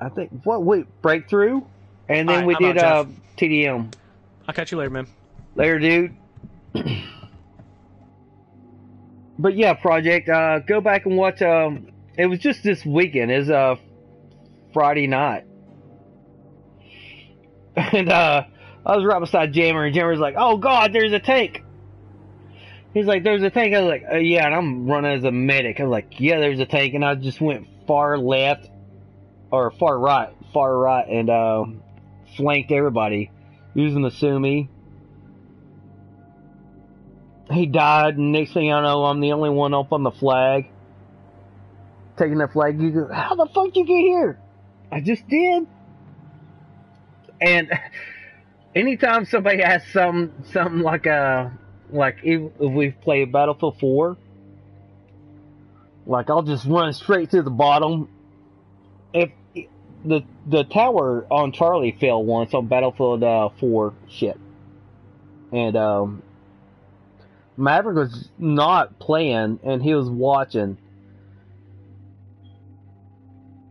I think what we breakthrough, and then Alright, we I'm did out, uh, TDM. I'll catch you later, man. Later, dude. but yeah, project. Uh, go back and watch. Um, it was just this weekend. Is uh Friday night, and uh, I was right beside Jammer, and Jammer's like, "Oh God, there's a tank." He's like, "There's a tank." I was like, uh, "Yeah," and I'm running as a medic. I was like, "Yeah, there's a tank," and I just went far left or far right, far right, and uh, flanked everybody using the Suomi. He died, and next thing I know, I'm the only one up on the flag. Taking the flag, you go, how the fuck you get here? I just did. And anytime somebody asks some something like uh like if, if we play Battlefield 4, like I'll just run straight to the bottom. If the the tower on Charlie fell once on Battlefield uh, 4 shit, and um Maverick was not playing and he was watching.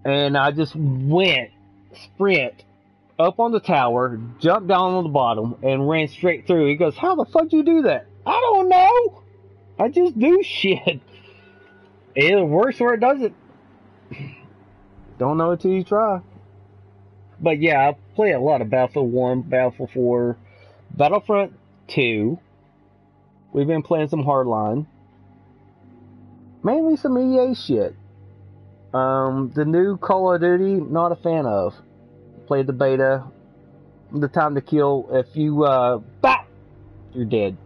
And I just went sprint up on the tower, jumped down on the bottom, and ran straight through. He goes, How the fuck do you do that? I don't know. I just do shit. It works or it doesn't. Don't know until you try. But yeah, I play a lot of Battlefield 1, Battlefield 4, Battlefront 2. We've been playing some Hardline. Mainly some EA shit. Um, the new Call of Duty, not a fan of. Played the beta. The time to kill, if you, uh, bop, you're dead.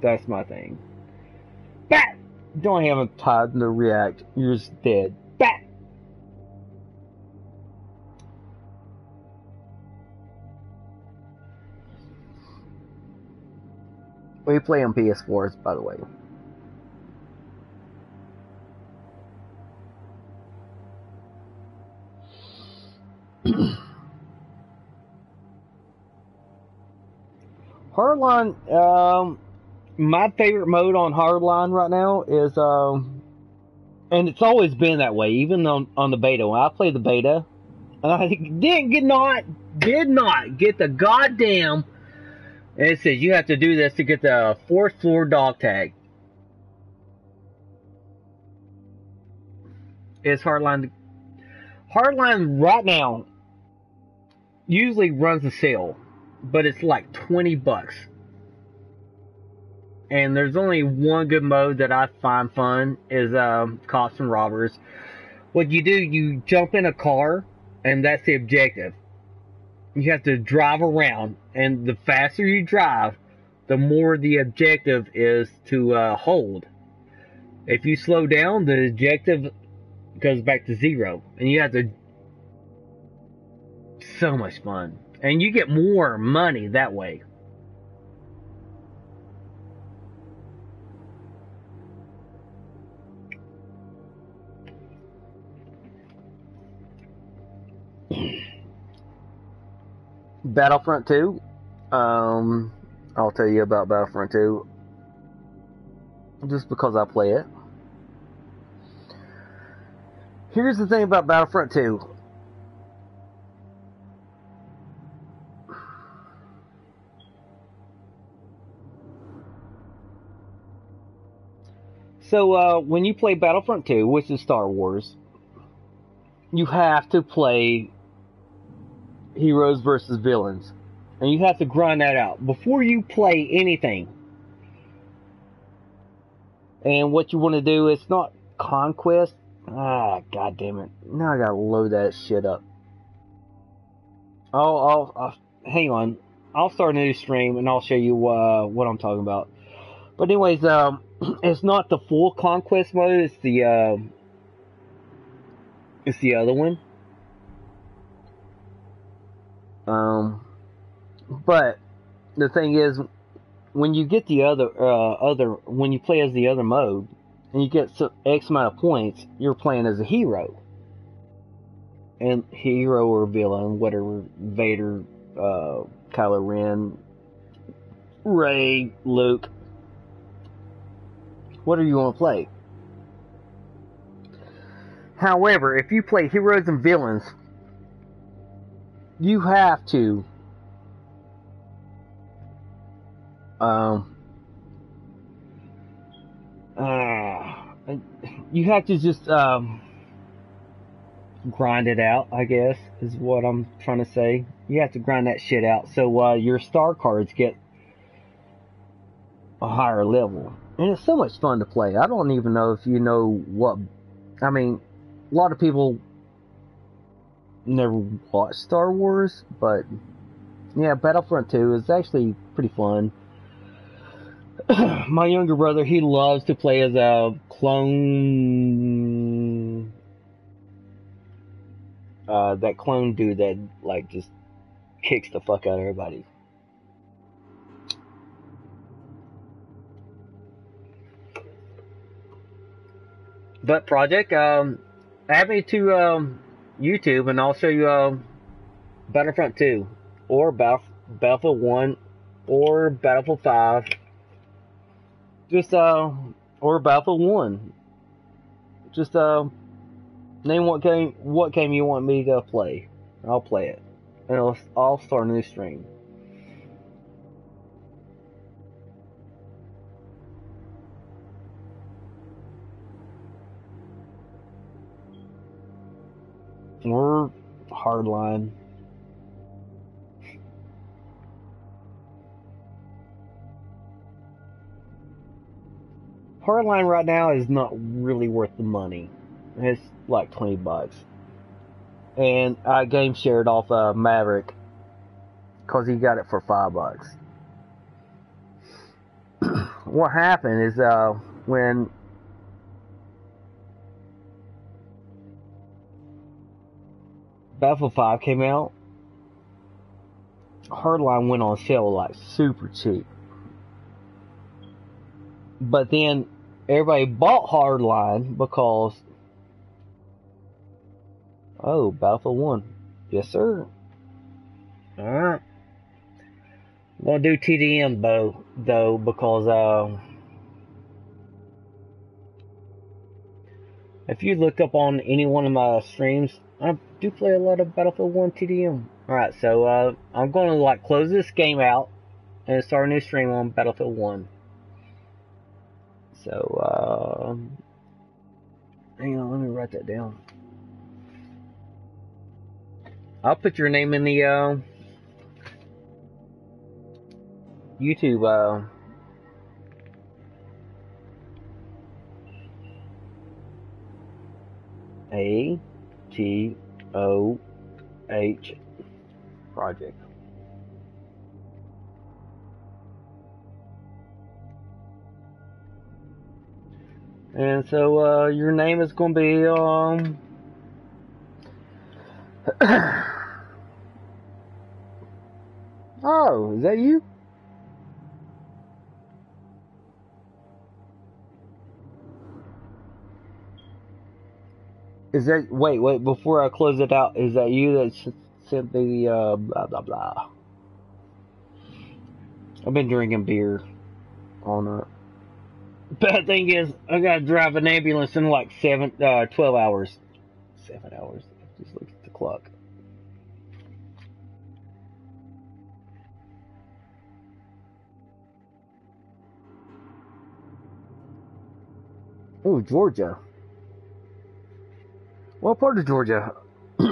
That's my thing. Don't have a time to react. You're just dead. Bap! We play on PS4s, by the way. Harlan, um, my favorite mode on Hardline right now is, um, and it's always been that way, even on, on the beta. When I played the beta, and I didn't get not, did not get the goddamn, it says you have to do this to get the fourth floor dog tag. It's Hardline. Hardline right now usually runs a sale, but it's like 20 bucks and there's only one good mode that I find fun is um, cops and robbers. What you do, you jump in a car, and that's the objective. You have to drive around, and the faster you drive, the more the objective is to uh, hold. If you slow down, the objective goes back to zero, and you have to. So much fun, and you get more money that way. Battlefront 2. Um, I'll tell you about Battlefront 2 just because I play it. Here's the thing about Battlefront 2. So, uh, when you play Battlefront 2, which is Star Wars, you have to play heroes versus villains. And you have to grind that out before you play anything. And what you want to do is not conquest. Ah, god damn it. Now I gotta load that shit up. Oh, I'll, I'll hang on. I'll start a new stream and I'll show you uh, what I'm talking about. But anyways, um, it's not the full conquest mode. It's the uh, it's the other one. Um, but the thing is, when you get the other uh, other when you play as the other mode and you get X amount of points, you're playing as a hero. And hero or villain, whatever, Vader, uh, Kylo Ren, Rey, Luke, What are you going to play. However, if you play heroes and villains, you have to um uh, you have to just um grind it out i guess is what i'm trying to say. You have to grind that shit out so uh, your star cards get a higher level. And it's so much fun to play. I don't even know if you know what i mean a lot of people never watched Star Wars, but yeah, Battlefront 2 is actually pretty fun. My younger brother, he loves to play as a clone. Uh, that clone dude that, like, just kicks the fuck out of everybody. But Project, um, me to, um, YouTube and I'll show you uh, Battlefront 2 or Battle, Battlefield 1 or Battlefield 5 Just uh, or Battlefield One. Just uh, name what game what game you want me to play. I'll play it, and I'll, I'll start a new stream. Or Hardline. Hardline right now is not really worth the money. It's like 20 bucks. And I game shared off uh, Maverick because he got it for 5 bucks. what happened is uh, when Battlefield 5 came out, Hardline went on sale like super cheap. But then everybody bought Hardline because oh, Battlefield One, yes sir. All right, I'm gonna do TDM though, though because uh, if you look up on any one of my streams, I do play a lot of Battlefield One TDM. All right, so uh, I'm gonna like close this game out and start a new stream on Battlefield One. So, uh, hang on, let me write that down. I'll put your name in the uh, YouTube. Uh, A T O H project. And so uh, your name is going to be um. oh, is that you? Is that wait wait before I close it out? Is that you that sent the uh, blah blah blah? I've been drinking beer on it. Bad thing is, I gotta drive an ambulance in like seven, uh, twelve hours. Seven hours. Just look at the clock. Oh, Georgia. What part of Georgia?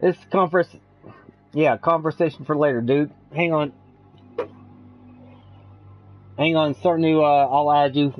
This conference, yeah, conversation for later, dude. Hang on. Hang on, start new, uh, I'll add you